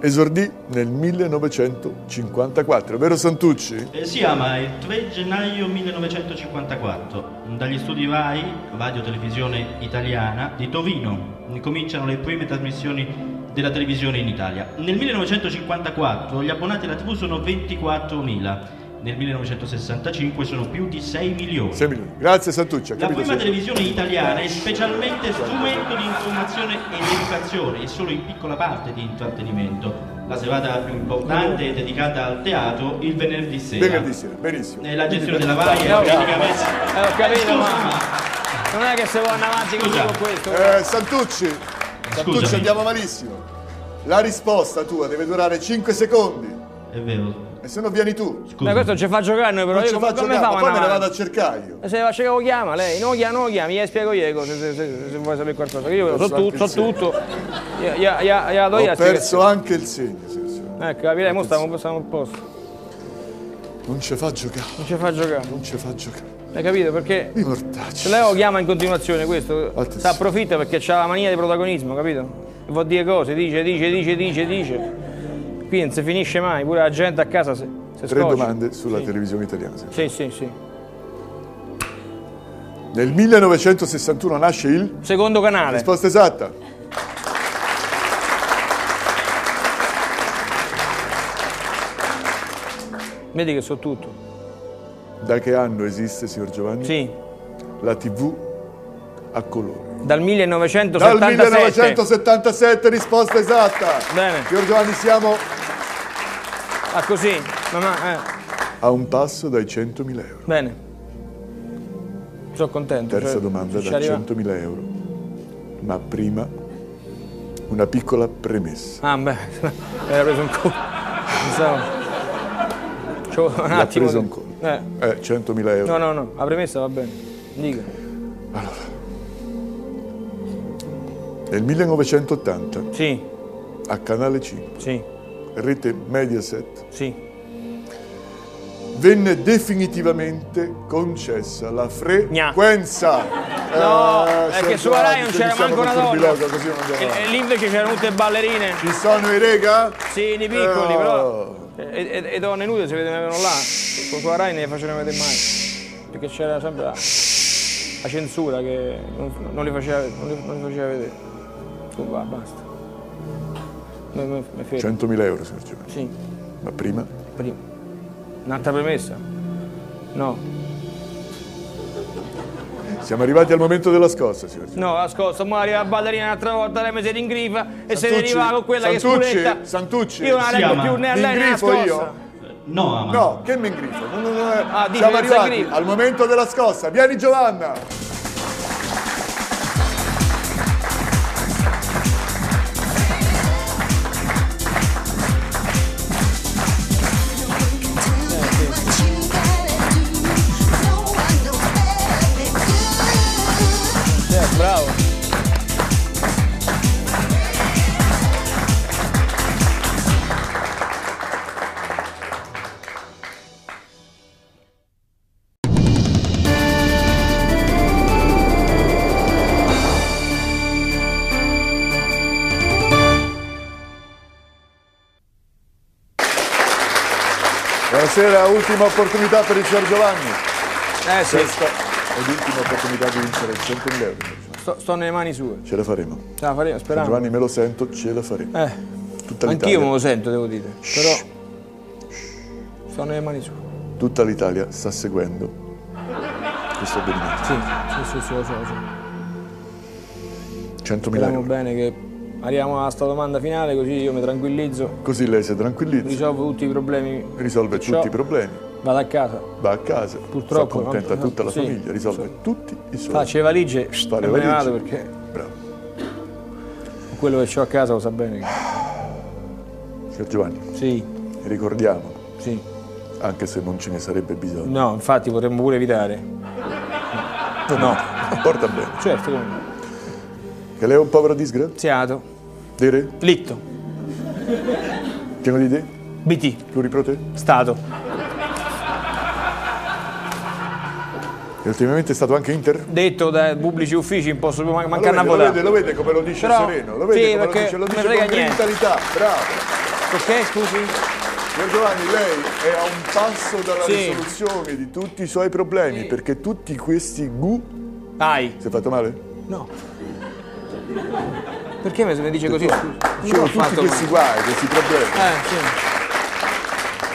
[SPEAKER 1] esordì nel 1954, vero Santucci?
[SPEAKER 3] Eh, sì, ama, il 3 gennaio 1954, dagli studi RAI, Radio Televisione Italiana, di Torino, cominciano le prime trasmissioni della televisione in Italia. Nel 1954 gli abbonati alla TV sono 24.000, nel 1965 sono più di 6 milioni.
[SPEAKER 1] 6 milioni. Grazie Santucci, ha
[SPEAKER 3] La prima televisione italiana è specialmente strumento di informazione ed educazione e solo in piccola parte di intrattenimento. La serata più importante è dedicata al teatro il venerdì sera.
[SPEAKER 1] Venerdì sera, benissimo.
[SPEAKER 3] E la gestione della
[SPEAKER 2] Eh, ho-
[SPEAKER 3] praticamente...
[SPEAKER 2] Eh, ho capito, ma non è che se vuoi andare avanti così
[SPEAKER 3] Scusa.
[SPEAKER 2] con questo.
[SPEAKER 1] Eh, Santucci, Santucci
[SPEAKER 3] Scusami.
[SPEAKER 1] andiamo malissimo. La risposta tua deve durare 5 secondi.
[SPEAKER 3] È vero.
[SPEAKER 1] E se no vieni tu.
[SPEAKER 2] Ma questo ci fa giocare noi, però
[SPEAKER 1] Non
[SPEAKER 2] io
[SPEAKER 1] ci
[SPEAKER 2] come,
[SPEAKER 1] faccio
[SPEAKER 2] come fa
[SPEAKER 1] ma poi me ne
[SPEAKER 2] avanti?
[SPEAKER 1] vado a cercare io.
[SPEAKER 2] E se che lo chiama lei? Non lo chiama, non lo chiama, gli spiego io le cose se, se- se vuoi sapere qualcosa. Io so
[SPEAKER 1] anche
[SPEAKER 2] so tutto. Io- io- io- io do io
[SPEAKER 1] Ho
[SPEAKER 2] la
[SPEAKER 1] perso anche il segno, signor Giovanni.
[SPEAKER 2] Ecco, capirei, mo stiamo, stiamo a posto.
[SPEAKER 1] Non ci fa giocare.
[SPEAKER 2] Non ci fa giocare.
[SPEAKER 1] Non ci fa giocare.
[SPEAKER 2] Hai capito? Perché
[SPEAKER 1] I mortacci.
[SPEAKER 2] se lei lo chiama in continuazione questo, si approfitta perché ha la mania di protagonismo, capito? E vuol dire cose, dice, dice, dice, dice, dice. Qui non si finisce mai, pure la gente a casa si, si
[SPEAKER 1] Tre domande sulla
[SPEAKER 2] Sì.
[SPEAKER 1] televisione italiana.
[SPEAKER 2] Sì, sì, sì.
[SPEAKER 1] Nel 1961 nasce il...
[SPEAKER 2] Secondo canale.
[SPEAKER 1] Risposta esatta.
[SPEAKER 2] Vedi che so tutto.
[SPEAKER 1] Da che anno esiste, signor Giovanni?
[SPEAKER 2] Sì.
[SPEAKER 1] La TV a colore.
[SPEAKER 2] Dal
[SPEAKER 1] Dal
[SPEAKER 2] 1977.
[SPEAKER 1] 1977, risposta esatta.
[SPEAKER 2] Bene.
[SPEAKER 1] Signor Giovanni, siamo
[SPEAKER 2] Ah, così. Mamma, eh.
[SPEAKER 1] a un passo dai 100.000 euro.
[SPEAKER 2] Bene. Sono contento.
[SPEAKER 1] Terza
[SPEAKER 2] cioè,
[SPEAKER 1] domanda da
[SPEAKER 2] arriva-
[SPEAKER 1] 100.000 euro. Ma prima una piccola premessa.
[SPEAKER 2] Ah, beh, era preso un colpo. Pensavo. C'ho un
[SPEAKER 1] L'ha
[SPEAKER 2] attimo.
[SPEAKER 1] preso un colpo.
[SPEAKER 2] Eh.
[SPEAKER 1] Eh, 100.000 euro.
[SPEAKER 2] No, no, no, la premessa va bene. Dica.
[SPEAKER 1] Nel 1980,
[SPEAKER 2] Sì,
[SPEAKER 1] a Canale 5,
[SPEAKER 2] sì,
[SPEAKER 1] rete Mediaset,
[SPEAKER 2] sì.
[SPEAKER 1] venne definitivamente concessa la frequenza.
[SPEAKER 2] No,
[SPEAKER 1] Eh,
[SPEAKER 2] è che su Rai non c'era manco una donna. E, e lì invece c'erano tutte ballerine.
[SPEAKER 1] Ci sono i rega?
[SPEAKER 2] Sì, di piccoli,
[SPEAKER 1] Eh,
[SPEAKER 2] però.
[SPEAKER 1] oh.
[SPEAKER 2] E, e- e donne nude si vedevano là. Con sulla Rai ne facevano vedere mai. Perché c'era sempre la, la censura che non, non li faceva, non li, non li faceva vedere. Tu va, basta.
[SPEAKER 1] 100.000 euro, signor Giovanni.
[SPEAKER 2] Sì,
[SPEAKER 1] Ma prima
[SPEAKER 2] prima. Un'altra premessa? No.
[SPEAKER 1] siamo arrivati al momento della scossa, signor Giovanni.
[SPEAKER 2] No, ascolta, mo arriva la ballerina un'altra volta, lei mi si ringrifa e se ne
[SPEAKER 1] Santucci,
[SPEAKER 2] arriva con quella che è
[SPEAKER 1] Santucci,
[SPEAKER 2] scuretta.
[SPEAKER 1] Santucci.
[SPEAKER 2] Io non la
[SPEAKER 3] chiama
[SPEAKER 2] più né a lei né a
[SPEAKER 1] L'ingrifo
[SPEAKER 2] scossa.
[SPEAKER 1] io?
[SPEAKER 3] No, ama.
[SPEAKER 1] No, che mi ingrifo?
[SPEAKER 2] Ah,
[SPEAKER 1] Siamo arrivati al momento della scossa. Vieni Giovanna! Ultima opportunità per il signor Giovanni.
[SPEAKER 2] Eh sì.
[SPEAKER 1] Sesta ed ultima opportunità di vincere 100.000 euro.
[SPEAKER 2] Sto, sto nelle mani sue.
[SPEAKER 1] Ce la faremo.
[SPEAKER 2] Ce la faremo, speriamo.
[SPEAKER 1] Giovanni me lo sento, ce la faremo.
[SPEAKER 2] Eh,
[SPEAKER 1] Tutta
[SPEAKER 2] anch'io me lo sento, devo dire. Però sto nelle mani sue.
[SPEAKER 1] tutta l'Italia sta seguendo questo avvenimento.
[SPEAKER 2] Sì, sì, sì, sì, lo so, lo so.
[SPEAKER 1] 100.000
[SPEAKER 2] Speriamo
[SPEAKER 1] euro.
[SPEAKER 2] bene che arriviamo a sta domanda finale così io mi tranquillizzo,
[SPEAKER 1] Così lei si tranquillizza,
[SPEAKER 2] risolvo tutti i problemi.
[SPEAKER 1] risolve tutti i problemi,
[SPEAKER 2] Vado a casa,
[SPEAKER 1] va a casa,
[SPEAKER 2] Purtroppo,
[SPEAKER 1] si accontenta
[SPEAKER 2] no,
[SPEAKER 1] tutta la
[SPEAKER 2] sì,
[SPEAKER 1] famiglia, risolve tutti i suoi
[SPEAKER 2] faccio le valigie.
[SPEAKER 1] Fa
[SPEAKER 2] e
[SPEAKER 1] le
[SPEAKER 2] me ne vado
[SPEAKER 1] valigie.
[SPEAKER 2] perché
[SPEAKER 1] Bravo.
[SPEAKER 2] quello che ho a casa lo sa bene.
[SPEAKER 1] Signor Giovanni,
[SPEAKER 2] Sì,
[SPEAKER 1] ricordiamo,
[SPEAKER 2] sì.
[SPEAKER 1] anche se non ce ne sarebbe bisogno,
[SPEAKER 2] No, infatti potremmo pure evitare. No,
[SPEAKER 1] porta bene,
[SPEAKER 2] certo, no.
[SPEAKER 1] che lei è un povero disgraziato, dire,
[SPEAKER 2] litto,
[SPEAKER 1] pieno di idee,
[SPEAKER 2] BT,
[SPEAKER 1] pluriprote,
[SPEAKER 2] Stato.
[SPEAKER 1] e ultimamente è stato anche Inter?
[SPEAKER 2] Detto dai pubblici uffici, non posso più man-
[SPEAKER 1] Ma
[SPEAKER 2] mancare
[SPEAKER 1] lo,
[SPEAKER 2] una
[SPEAKER 1] vede, lo, vede, lo vede come lo dice
[SPEAKER 2] Però-
[SPEAKER 1] sereno, lo vede
[SPEAKER 2] sì,
[SPEAKER 1] come lo dice, lo dice con
[SPEAKER 2] niente.
[SPEAKER 1] grintarità, bravo.
[SPEAKER 2] Ok, scusi?
[SPEAKER 1] Signor Giovanni, lei è a un passo dalla
[SPEAKER 2] Sì.
[SPEAKER 1] risoluzione di tutti i suoi problemi, perché tutti questi gu...
[SPEAKER 2] Ai.
[SPEAKER 1] Si è fatto male?
[SPEAKER 2] No. Perché mi dice così? Non ho
[SPEAKER 1] tutti
[SPEAKER 2] fatto
[SPEAKER 1] questi guai, questi problemi,
[SPEAKER 2] Eh,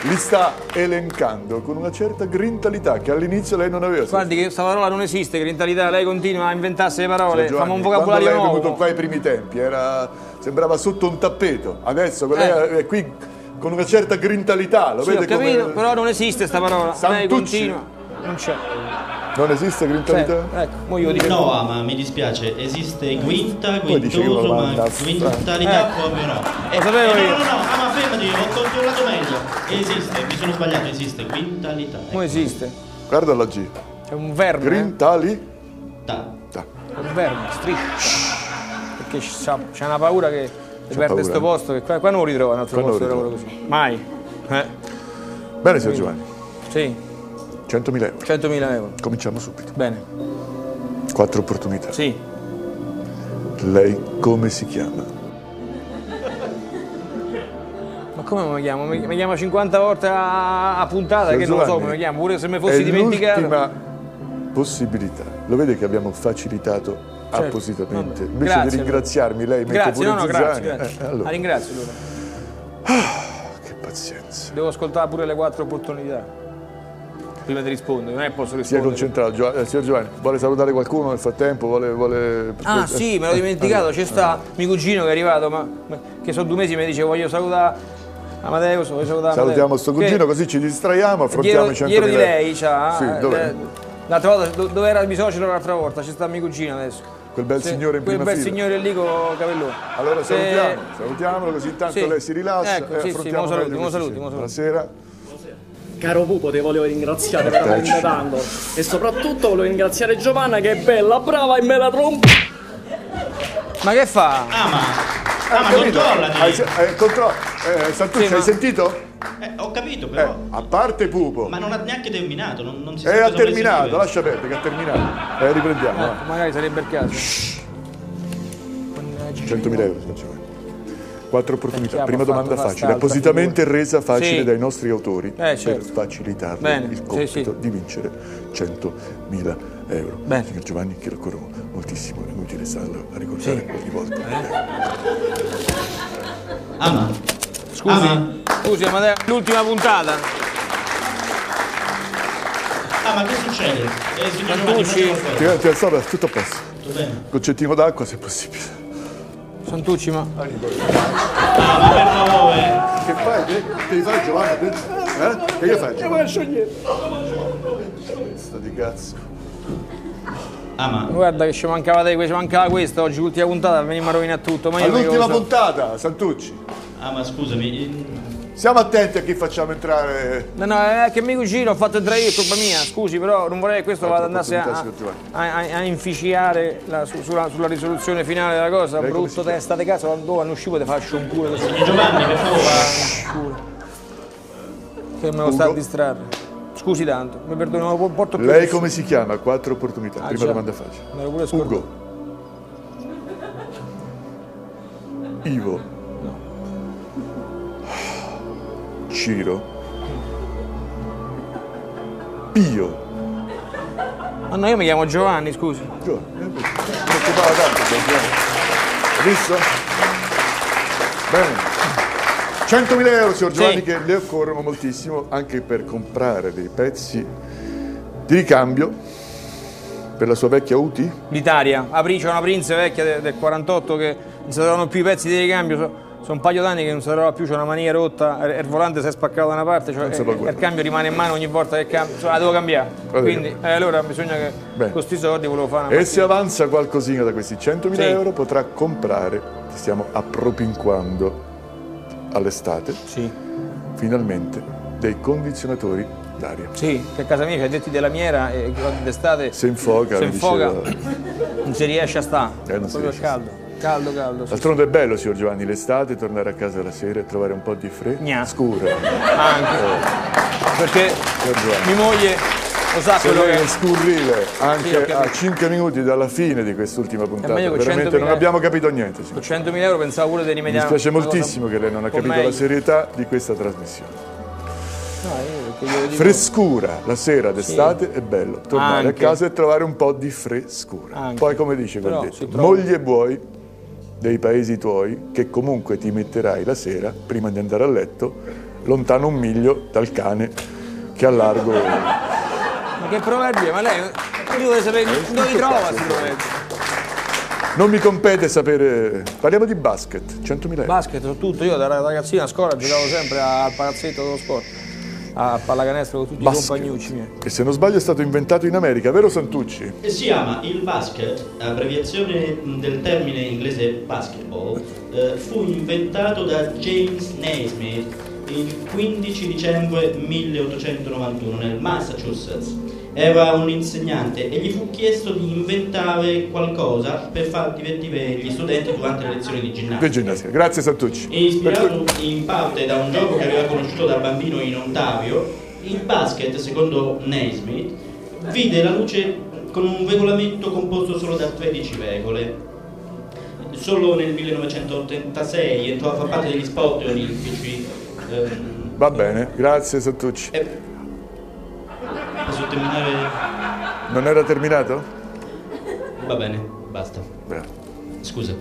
[SPEAKER 2] sì.
[SPEAKER 1] li sta elencando con una certa grintalità che all'inizio lei non aveva.
[SPEAKER 2] Guardi che questa parola non esiste, grintarità, lei continua a inventarsi le parole,
[SPEAKER 1] Signor
[SPEAKER 2] facciamo un
[SPEAKER 1] Giovanni,
[SPEAKER 2] vocabolario
[SPEAKER 1] quando lei è
[SPEAKER 2] nuovo.
[SPEAKER 1] venuto qua ai primi tempi, era, sembrava sotto un tappeto. Adesso lei
[SPEAKER 2] Eh.
[SPEAKER 1] è qui con una certa grintalità, lo
[SPEAKER 2] Sì, ho
[SPEAKER 1] vede
[SPEAKER 2] capito,
[SPEAKER 1] come...
[SPEAKER 2] però non esiste sta parola. Lei
[SPEAKER 1] Santucci.
[SPEAKER 2] continua. Non c'è.
[SPEAKER 1] Non esiste grintalità?
[SPEAKER 2] Sì, ecco, io dico.
[SPEAKER 3] No, ma mi dispiace, esiste guinta, guintoso, ma guintalità
[SPEAKER 2] Eh.
[SPEAKER 3] proprio no.
[SPEAKER 2] Lo sapevo
[SPEAKER 3] eh,
[SPEAKER 2] io.
[SPEAKER 3] No, no, no, ah, ma fermati, ho controllato meglio. Esiste, mi sono sbagliato, esiste guintalità.
[SPEAKER 2] Come esiste?
[SPEAKER 1] Guarda la G.
[SPEAKER 2] C'è un verme. eh?
[SPEAKER 1] Grintalità.
[SPEAKER 3] Ta.
[SPEAKER 2] È un verme, striscia. Perché c'ha, c'ha una paura che perde
[SPEAKER 1] paura,
[SPEAKER 2] sto
[SPEAKER 1] eh?
[SPEAKER 2] posto, che qua, qua non lo ritrova un altro
[SPEAKER 1] Qua
[SPEAKER 2] posto di lavoro così. Mai. Eh.
[SPEAKER 1] Bene, signor Giovanni.
[SPEAKER 2] Sì,
[SPEAKER 1] 100.000 euro.
[SPEAKER 2] 100.000 euro.
[SPEAKER 1] Cominciamo subito.
[SPEAKER 2] Bene.
[SPEAKER 1] Quattro opportunità.
[SPEAKER 2] Sì.
[SPEAKER 1] Lei come si chiama?
[SPEAKER 2] Ma come mi chiamo? Mi, mi chiamo 50 volte a, a puntata,
[SPEAKER 1] Signor
[SPEAKER 2] che non lo so come mi chiamo, pure se mi fossi dimenticato.
[SPEAKER 1] l'ultima possibilità. Lo vede che abbiamo facilitato
[SPEAKER 2] Certo,
[SPEAKER 1] appositamente.
[SPEAKER 2] vabbè.
[SPEAKER 1] Invece
[SPEAKER 2] Grazie,
[SPEAKER 1] di ringraziarmi, lei mette
[SPEAKER 2] Grazie, no, no, grazie, grazie.
[SPEAKER 1] Eh, allora,
[SPEAKER 2] La ringrazio allora.
[SPEAKER 1] che pazienza.
[SPEAKER 2] Devo ascoltare pure le quattro opportunità. Prima di rispondere, non è che posso
[SPEAKER 1] Sia
[SPEAKER 2] rispondere.
[SPEAKER 1] concentrato. Gio- eh, signor Giovanni, vuole salutare qualcuno nel frattempo? Vuole, vuole-
[SPEAKER 2] Ah
[SPEAKER 1] eh,
[SPEAKER 2] sì, me l'ho
[SPEAKER 1] eh,
[SPEAKER 2] dimenticato,
[SPEAKER 1] allora,
[SPEAKER 2] c'è sta mio cugino che è arrivato, ma, ma- che sono due mesi mi dice voglio salutare Amadeus, voglio salutare
[SPEAKER 1] Salutiamo
[SPEAKER 2] Amadeus.
[SPEAKER 1] sto cugino
[SPEAKER 2] Che-
[SPEAKER 1] così ci distraiamo, affrontiamo
[SPEAKER 2] Ieri
[SPEAKER 1] i 100.000
[SPEAKER 2] ieri di lei, c'ha.
[SPEAKER 1] Sì,
[SPEAKER 2] eh,
[SPEAKER 1] dov'è?
[SPEAKER 2] eh, L'altra volta, do- dove era il bisocero l'altra volta? C'è sta mio cugino adesso.
[SPEAKER 1] Quel bel
[SPEAKER 2] Sì,
[SPEAKER 1] signore in
[SPEAKER 2] quel
[SPEAKER 1] prima
[SPEAKER 2] bel
[SPEAKER 1] fila.
[SPEAKER 2] signore lì con capellone.
[SPEAKER 1] Allora salutiamo, salutiamolo così intanto
[SPEAKER 2] Sì.
[SPEAKER 1] lei si rilassa
[SPEAKER 2] Ecco,
[SPEAKER 1] e
[SPEAKER 2] sì, sì,
[SPEAKER 1] affrontiamo
[SPEAKER 2] mo saluti, saluti, saluti.
[SPEAKER 1] Buonasera.
[SPEAKER 16] Caro Pupo, ti volevo ringraziare veramente
[SPEAKER 1] Tacci.
[SPEAKER 16] tanto. E soprattutto volevo ringraziare Giovanna che è bella, brava e me la tromba.
[SPEAKER 2] Ma che fa?
[SPEAKER 3] Ah, ma, ah, ma
[SPEAKER 1] capito?
[SPEAKER 3] controllati.
[SPEAKER 1] Hai eh, contro- eh, Santucci,
[SPEAKER 2] Sì, ma-
[SPEAKER 1] hai sentito?
[SPEAKER 3] Eh, ho capito,
[SPEAKER 1] Eh,
[SPEAKER 3] però.
[SPEAKER 1] a parte Pupo.
[SPEAKER 3] Ma non ha neanche terminato, non, non si
[SPEAKER 1] Eh, ha terminato, lascia perdere che ha terminato. Eh, riprendiamo.
[SPEAKER 2] Ecco, magari sarebbe il caso.
[SPEAKER 1] 100.000 euro, Giovanni. Quattro opportunità. Prima domanda facile, appositamente resa facile
[SPEAKER 2] Sì.
[SPEAKER 1] dai nostri autori
[SPEAKER 2] Eh, certo.
[SPEAKER 1] per facilitarle
[SPEAKER 2] Bene,
[SPEAKER 1] il
[SPEAKER 2] sì,
[SPEAKER 1] compito
[SPEAKER 2] sì.
[SPEAKER 1] di vincere 100.000 euro.
[SPEAKER 2] Bene.
[SPEAKER 1] Signor Giovanni, che lo corrono moltissimo, è inutile starlo a ricordare
[SPEAKER 2] Sì.
[SPEAKER 1] ogni volta.
[SPEAKER 3] Ah, ma.
[SPEAKER 2] Scusi,
[SPEAKER 3] Ah, ma-
[SPEAKER 2] scusi Amadeo, l'ultima puntata.
[SPEAKER 3] Ah, ma che succede? Eh, signor Giovanni.
[SPEAKER 1] Ti, ti tutto a posto.
[SPEAKER 3] Tutto bene?
[SPEAKER 1] Concettino d'acqua se possibile.
[SPEAKER 2] Santucci, ma.
[SPEAKER 3] Ah, ma per favore.
[SPEAKER 1] Che fai? Che, che gli fai Giovanni? Eh? Che gli fai Giovanni? Sta di cazzo.
[SPEAKER 3] Ah, ma.
[SPEAKER 2] Guarda che ci mancava te, ci mancava questo oggi, l'ultima puntata, venimmo a rovinare tutto. Ma
[SPEAKER 1] All'ultima puntata, Santucci.
[SPEAKER 3] Ah, ma scusami.
[SPEAKER 1] Stiamo attenti a chi facciamo entrare.
[SPEAKER 2] No, no, è che mio cugino ho fatto entrare io, è colpa mia, scusi, però non vorrei che questo vada andasse a, a, a- a inficiare la- su- sulla, sulla risoluzione finale della cosa.
[SPEAKER 1] Lei
[SPEAKER 2] Brutto testa di casa, quando quando uscivo te faccio un culo
[SPEAKER 3] Giovanni, per favore.
[SPEAKER 2] Che me lo sta a distrarre. Scusi tanto, mi perdono, non lo porto più.
[SPEAKER 1] Lei come si chiama? Quattro opportunità.
[SPEAKER 2] Ah,
[SPEAKER 1] Prima
[SPEAKER 2] già.
[SPEAKER 1] domanda facile. Ugo. Ivo. Ciro. Pio.
[SPEAKER 2] Ma no, io mi chiamo Giovanni, scusi.
[SPEAKER 1] Giovanni, eh, mi preoccupava tanto, Giovanni. Hai visto? Bene. 100.000 euro, signor Giovanni,
[SPEAKER 2] Sì.
[SPEAKER 1] che le occorrono moltissimo anche per comprare dei pezzi di ricambio per la sua vecchia UTI.
[SPEAKER 2] L'Italia, Apri, c'è una Prince vecchia de- del 48 che non si trovano più i pezzi di ricambio, sono un paio d'anni che non si trova più, c'è una mania rotta, il il volante si è spaccato da una parte, cioè,
[SPEAKER 1] Non si
[SPEAKER 2] e-
[SPEAKER 1] può
[SPEAKER 2] e il cambio rimane in mano ogni volta che cambia, insomma la devo cambiare. Quindi eh, allora bisogna che
[SPEAKER 1] Bene.
[SPEAKER 2] con questi soldi volevo fare una
[SPEAKER 1] E se avanza qualcosina da questi 100.000
[SPEAKER 2] Sì.
[SPEAKER 1] euro potrà comprare, stiamo appropinquando all'estate, finalmente dei condizionatori d'aria.
[SPEAKER 2] Sì, che a casa mia c'è detti della miera e d'estate
[SPEAKER 1] se mi
[SPEAKER 2] infoca,
[SPEAKER 1] diceva-
[SPEAKER 2] non si riesce a stare,
[SPEAKER 1] Eh, non si
[SPEAKER 2] proprio
[SPEAKER 1] a
[SPEAKER 2] caldo, caldo, caldo. sì.
[SPEAKER 1] D'altronde è bello, signor Giovanni, l'estate, tornare a casa la sera e trovare un po' di
[SPEAKER 2] Gna.
[SPEAKER 1] frescura.
[SPEAKER 2] Anche. Perché
[SPEAKER 1] Signor Giovanni.
[SPEAKER 2] mia moglie lo sa
[SPEAKER 1] Se
[SPEAKER 2] quello che
[SPEAKER 1] è scurrile
[SPEAKER 2] Sì,
[SPEAKER 1] anche
[SPEAKER 2] capito.
[SPEAKER 1] a 5 minuti dalla fine di quest'ultima puntata, veramente
[SPEAKER 2] 100.000
[SPEAKER 1] non abbiamo capito niente. signor.
[SPEAKER 2] con 100.000 euro pensavo pure di
[SPEAKER 1] Mi
[SPEAKER 2] rimediare.
[SPEAKER 1] dispiace
[SPEAKER 2] una cosa
[SPEAKER 1] moltissimo che lei non ha capito
[SPEAKER 2] meglio.
[SPEAKER 1] la serietà di questa trasmissione.
[SPEAKER 2] No, io perché
[SPEAKER 1] Frescura, la sera d'estate è bello, tornare
[SPEAKER 2] Anche.
[SPEAKER 1] a casa e trovare un po' di frescura.
[SPEAKER 2] Anche.
[SPEAKER 1] Poi come dice quel
[SPEAKER 2] Però
[SPEAKER 1] detto, moglie e buoi dei paesi tuoi che comunque ti metterai la sera, prima di andare a letto, lontano un miglio dal cane che a largo...
[SPEAKER 2] Ma che proverbio? Ma lei io vorrei sapere dove li trova proverbi.
[SPEAKER 1] Non mi compete sapere... Parliamo di basket, 100.000 euro.
[SPEAKER 2] Basket, tutto, io da ragazzino a scuola giocavo sempre al palazzetto dello sport, a pallacanestro con tutti
[SPEAKER 1] Basket.
[SPEAKER 2] i compagnucci miei.
[SPEAKER 1] Che se non sbaglio è stato inventato in America, vero Santucci?
[SPEAKER 3] E si chiama il basket, abbreviazione del termine inglese basketball, eh, fu inventato da James Naismith il 15 dicembre 1891 nel Massachusetts. Era un insegnante e gli fu chiesto di inventare qualcosa per far divertire gli studenti durante le lezioni di
[SPEAKER 1] Di
[SPEAKER 3] ginnastica.
[SPEAKER 1] ginnastica. Grazie Santucci.
[SPEAKER 3] E ispirato in parte da un gioco che aveva conosciuto da bambino in Ontario, il basket, secondo Naismith, vide la luce con un regolamento composto solo da 13 regole. Solo nel 1986 entrò a far parte degli sport olimpici. ehm,
[SPEAKER 1] Va bene, grazie Santucci.
[SPEAKER 3] Posso terminare?
[SPEAKER 1] Non era terminato?
[SPEAKER 3] Va bene, basta.
[SPEAKER 1] Beh.
[SPEAKER 3] Scusa.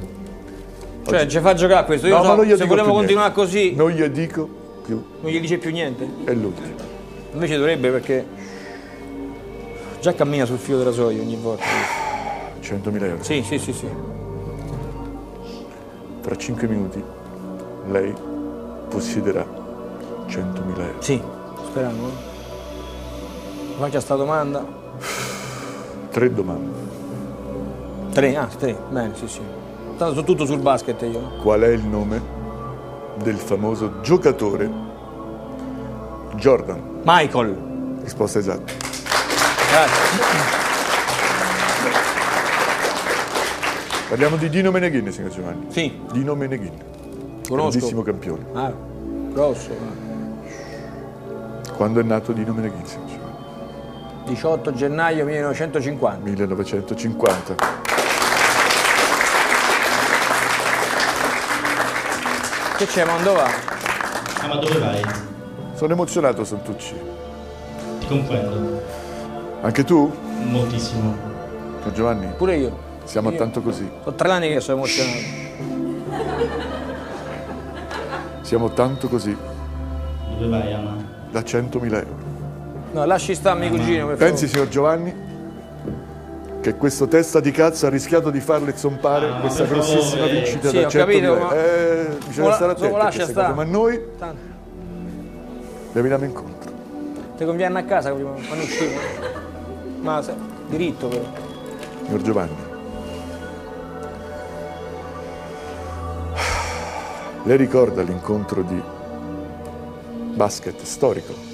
[SPEAKER 2] Cioè, ci fa giocare questo. Io
[SPEAKER 1] No,
[SPEAKER 2] so-
[SPEAKER 1] ma non gli
[SPEAKER 2] se
[SPEAKER 1] più
[SPEAKER 2] continuare
[SPEAKER 1] niente.
[SPEAKER 2] così,
[SPEAKER 1] Non gli dico più,
[SPEAKER 2] non gli dice più niente.
[SPEAKER 1] è l'ultimo.
[SPEAKER 2] Invece dovrebbe perché già cammina sul filo del rasoio ogni volta.
[SPEAKER 1] 100.000 euro.
[SPEAKER 2] Sì, sì, sì, sì.
[SPEAKER 1] Tra 5 minuti lei possiederà 100.000 euro.
[SPEAKER 2] Sì, speriamo. Faccia sta domanda.
[SPEAKER 1] Tre domande.
[SPEAKER 2] Tre, ah, tre, bene, sì, sì. Tanto so tutto sul basket io.
[SPEAKER 1] Qual è il nome del famoso giocatore Jordan?
[SPEAKER 2] Michael.
[SPEAKER 1] Risposta esatta.
[SPEAKER 2] Grazie.
[SPEAKER 1] Parliamo di Dino Meneghin, signor Giovanni.
[SPEAKER 2] Sì.
[SPEAKER 1] Dino Meneghin.
[SPEAKER 2] Conosco.
[SPEAKER 1] Grandissimo campione.
[SPEAKER 2] Ah, grosso.
[SPEAKER 1] Quando è nato Dino Meneghin, signor?
[SPEAKER 2] 18 gennaio 1950.
[SPEAKER 1] 1950.
[SPEAKER 2] Che c'è, ma dove va?
[SPEAKER 3] Ah, ma dove vai?
[SPEAKER 1] Sono emozionato, Santucci.
[SPEAKER 3] Ti comprendo.
[SPEAKER 1] Anche tu?
[SPEAKER 3] Moltissimo.
[SPEAKER 1] Signor Giovanni?
[SPEAKER 2] Pure io.
[SPEAKER 1] Siamo
[SPEAKER 2] Io.
[SPEAKER 1] tanto così.
[SPEAKER 2] Sono tre anni che sono emozionato.
[SPEAKER 1] Siamo tanto così
[SPEAKER 3] Dove vai, Ama?
[SPEAKER 1] da 100.000 euro.
[SPEAKER 2] No, lasci stare mio cugino, per
[SPEAKER 1] Pensi,
[SPEAKER 2] favore.
[SPEAKER 1] signor Giovanni, che questo testa di cazzo ha rischiato di farle zompare
[SPEAKER 3] Ah,
[SPEAKER 1] questa grossissima
[SPEAKER 3] favore.
[SPEAKER 1] vincita
[SPEAKER 2] Sì,
[SPEAKER 1] da
[SPEAKER 2] ho
[SPEAKER 1] 100.000
[SPEAKER 2] capito, ma-
[SPEAKER 1] Eh, bisogna stare attenti a ma noi
[SPEAKER 2] Tanto.
[SPEAKER 1] le veniamo incontro.
[SPEAKER 2] Ti conviene a casa prima, quando usciamo. Ma se- diritto però.
[SPEAKER 1] Signor Giovanni, lei ricorda l'incontro di basket storico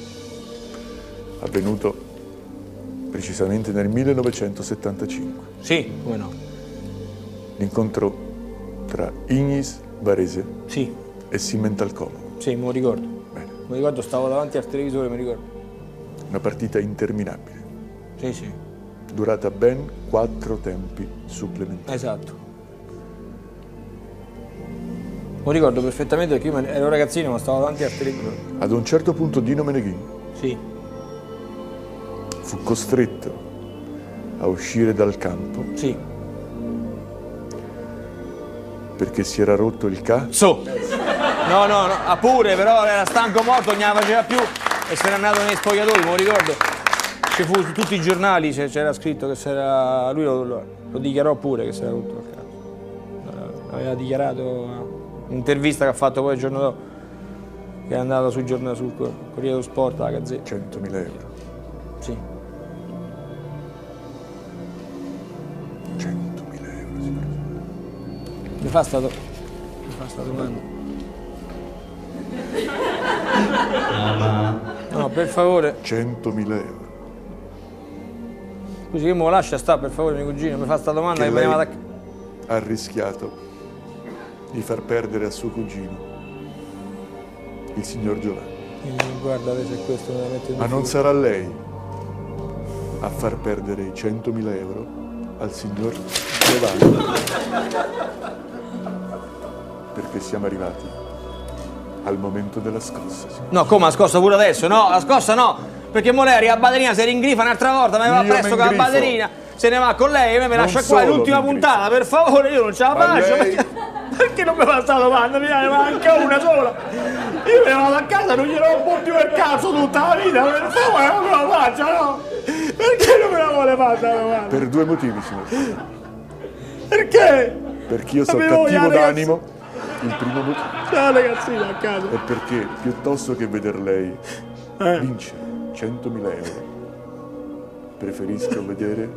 [SPEAKER 1] avvenuto precisamente nel 1975?
[SPEAKER 2] Sì, come no?
[SPEAKER 1] L'incontro tra Ignis Varese
[SPEAKER 2] Sì,
[SPEAKER 1] e Cimental Como.
[SPEAKER 2] sì, me lo ricordo. Mi ricordo, stavo davanti al televisore, mi ricordo.
[SPEAKER 1] Una partita interminabile,
[SPEAKER 2] Sì, sì,
[SPEAKER 1] durata ben quattro tempi supplementari.
[SPEAKER 2] esatto. Lo ricordo perfettamente perché io me- ero ragazzino ma stavo davanti al televisore.
[SPEAKER 1] Ad un certo punto Dino Meneghin
[SPEAKER 2] Sì.
[SPEAKER 1] Fu costretto a uscire dal campo
[SPEAKER 2] Sì.
[SPEAKER 1] perché si era rotto il cazzo.
[SPEAKER 2] No, no, no, ah, pure, però era stanco morto, non gliela faceva più e se n'è andato nei spogliatoi, me lo ricordo. Ci fu su tutti i giornali, c'era scritto che s'era. lui lo, lo- lo dichiarò pure che si era rotto il cazzo. Aveva dichiarato in un'intervista che ha fatto poi il giorno dopo. Che è andato sul giornale sul Cor- Corriere dello Sport, la Gazzetta.
[SPEAKER 1] 100.000 euro.
[SPEAKER 2] Mi fa stato. Mi fa sta domanda. No, per favore.
[SPEAKER 1] 100.000 euro.
[SPEAKER 2] Scusi, che me lo lascia sta, per favore, mio cugino. Mi fa sta domanda
[SPEAKER 1] Che
[SPEAKER 2] che, me ne
[SPEAKER 1] lei ha rischiato di far perdere a suo cugino, il signor Giovanni.
[SPEAKER 2] Guarda, se questo me la mette in
[SPEAKER 1] Ma non sarà lei a far perdere i 100.000 euro al signor Giovanni. Perché siamo arrivati al momento della scossa. signor.
[SPEAKER 2] No, come la scossa pure adesso? No, la scossa no! Perché mo lei arriva a Baderina, si ringrifa un'altra volta, ma mi va presto con la. Baderina, se ne va con lei e me me lascia qua, l'ultima puntata, per favore, io non ce la faccio.
[SPEAKER 1] lei-
[SPEAKER 2] Perché, perché non mi fa sta domanda? Mi ne manca una sola. Io me ne vado a casa, non glielo rompo più il cazzo tutta la vita, per favore, non me la faccia, no? Perché non me la vuole fare sta domanda?
[SPEAKER 1] Per due motivi, signor.
[SPEAKER 2] Perché?
[SPEAKER 1] Perché io sono cattivo d'animo. Il primo motivo
[SPEAKER 2] Ciao ragazzina a casa.
[SPEAKER 1] è perché piuttosto che veder lei
[SPEAKER 2] Eh.
[SPEAKER 1] vincere 100.000 euro, preferisco vedere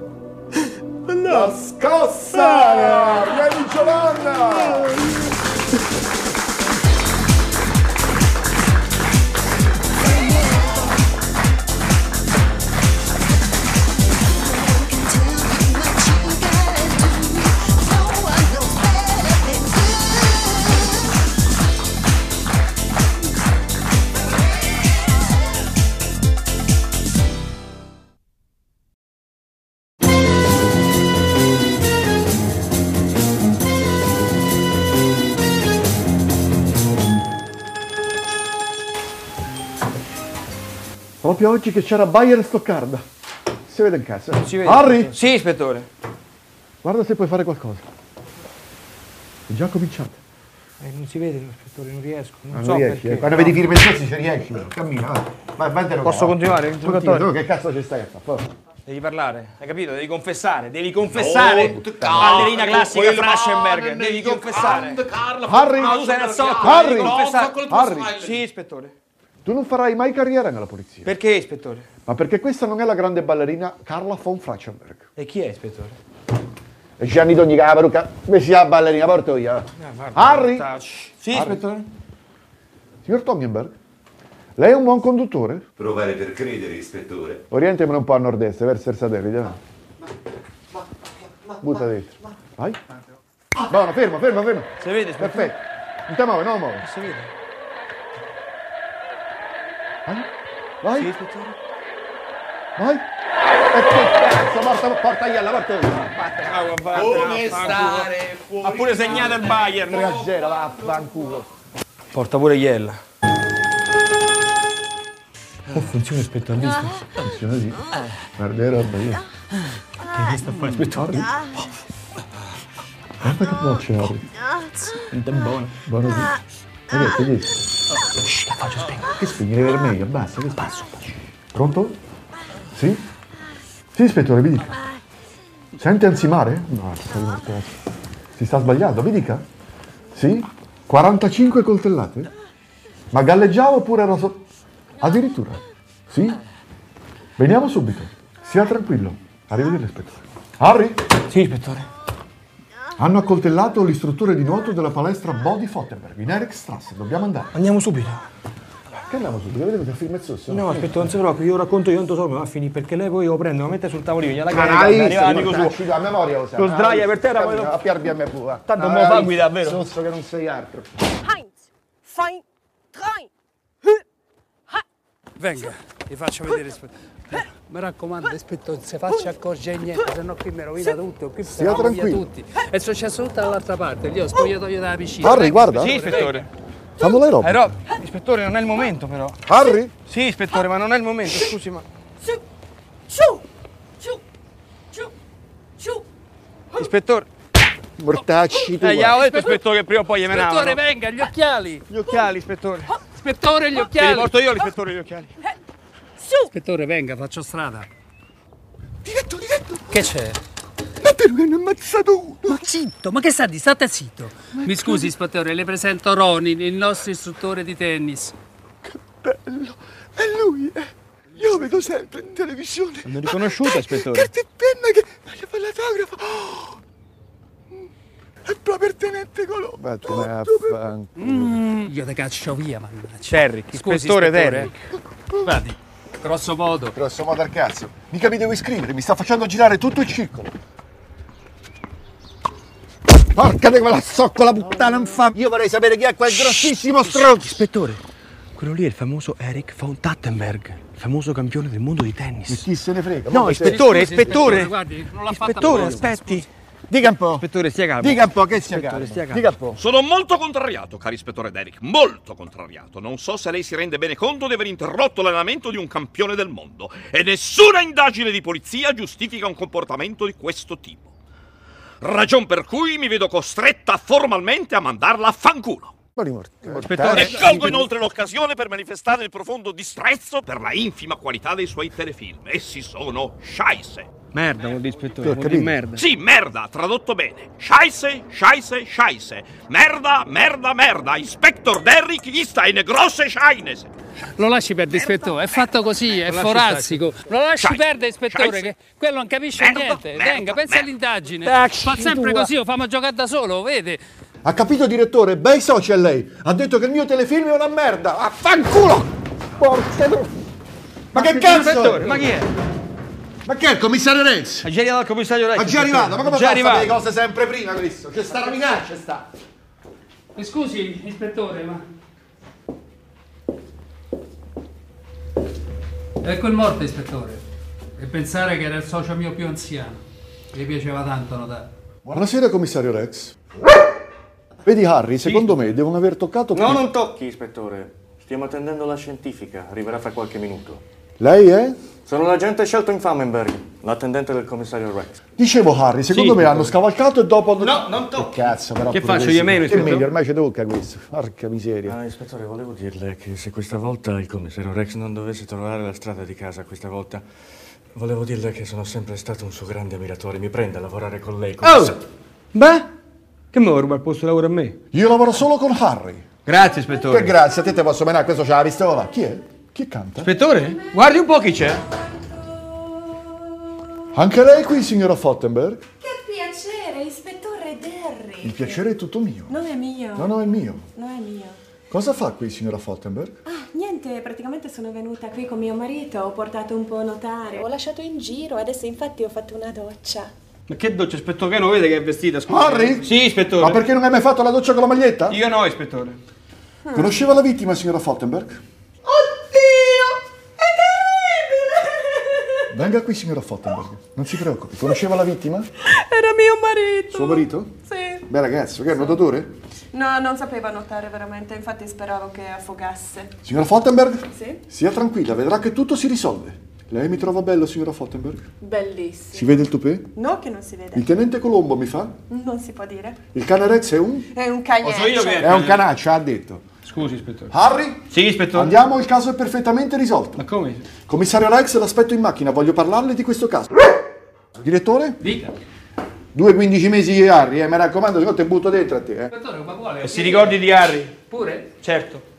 [SPEAKER 2] La
[SPEAKER 7] scossa! Vieni Giovanna! Proprio oggi che c'era Bayer e Stoccarda. Si vede in casa.
[SPEAKER 2] Si vede.
[SPEAKER 7] Harry!
[SPEAKER 2] Sì, ispettore.
[SPEAKER 7] Guarda se puoi fare qualcosa. È già cominciato.
[SPEAKER 2] Eh, non si vede, ispettore, non riesco. Non,
[SPEAKER 7] Non
[SPEAKER 2] so
[SPEAKER 7] riesci,
[SPEAKER 2] perché.
[SPEAKER 7] eh. Quando vedi firme sozzi ci riesci. Cammina, vai. Vai, vai.
[SPEAKER 2] Posso continuare?
[SPEAKER 7] Continua, tu che cazzo ci stai a fare?
[SPEAKER 2] Devi parlare, hai capito? Devi confessare, devi confessare.
[SPEAKER 4] No,
[SPEAKER 2] Ballerina classica
[SPEAKER 4] pane
[SPEAKER 2] devi confessare.
[SPEAKER 7] Harry!
[SPEAKER 2] No, tu sei nel sotto,
[SPEAKER 7] Harry! Harry!
[SPEAKER 2] Sì, ispettore.
[SPEAKER 7] Tu non farai mai carriera nella polizia.
[SPEAKER 2] Perché, ispettore?
[SPEAKER 7] Ma perché questa non è la grande ballerina Carla von Frachenberg.
[SPEAKER 2] E chi è, ispettore?
[SPEAKER 7] E Gianni d'ogni cavaruca. Come si chiama ballerina? Porto io. Harry!
[SPEAKER 2] Sì, ispettore?
[SPEAKER 7] Signor Tongenberg, lei è un buon conduttore?
[SPEAKER 4] Provare per credere, ispettore.
[SPEAKER 7] Orientamelo un po' a nord-est, verso il satellite. va. Butta dentro. Vai. Buono, fermo, fermo, fermo.
[SPEAKER 2] Si vede, ispettore?
[SPEAKER 7] Perfetto. Non ti muove, non muove.
[SPEAKER 2] Si vede.
[SPEAKER 7] Vai. Vai.
[SPEAKER 2] Sì, ispettore?
[SPEAKER 7] Vai. E che cazzo, porta, porta gliela, porta via.
[SPEAKER 2] Ah, guarda,
[SPEAKER 4] Come stare fuori?
[SPEAKER 2] Ha pure segnato il Bayern.
[SPEAKER 7] 3 a 0, vaffanculo.
[SPEAKER 2] Porta pure Iella. Oh, funziona, ispettore, visto?
[SPEAKER 7] Funziona così. Guarda che roba io.
[SPEAKER 2] Che sta a fare, ispettore?
[SPEAKER 7] Guarda che voce Harry.
[SPEAKER 2] Buono.
[SPEAKER 7] Buono così. Ma che dici? Shh, che faccio spegnere? Che spegnere vermelho? Basta, che passo. Pronto? Sì? Sì, ispettore, mi dica. Sente ansimare? No, si sta sbagliando, mi dica. Sì? 45 coltellate? Ma galleggiava oppure era so... Addirittura? Sì? Veniamo subito. Sia tranquillo. Arrivederci, ispettore. Harry?
[SPEAKER 2] Sì, ispettore.
[SPEAKER 7] Hanno accoltellato l'istruttore di nuoto della palestra Body Fottenberg in Erikstrasse. Dobbiamo andare.
[SPEAKER 2] Andiamo subito.
[SPEAKER 7] Che andiamo subito? Vedete che film è sosso?
[SPEAKER 2] No, aspetta, non si preoccupi, io racconto io, tanto so come va a finire, perché lei poi lo prende, lo mette sul tavolino, gliela
[SPEAKER 7] Ah,
[SPEAKER 2] carica, arriva l'amico suo.
[SPEAKER 7] Portacci, A memoria lo sai.
[SPEAKER 2] Lo sdraia per terra, poi lo-
[SPEAKER 7] A Pier BMW.
[SPEAKER 2] Tanto
[SPEAKER 7] Ah,
[SPEAKER 2] mo fa guida, vero?
[SPEAKER 7] Sosso che non sei altro.
[SPEAKER 8] Eins, zwei, drei.
[SPEAKER 11] Venga, vi faccio vedere. Mi raccomando, ispettore, non si faccia accorgere niente, se no qui mi rovina tutto, qui
[SPEAKER 7] Stia tranquillo.
[SPEAKER 11] tutti. È successo tutto dall'altra parte, lì ho spogliatoio dalla piscina.
[SPEAKER 7] Harry, guarda.
[SPEAKER 2] Sì, ispettore.
[SPEAKER 7] Fanno le robe.
[SPEAKER 2] Eh, no, ispettore, non è il momento però.
[SPEAKER 7] Harry?
[SPEAKER 2] Sì, ispettore, ma non è il momento, scusi, ma...
[SPEAKER 17] Ciu! Ciu! Ciu! Ciu!
[SPEAKER 2] Ispettore.
[SPEAKER 7] Mortacci tu.
[SPEAKER 2] Eh, gli avevo detto, ispettore, che prima o poi gli menavano.
[SPEAKER 11] Ispettore, venga, gli occhiali.
[SPEAKER 2] Gli occhiali, ispettore.
[SPEAKER 11] Ispettore, gli
[SPEAKER 2] Te li
[SPEAKER 11] occhiali.
[SPEAKER 2] porto io l'ispettore gli occhiali.
[SPEAKER 11] Ispettore, venga, faccio strada. Diretto, diretto. Che c'è?
[SPEAKER 18] Davvero che ne ha ammazzato uno.
[SPEAKER 11] Ma zitto, ma che sta di? State zitto. Mi scusi, ispettore, le presento Ronin, il nostro istruttore di tennis.
[SPEAKER 18] Bello. È lui, eh. Io lo vedo sempre in televisione.
[SPEAKER 2] L'hanno riconosciuto, ispettore?
[SPEAKER 18] Carta e penna che voglio fare l'autografo. Oh! È proprio il tenente Colombo.
[SPEAKER 7] Vattene a fanculo.
[SPEAKER 11] Mm, io te caccio via, mannaggia.
[SPEAKER 2] Derrick,
[SPEAKER 11] Scusi,
[SPEAKER 2] ispettore
[SPEAKER 11] ispettore. Guardi, grosso modo.
[SPEAKER 1] Grosso modo al cazzo. Mica mi devo iscrivere, mi sta facendo girare tutto il circolo.
[SPEAKER 7] Porca di quella zoccola puttana infame. Io vorrei sapere chi è quel grossissimo stronzo.
[SPEAKER 19] Ispettore, quello lì è il famoso Eric von Tattenberg, il famoso campione del mondo di tennis.
[SPEAKER 1] Chi se ne frega?
[SPEAKER 19] No, ispettore, ispettore.
[SPEAKER 11] Guardi, non l'ha fatta
[SPEAKER 19] Ispettore, aspetti.
[SPEAKER 7] Dica un po'.
[SPEAKER 2] Ispettore, stia calmo.
[SPEAKER 7] Dica un po' che sia calmo.
[SPEAKER 2] stia calmo.
[SPEAKER 7] Dica un po'.
[SPEAKER 20] Sono molto contrariato, caro ispettore Derrick, molto contrariato. Non so se lei si rende bene conto di aver interrotto l'allenamento di un campione del mondo e nessuna indagine di polizia giustifica un comportamento di questo tipo. Ragion per cui mi vedo costretta formalmente a mandarla a fanculo. E colgo inoltre l'occasione per manifestare il profondo disprezzo per la infima qualità dei suoi telefilm. Essi sono scheisse.
[SPEAKER 2] Merda, vuol dire ispettore, vuol dire merda.
[SPEAKER 20] Sì, merda, tradotto bene. Scheisse, scheisse, scheisse. Merda, merda, merda. Inspector Derrick ist eine grosse Scheines.
[SPEAKER 11] Lo lasci perdere, ispettore, è fatto così, è forazzico. Lo lasci perdere, ispettore, che quello non capisce
[SPEAKER 20] Merda,
[SPEAKER 11] niente.
[SPEAKER 20] merda,
[SPEAKER 11] Venga, pensa
[SPEAKER 20] merda.
[SPEAKER 11] all'indagine.
[SPEAKER 1] Tac,
[SPEAKER 11] Fa sempre
[SPEAKER 1] tua.
[SPEAKER 11] così, lo fammo giocare da solo, vede?
[SPEAKER 1] Ha capito, direttore? Bei social lei. Ha detto che il mio telefilm è una merda. Affanculo! Porca tro- Ma che cazzo?
[SPEAKER 2] Ispettore, ma chi è?
[SPEAKER 1] Ma che è il commissario Rex?
[SPEAKER 2] È già arrivato il commissario Rex.
[SPEAKER 1] Ma già arrivato, ma come
[SPEAKER 2] Già
[SPEAKER 1] fa le cose sempre prima questo? C'è sta la minaccia, sta.
[SPEAKER 11] Mi scusi, ispettore, ma... È quel morto, ispettore. E pensare che era il socio mio più anziano. Gli piaceva tanto notare.
[SPEAKER 1] Buonasera, commissario Rex. Vedi Harry, secondo me devono aver toccato...
[SPEAKER 6] No, non tocchi, ispettore. Stiamo attendendo la scientifica, arriverà fra qualche minuto.
[SPEAKER 1] Lei è?
[SPEAKER 6] Sono l'agente Shelton Famenberg, l'attendente del commissario Rex.
[SPEAKER 1] Dicevo Harry, secondo
[SPEAKER 6] Sì,
[SPEAKER 1] me hanno scavalcato e dopo...
[SPEAKER 6] No, non tocchi.
[SPEAKER 1] Che cazzo, però...
[SPEAKER 6] Che
[SPEAKER 1] pure
[SPEAKER 6] faccio,
[SPEAKER 1] questo-
[SPEAKER 6] io meno,
[SPEAKER 1] Che
[SPEAKER 6] ispettore?
[SPEAKER 1] meglio, ormai ci tocca questo. Porca miseria.
[SPEAKER 6] Ah, ispettore, volevo dirle che se questa volta il commissario Rex non dovesse trovare la strada di casa questa volta, volevo dirle che sono sempre stato un suo grande ammiratore. Mi prende a lavorare con lei.
[SPEAKER 2] Oh! Beh, che mi rubare il posto di lavoro a me?
[SPEAKER 1] Io lavoro solo con Harry.
[SPEAKER 2] Grazie, ispettore.
[SPEAKER 1] Che grazie, a te te posso menare, questo c'ha la pistola. Chi è? Chi canta?
[SPEAKER 2] Ispettore, guardi un po' chi c'è.
[SPEAKER 1] Anche lei qui, signora Fottenberg?
[SPEAKER 8] Che piacere, ispettore Derry.
[SPEAKER 1] Il piacere è tutto mio.
[SPEAKER 8] Non è mio.
[SPEAKER 1] No, no, è mio.
[SPEAKER 8] Non è mio.
[SPEAKER 1] Cosa fa qui, signora Fottenberg?
[SPEAKER 8] Ah, niente, praticamente sono venuta qui con mio marito, ho portato un po' a notare. Ho lasciato in giro, adesso infatti ho fatto una doccia.
[SPEAKER 2] Ma che doccia, ispettore, che non vede che è vestita, scusa.
[SPEAKER 1] Harry?
[SPEAKER 2] Sì, ispettore.
[SPEAKER 1] Ma perché non hai mai fatto la doccia con la maglietta?
[SPEAKER 2] Io no, ispettore.
[SPEAKER 1] Conosceva la vittima, signora Fottenberg? Venga qui, signora Fottenberg. Non si preoccupi. Conosceva la vittima?
[SPEAKER 8] Era mio marito.
[SPEAKER 1] Suo marito?
[SPEAKER 8] Sì.
[SPEAKER 1] Beh ragazzo, che è il nuotatore?
[SPEAKER 8] No, non sapeva nuotare veramente, infatti speravo che affogasse.
[SPEAKER 1] Signora Fottenberg?
[SPEAKER 8] Sì?
[SPEAKER 1] Sia tranquilla, vedrà che tutto si risolve. Lei mi trova bello, signora Fottenberg?
[SPEAKER 8] Bellissimo.
[SPEAKER 1] Si vede il tupè?
[SPEAKER 8] No, che non si vede.
[SPEAKER 1] Il tenente Colombo mi fa?
[SPEAKER 8] Non si può dire.
[SPEAKER 1] Il cane Rex è un?
[SPEAKER 8] È un cagnaccio.
[SPEAKER 1] È un canaccio, ha detto.
[SPEAKER 2] Scusi, ispettore.
[SPEAKER 1] Harry?
[SPEAKER 2] Sì, ispettore.
[SPEAKER 1] Andiamo, il caso è perfettamente risolto.
[SPEAKER 2] Ma come?
[SPEAKER 1] Commissario Rex, l'aspetto in macchina, voglio parlarle di questo caso. Direttore?
[SPEAKER 11] Dica.
[SPEAKER 1] Due 15 mesi di Harry, eh, mi raccomando, se no te butto dentro a te. Eh.
[SPEAKER 11] Ispettore, ma vuole?
[SPEAKER 2] E si ricordi di Harry?
[SPEAKER 11] Pure?
[SPEAKER 2] Certo.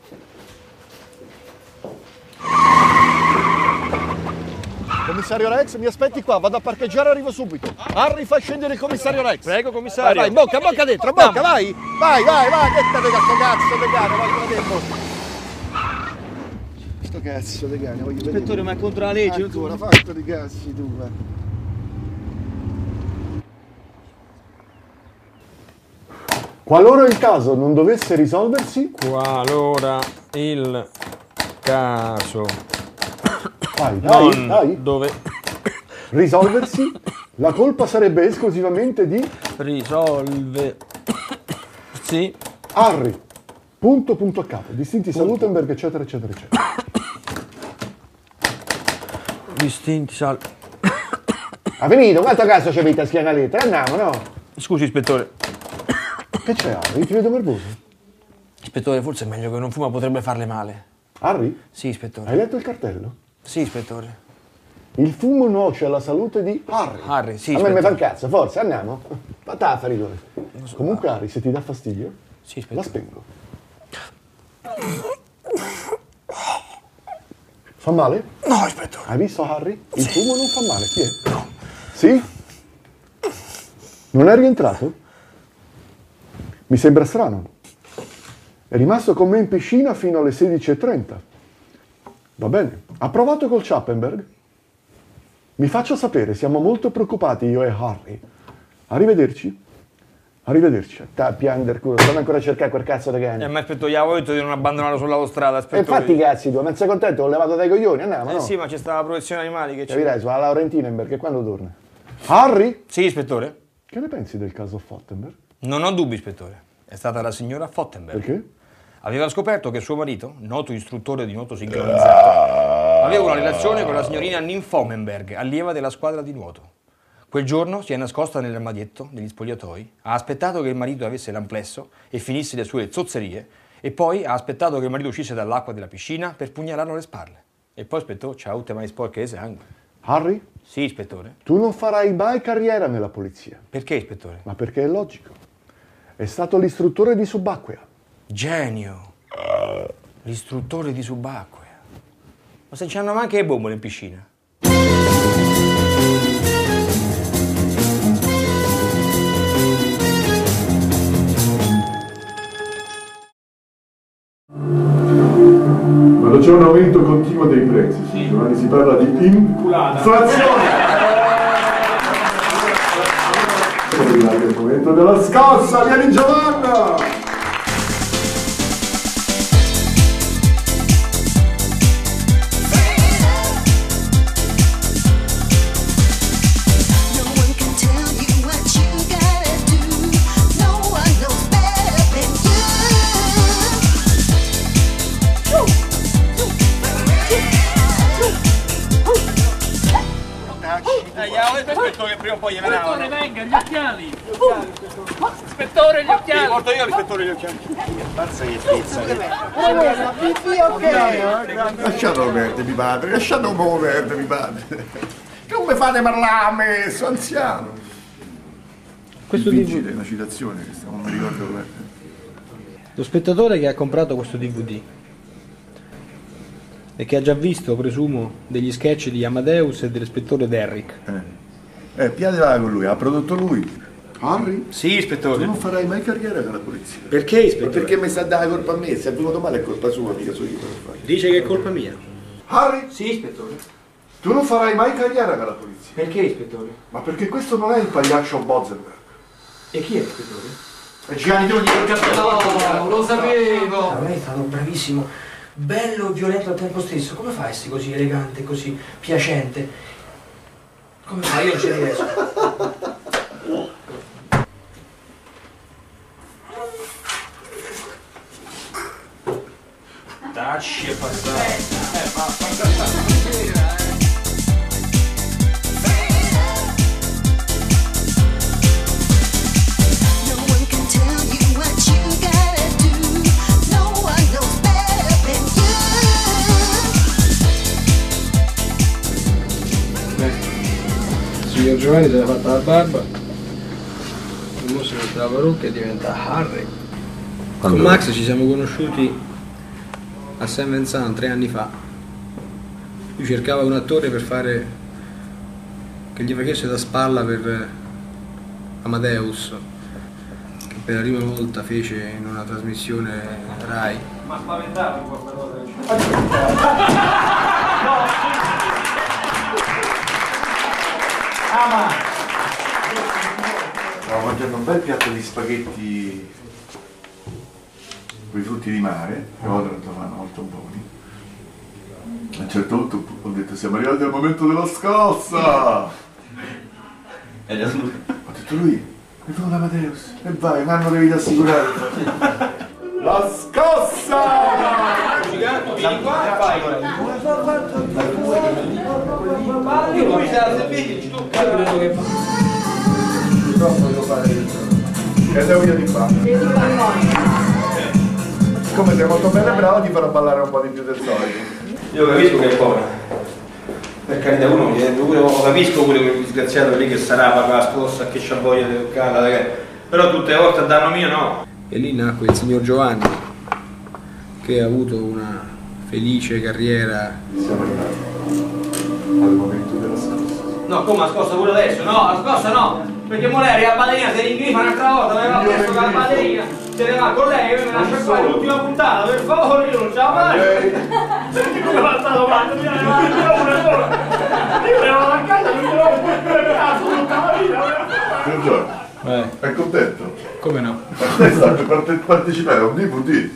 [SPEAKER 1] Commissario Rex, mi aspetti qua, vado a parcheggiare e arrivo subito. Harry, fai scendere il commissario Rex.
[SPEAKER 2] Prego, commissario.
[SPEAKER 1] Vai, vai, bocca, bocca dentro, bocca, vai. Vai, vai, vai, che state cazzo cazzo di cane, vedere in bocca. Sto cazzo di cane, voglio vedere.
[SPEAKER 2] Ispettore, ma è contro la legge,
[SPEAKER 1] Ancora,
[SPEAKER 2] può-
[SPEAKER 1] fatto di cazzi tu, va. Qualora il caso non dovesse risolversi,
[SPEAKER 2] Qualora il caso
[SPEAKER 1] Vai,
[SPEAKER 2] non
[SPEAKER 1] dai.
[SPEAKER 2] dove
[SPEAKER 1] risolversi, la colpa sarebbe esclusivamente di
[SPEAKER 2] risolve sì
[SPEAKER 1] Harry. Punto, punto a capo. Distinti Salutenberg, eccetera, eccetera, eccetera.
[SPEAKER 2] distinti sal
[SPEAKER 7] Ha finito? Quanto cazzo c'è vita schiena lettera? Andiamo, no?
[SPEAKER 2] Scusi, ispettore.
[SPEAKER 7] Che c'è, Harry? Ti vedo nervoso.
[SPEAKER 2] Ispettore, forse è meglio che non fuma, potrebbe farle male.
[SPEAKER 7] Harry?
[SPEAKER 2] Sì, ispettore.
[SPEAKER 7] Hai letto il cartello?
[SPEAKER 2] Sì, ispettore.
[SPEAKER 7] Il fumo nuoce alla salute di Harry.
[SPEAKER 2] Harry, sì,
[SPEAKER 7] A me mi fa un cazzo, forza, andiamo. Fate affari dove. Comunque, Harry, se ti dà fastidio, la spengo. Fa male?
[SPEAKER 2] No, ispettore.
[SPEAKER 7] Hai visto, Harry? Il fumo non fa male, chi è? Sì? Non è rientrato? Mi sembra strano. È rimasto con me in piscina fino alle 16.30. Va bene. Ha provato col Chappenberg? Mi faccio sapere, siamo molto preoccupati io e Harry. Arrivederci. Arrivederci. Sta a piangere culo, stanno ancora a cercare quel cazzo di cane.
[SPEAKER 2] Eh, ma aspetto, gli avevo detto di non abbandonarlo sull'autostrada,
[SPEAKER 7] E infatti i cazzi tu, non sei contento, l'ho levato dai coglioni, andiamo,
[SPEAKER 2] Eh
[SPEAKER 7] no?
[SPEAKER 2] sì, ma c'è stata la protezione animali che c'è.
[SPEAKER 7] Capirai, sulla Laurentinenberg, e quando torna? Harry?
[SPEAKER 2] Sì, ispettore.
[SPEAKER 7] Che ne pensi del caso Fottenberg?
[SPEAKER 2] Non ho dubbi, ispettore. È stata la signora Fottenberg.
[SPEAKER 7] Perché?
[SPEAKER 2] Aveva scoperto che suo marito, noto istruttore di nuoto sincronizzato, aveva una relazione con la signorina Nymphomenberg, allieva della squadra di nuoto. Quel giorno si è nascosta nell'armadietto degli spogliatoi, ha aspettato che il marito avesse l'amplesso e finisse le sue zozzerie, e poi ha aspettato che il marito uscisse dall'acqua della piscina per pugnalarlo alle spalle. E poi aspettò, c'ha tutte mani sporche sangue.
[SPEAKER 7] Harry?
[SPEAKER 2] Sì, ispettore.
[SPEAKER 7] Tu non farai mai carriera nella polizia.
[SPEAKER 2] Perché, ispettore?
[SPEAKER 7] Ma perché è logico. È stato l'istruttore di subacquea.
[SPEAKER 2] Genio. L'istruttore di subacquea. Ma se c'hanno anche le bombole in piscina.
[SPEAKER 1] Quando c'è un aumento continuo dei prezzi, sì. domani si parla di inflazione. È arrivato il momento della scossa, vieni Giovanna!
[SPEAKER 2] Poi gli
[SPEAKER 11] Ispettore, venga, gli occhiali. Ispettore, gli occhiali.
[SPEAKER 2] porto io l'ispettore gli occhiali.
[SPEAKER 21] Mazza che pizza.
[SPEAKER 1] Lasciatelo perdere, mi padre, lasciatelo un po' perdere, mi padre. Come fate a parlare a me, sono anziano?
[SPEAKER 10] Questo DVD.
[SPEAKER 1] vigile, una citazione, questa, non mi ricordo dov'è.
[SPEAKER 10] Lo spettatore che ha comprato questo DVD e che ha già visto, presumo, degli sketch di Amadeus e dell'ispettore Derrick.
[SPEAKER 1] Eh, eh piade là con lui, ha prodotto lui. Harry?
[SPEAKER 2] Sì, ispettore.
[SPEAKER 1] Tu non farai mai carriera con la polizia.
[SPEAKER 10] Perché, ispettore?
[SPEAKER 1] Perché mi sta a dare colpa a me, se è venuto male è colpa sua, mica so io.
[SPEAKER 10] Dice che è colpa mia.
[SPEAKER 1] Harry?
[SPEAKER 2] Sì, ispettore.
[SPEAKER 1] Tu non farai mai carriera con la polizia.
[SPEAKER 2] Perché, ispettore?
[SPEAKER 1] Ma perché questo non è il pagliaccio Bozenberg.
[SPEAKER 2] E chi è, ispettore?
[SPEAKER 1] È Gianni del cappello.
[SPEAKER 11] lo sapevo.
[SPEAKER 22] Ah, lei è stato bravissimo, bello e violento al tempo stesso. Come fa a essere così elegante, così piacente? Come fa? Io non ci riesco.
[SPEAKER 2] Tacci e passare. Eh,
[SPEAKER 23] No
[SPEAKER 10] Signor Giovanni si era fatta la barba, ora si mette la parrucca e diventa Harry. Con
[SPEAKER 1] Quando-
[SPEAKER 10] Max ci siamo conosciuti a Saint Vincent tre anni fa. Lui cercava un attore per fare che gli facesse da spalla per Amadeus, che per la prima volta fece in una trasmissione Rai.
[SPEAKER 2] Ma spaventato questa cosa.
[SPEAKER 1] Stavo mangiando un bel piatto di spaghetti con i frutti di mare, che a Otranto fanno molto buoni. A un certo punto ho detto siamo arrivati al momento della scossa!
[SPEAKER 3] E adesso-
[SPEAKER 1] Ho detto lui, è venuto Amadeus, e vai, un anno devi assicurare. La scossa!
[SPEAKER 2] Gigante, vieni qua vai.
[SPEAKER 24] Io lui sta al servizio, tu quello che fa. Purtroppo devo fare
[SPEAKER 1] E andiamo via di qua. Siccome sei molto bene bravo ti farò ballare un po' di più del solito.
[SPEAKER 2] Io capisco che è povera. Per carità uno mi pure, capisco pure quel disgraziato lì che sarà papà scossa, che c'ha voglia di toccare, però tutte le volte a danno mio no. E lì nacque il signor Giovanni, che ha avuto una felice carriera.
[SPEAKER 1] Al momento della scossa.
[SPEAKER 24] No, come ha scosso pure adesso? No, la scossa no! Perché Moleri a ballerina si ringrifa un'altra volta, me ne va presto con la ballerina, se ne va con lei, mi lascia qua l'ultima puntata, per favore, io non ce la faccio! Perché come va stato fatto? Mi va una sola! Io me ne vado a casa, non ce l'ho per quel cazzo tutta la vita!
[SPEAKER 1] Signor Giorgio, è contento?
[SPEAKER 2] Come no?
[SPEAKER 1] Parte- partecipare a un DVD.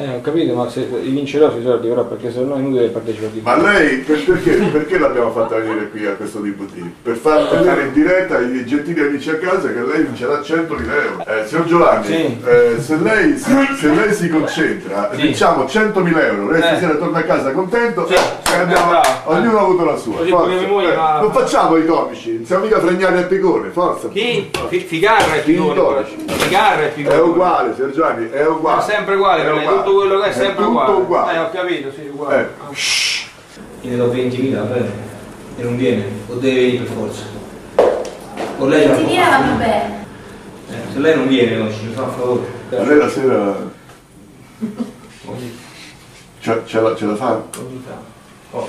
[SPEAKER 2] Eh, ho capito, ma se vincerò sui soldi però, perché se no è inutile partecipare di
[SPEAKER 1] Ma lei per- perché, perché l'abbiamo fatta venire qui a questo DVD? Per far vedere in diretta ai gentili amici a casa che lei vincerà 100.000 euro. Eh, signor Giovanni,
[SPEAKER 2] Sì.
[SPEAKER 1] eh, se, lei, si- se lei si concentra,
[SPEAKER 2] Sì.
[SPEAKER 1] diciamo 100.000 euro, lei
[SPEAKER 2] Eh.
[SPEAKER 1] stasera torna a casa contento
[SPEAKER 2] Sì.
[SPEAKER 1] e abbiamo,
[SPEAKER 2] Eh, bravo.
[SPEAKER 1] ognuno ha avuto la sua.
[SPEAKER 2] Moglie
[SPEAKER 1] Eh,
[SPEAKER 2] va-
[SPEAKER 1] non facciamo i comici, non siamo mica fregnati al picone, forza.
[SPEAKER 2] Chi? Fi- Figarra è figone. Figarra è figone.
[SPEAKER 1] È uguale, signor Giovanni, è uguale.
[SPEAKER 2] È sempre uguale, per lei,
[SPEAKER 1] uguale.
[SPEAKER 2] Tutto quello che è sempre
[SPEAKER 1] tutto
[SPEAKER 2] uguale.
[SPEAKER 1] uguale.
[SPEAKER 2] Eh, ho capito, sì, uguale.
[SPEAKER 1] Ecco.
[SPEAKER 2] Gliene do 20.000, bene. E non viene, o deve venire per forza. O lei
[SPEAKER 25] viene
[SPEAKER 2] fare.
[SPEAKER 25] va bene.
[SPEAKER 2] Eh, se lei non viene, no, ci fa un favore.
[SPEAKER 1] A lei la sera ce, ce la, ce la fa?
[SPEAKER 2] Oh,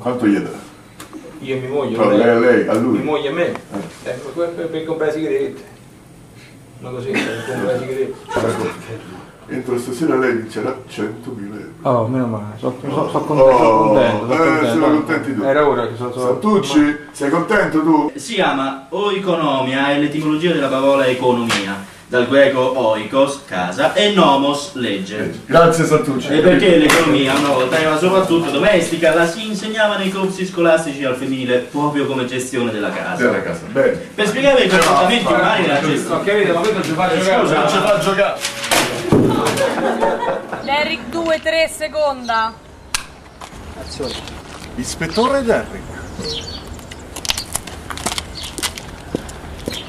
[SPEAKER 1] Quanto gli dà?
[SPEAKER 2] Io mia moglie.
[SPEAKER 1] No, lei a lei, a lui.
[SPEAKER 2] Mia moglie e me. Eh, per, per, per comprare sigarette. Una così, per comprare sigarette.
[SPEAKER 1] Entro stasera lei vincerà 100.000 euro.
[SPEAKER 2] Oh, meno male, sono so, so contento, sono
[SPEAKER 1] Oh,
[SPEAKER 2] contento, sono
[SPEAKER 1] eh,
[SPEAKER 2] contento.
[SPEAKER 1] sono contenti tutti.
[SPEAKER 2] Era ora che sono sono-
[SPEAKER 1] Santucci, sei contento tu?
[SPEAKER 3] Si chiama oikonomia, è l'etimologia della parola economia, dal greco oikos, casa, e nomos, legge.
[SPEAKER 1] Grazie Santucci.
[SPEAKER 3] E perché l'economia una volta era soprattutto domestica, la si insegnava nei corsi scolastici al femminile, proprio come gestione della casa.
[SPEAKER 1] Della casa, bene.
[SPEAKER 3] Per spiegare i comportamenti umani nella gestione.
[SPEAKER 2] Ho capito, ma questo ci fa giocare.
[SPEAKER 3] Scusa,
[SPEAKER 1] Non ci fa giocare.
[SPEAKER 7] Derrick 2, 3, seconda.
[SPEAKER 1] Ispettore Derrick.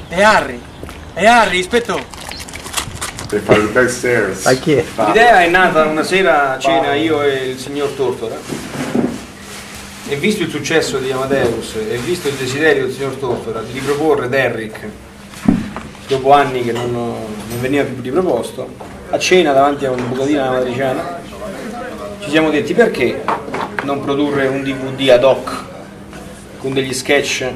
[SPEAKER 11] E Harry? E Harry, ispettore?
[SPEAKER 1] Per fare il backstairs.
[SPEAKER 11] A chi è? L'idea è nata una sera a cena io e il signor Tortora. E visto il successo di Amadeus e visto il desiderio del signor Tortora di riproporre Derrick dopo anni che non, non veniva più riproposto, a cena davanti a un bucatino alla matriciana ci siamo detti perché non produrre un DVD ad hoc con degli sketch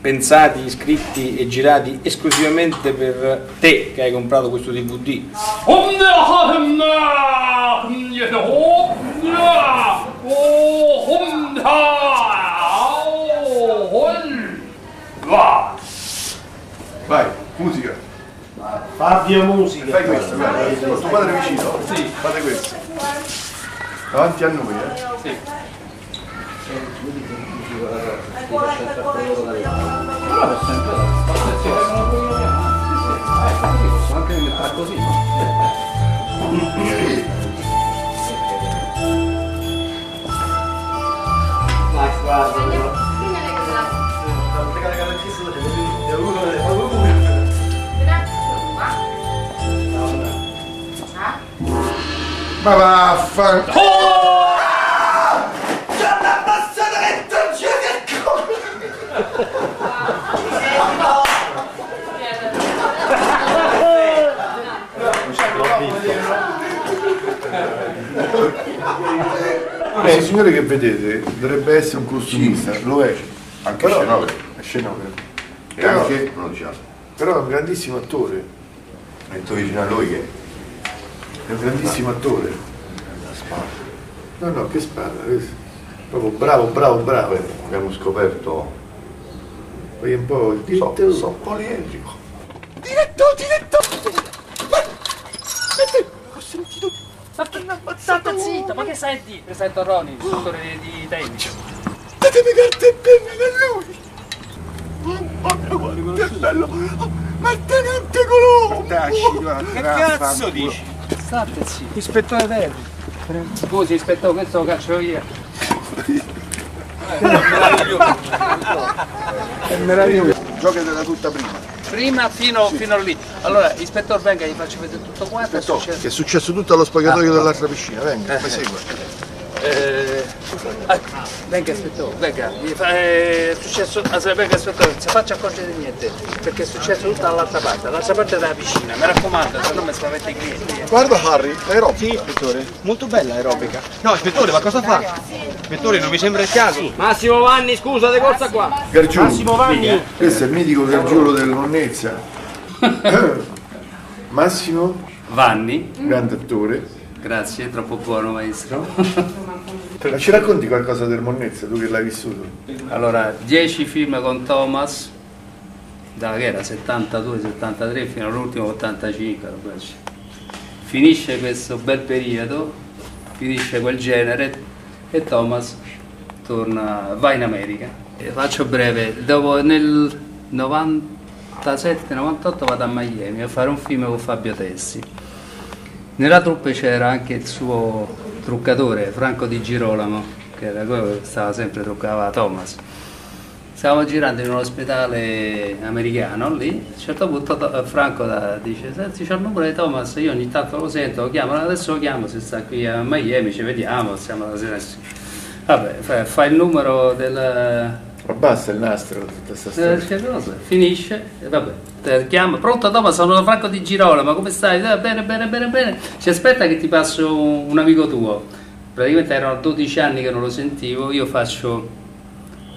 [SPEAKER 11] pensati, scritti e girati esclusivamente per te che hai comprato questo DVD.
[SPEAKER 1] Vai, musica.
[SPEAKER 5] Fabio Musica.
[SPEAKER 1] Fai questo, guarda. Con tuo padre vicino? Sì. Fate questo. Davanti a noi, eh?
[SPEAKER 11] Sì.
[SPEAKER 5] Max, guarda,
[SPEAKER 1] Ma vaffan... Il signore che vedete dovrebbe essere un costumista, lo è.
[SPEAKER 26] Anche
[SPEAKER 1] Però-
[SPEAKER 26] scenografo.
[SPEAKER 1] è scenografo.
[SPEAKER 26] E
[SPEAKER 1] Però-
[SPEAKER 26] anche.
[SPEAKER 1] Però è un grandissimo attore.
[SPEAKER 26] Metto vicino a lui che
[SPEAKER 1] È un grandissimo attore. No, no, che spalla. vedi? Proprio bravo, bravo, bravo.
[SPEAKER 26] abbiamo scoperto.
[SPEAKER 1] Poi un po' il diritto.
[SPEAKER 26] So, so poliedrico.
[SPEAKER 7] Diretto, diretto! Ho sentito... State zitto, ma che sai a dire?
[SPEAKER 27] Presento Ronnie, istruttore di, di tennis.
[SPEAKER 7] Datemi carte e penne da lui! Guarda, guarda, che bello! Ma il tenente Colombo!
[SPEAKER 11] Che cazzo dici?
[SPEAKER 27] State zitto.
[SPEAKER 11] Ispettore Terry.
[SPEAKER 27] Scusi, ispettore, questo lo caccio via.
[SPEAKER 1] È meraviglioso. Giocatela tutta prima.
[SPEAKER 19] Prima fino, fino lì. Allora, ispettor venga, gli faccio vedere tutto quanto. è successo.
[SPEAKER 1] Che è successo tutto allo spogliatoio
[SPEAKER 19] Ah.
[SPEAKER 1] dell'altra piscina, venga,
[SPEAKER 19] Eh.
[SPEAKER 1] mi segua.
[SPEAKER 19] Eh, ecco, venga ispettore, venga, eh, è successo, ah, venga ispettore, non si faccia accorgere di niente, perché è successo tutto dall'altra parte, dall'altra parte della piscina, mi raccomando, se no mi spaventa i clienti. eh.
[SPEAKER 1] Guarda Harry, aerobica.
[SPEAKER 2] Sì, ispettore, molto bella aerobica. No, ispettore, ma cosa fa? Ispettore, non mi sembra il caso.
[SPEAKER 28] Massimo Vanni, scusa, di corsa qua.
[SPEAKER 1] Gargiulo.
[SPEAKER 2] Massimo Vanni.
[SPEAKER 1] Questo è il mitico Gargiulo del Monnezia. Massimo,
[SPEAKER 19] Vanni,
[SPEAKER 1] grande attore.
[SPEAKER 19] grazie, troppo buono maestro.
[SPEAKER 1] Ma ci racconti qualcosa del Monnezia, tu che l'hai vissuto?
[SPEAKER 19] Allora, 10 film con Thomas, da che era 72-73 fino all'ultimo 85. roba così. Finisce questo bel periodo, finisce quel genere e Thomas torna, va in America. E faccio breve, dopo nel 97-98 vado a Miami a fare un film con Fabio Tessi. Nella troupe c'era anche il suo truccatore Franco Di Girolamo, che era quello che stava sempre truccava Thomas. Stavamo girando in un ospedale americano lì, a un certo punto To- Franco da- dice, senti c'è il numero di Thomas, io ogni tanto lo sento, lo chiamo, adesso lo chiamo, se sta qui a Miami, ci vediamo, stiamo la sera assieme." Vabbè, fa, fa il numero del...
[SPEAKER 1] Ma basta il nastro, tutta sta storia.
[SPEAKER 19] Eh? Finisce, e vabbè, te chiama, pronto Thomas, sono Franco di Girolamo, come stai? Eh, bene, bene, bene, bene. Ci aspetta che ti passo un, amico tuo. Praticamente erano 12 anni che non lo sentivo, io faccio,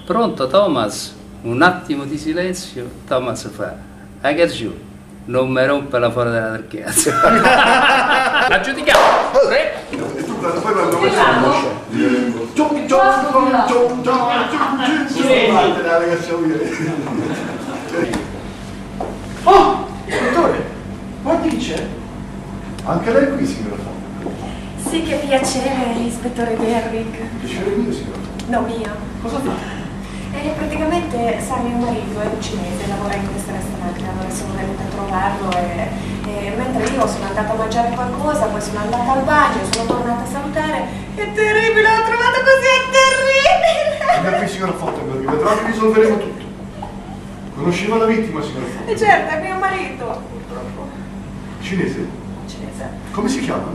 [SPEAKER 19] pronto Thomas? Un attimo di silenzio, Thomas fa, I you, non mi rompe la fuori della trachea. Aggiudichiamo, tre.
[SPEAKER 1] Oh, dottore, ma dice? Anche lei qui, signora Fonda.
[SPEAKER 8] Sì, che piacere, ispettore Derrick.
[SPEAKER 1] Piacere mio, signora.
[SPEAKER 8] No, mio.
[SPEAKER 1] Cosa fa?
[SPEAKER 8] Eh, praticamente sa mio marito è un cinese, lavora in questo ristorante, allora sono venuta a trovarlo e, e mentre io sono andata a mangiare qualcosa, poi sono andata al bagno, sono tornata a salutare. È terribile, l'ho trovato così, è terribile!
[SPEAKER 1] Venga qui, signora Fontenberg, vedrà che risolveremo tutto. Conosceva la vittima, signora
[SPEAKER 8] E
[SPEAKER 1] Fontenberg?
[SPEAKER 8] certo, è mio marito.
[SPEAKER 1] Cinese?
[SPEAKER 8] Cinese.
[SPEAKER 1] Come si chiama?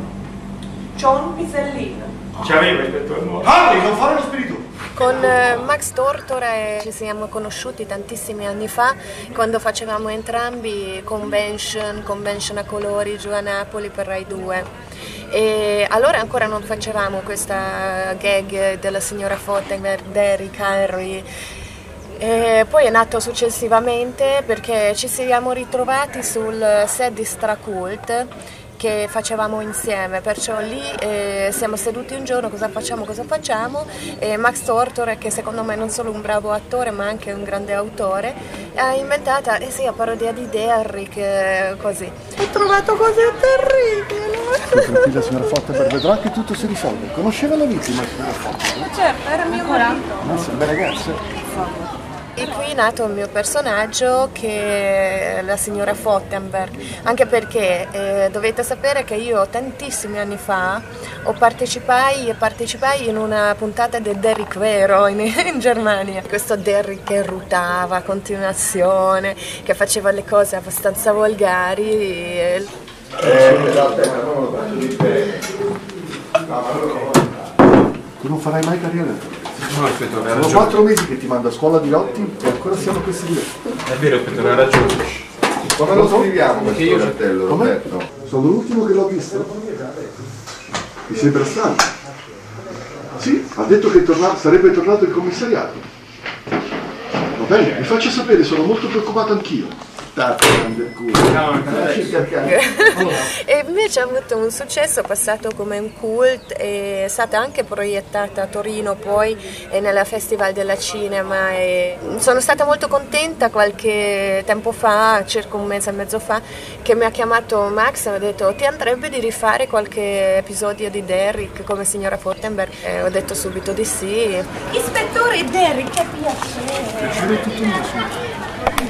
[SPEAKER 8] John Pisellino.
[SPEAKER 1] Ci aveva, ispettore Harry, non fare lo spirito!
[SPEAKER 8] Con eh, Max Tortora ci siamo conosciuti tantissimi anni fa quando facevamo entrambi convention, convention a colori giù a Napoli per Rai 2. E allora ancora non facevamo questa gag della signora Fottenberg, Derrick, Henry. E poi è nato successivamente perché ci siamo ritrovati sul set di Stracult che facevamo insieme, perciò lì eh, siamo seduti un giorno, cosa facciamo, cosa facciamo, e Max Tortor, che secondo me non solo un bravo attore ma anche un grande autore, ha inventato, eh sì, a parodia di Derrick, eh, così. Ho trovato così terribile!
[SPEAKER 1] Tranquilla, signora Fontenberg, vedrà che tutto si risolve. Conosceva la vittima, signora Fontenberg?
[SPEAKER 8] Ma certo, era mio marito.
[SPEAKER 1] Mazza, bel ragazzo.
[SPEAKER 8] E qui è nato il mio personaggio che è la signora Fottenberg, anche perché eh, dovete sapere che io tantissimi anni fa ho partecipai, partecipai in una puntata del Derrick Vero in, in Germania. Questo Derrick che ruttava a continuazione, che faceva le cose abbastanza volgari. e-
[SPEAKER 1] Tu non farai mai carriera.
[SPEAKER 2] No,
[SPEAKER 1] Sono
[SPEAKER 2] ragione.
[SPEAKER 1] quattro mesi che ti mando a scuola di lotti e ancora siamo questi due.
[SPEAKER 2] È vero, ispettore, ha ragione.
[SPEAKER 1] Come lo scriviamo
[SPEAKER 2] Perché io-
[SPEAKER 1] cartello, Roberto? Sono l'ultimo che l'ho visto. Mi sembra strano. Sì, ha detto che torna- sarebbe tornato il commissariato. Va bene, mi faccia sapere, sono molto preoccupato anch'io.
[SPEAKER 8] E invece ha avuto un successo, è passato come un cult, è stata anche proiettata a Torino poi e nella Festival della Cinema. E sono stata molto contenta qualche tempo fa, circa un mese e mezzo fa, che mi ha chiamato Max e mi ha detto ti andrebbe di rifare qualche episodio di Derrick come signora Fortenberg? E ho detto subito di sì. Ispettore Derrick, che piacere!
[SPEAKER 1] Piacere tutto mio, signora.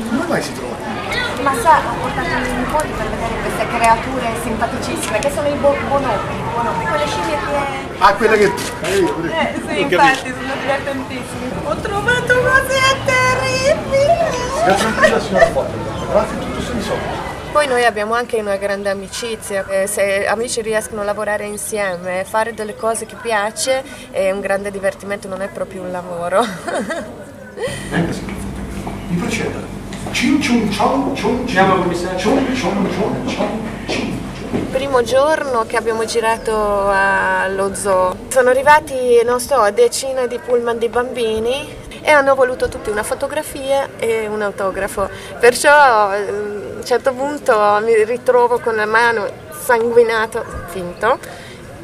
[SPEAKER 1] Come mai si trova?
[SPEAKER 8] Ma sa, ho portato i nipoti per vedere queste creature simpaticissime che sono i bo-. Sono piccole scimmie che...
[SPEAKER 1] Ah, quella che...
[SPEAKER 8] Eh sì, infatti sono divertentissimi. Ho trovato cose terribili.
[SPEAKER 1] Tranquilla signora Foto, guardate tutto si risolve.
[SPEAKER 8] Poi noi abbiamo anche una grande amicizia, eh, se amici riescono a lavorare insieme, fare delle cose che piace è un grande divertimento, non è proprio un lavoro.
[SPEAKER 1] Mi proceda.
[SPEAKER 2] Il
[SPEAKER 8] primo giorno che abbiamo girato allo zoo sono arrivati, non so, decine di pullman di bambini e hanno voluto tutti una fotografia e un autografo. Perciò eh, a un certo punto mi ritrovo con la mano sanguinato, finto,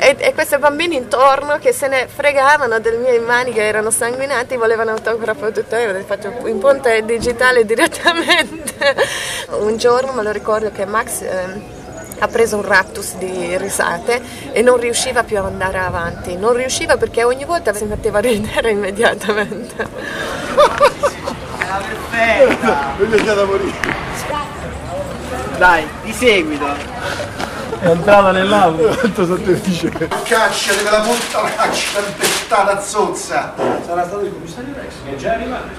[SPEAKER 8] e, e questi bambini intorno che se ne fregavano delle mie mani che erano sanguinati, volevano autografo tutto, io le faccio in punta digitale direttamente. Un giorno me lo ricordo che Max... ehm, ha preso un raptus di risate e non riusciva più ad andare avanti. Non riusciva perché ogni volta si metteva a ridere immediatamente.
[SPEAKER 18] Perfetta!
[SPEAKER 1] Lui è già da morire.
[SPEAKER 18] Dai, di seguito.
[SPEAKER 1] È entrata nell'auto. Quanto sono felice.
[SPEAKER 18] Caccia, deve la punta la caccia, testata zozza.
[SPEAKER 2] Sarà stato il commissario Rex che è già arrivato.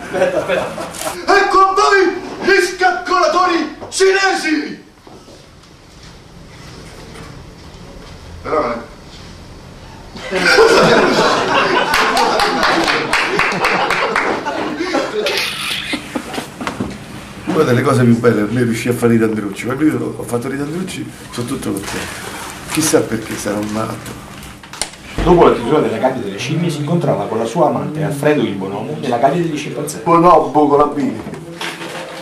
[SPEAKER 18] Aspetta, aspetta. Ecco a voi gli scaccolatori cinesi! Però eh.
[SPEAKER 1] Una delle cose più belle per me è riuscire a fare i Dandrucci. Quando io ho fatto i Dandrucci sono tutto contento. Chissà perché sarà un matto.
[SPEAKER 29] Dopo la chiusura della gabbia delle scimmie si incontrava con la sua amante Alfredo il Bonomo nella gabbia degli scimpanzé.
[SPEAKER 1] Bonobbo con la B.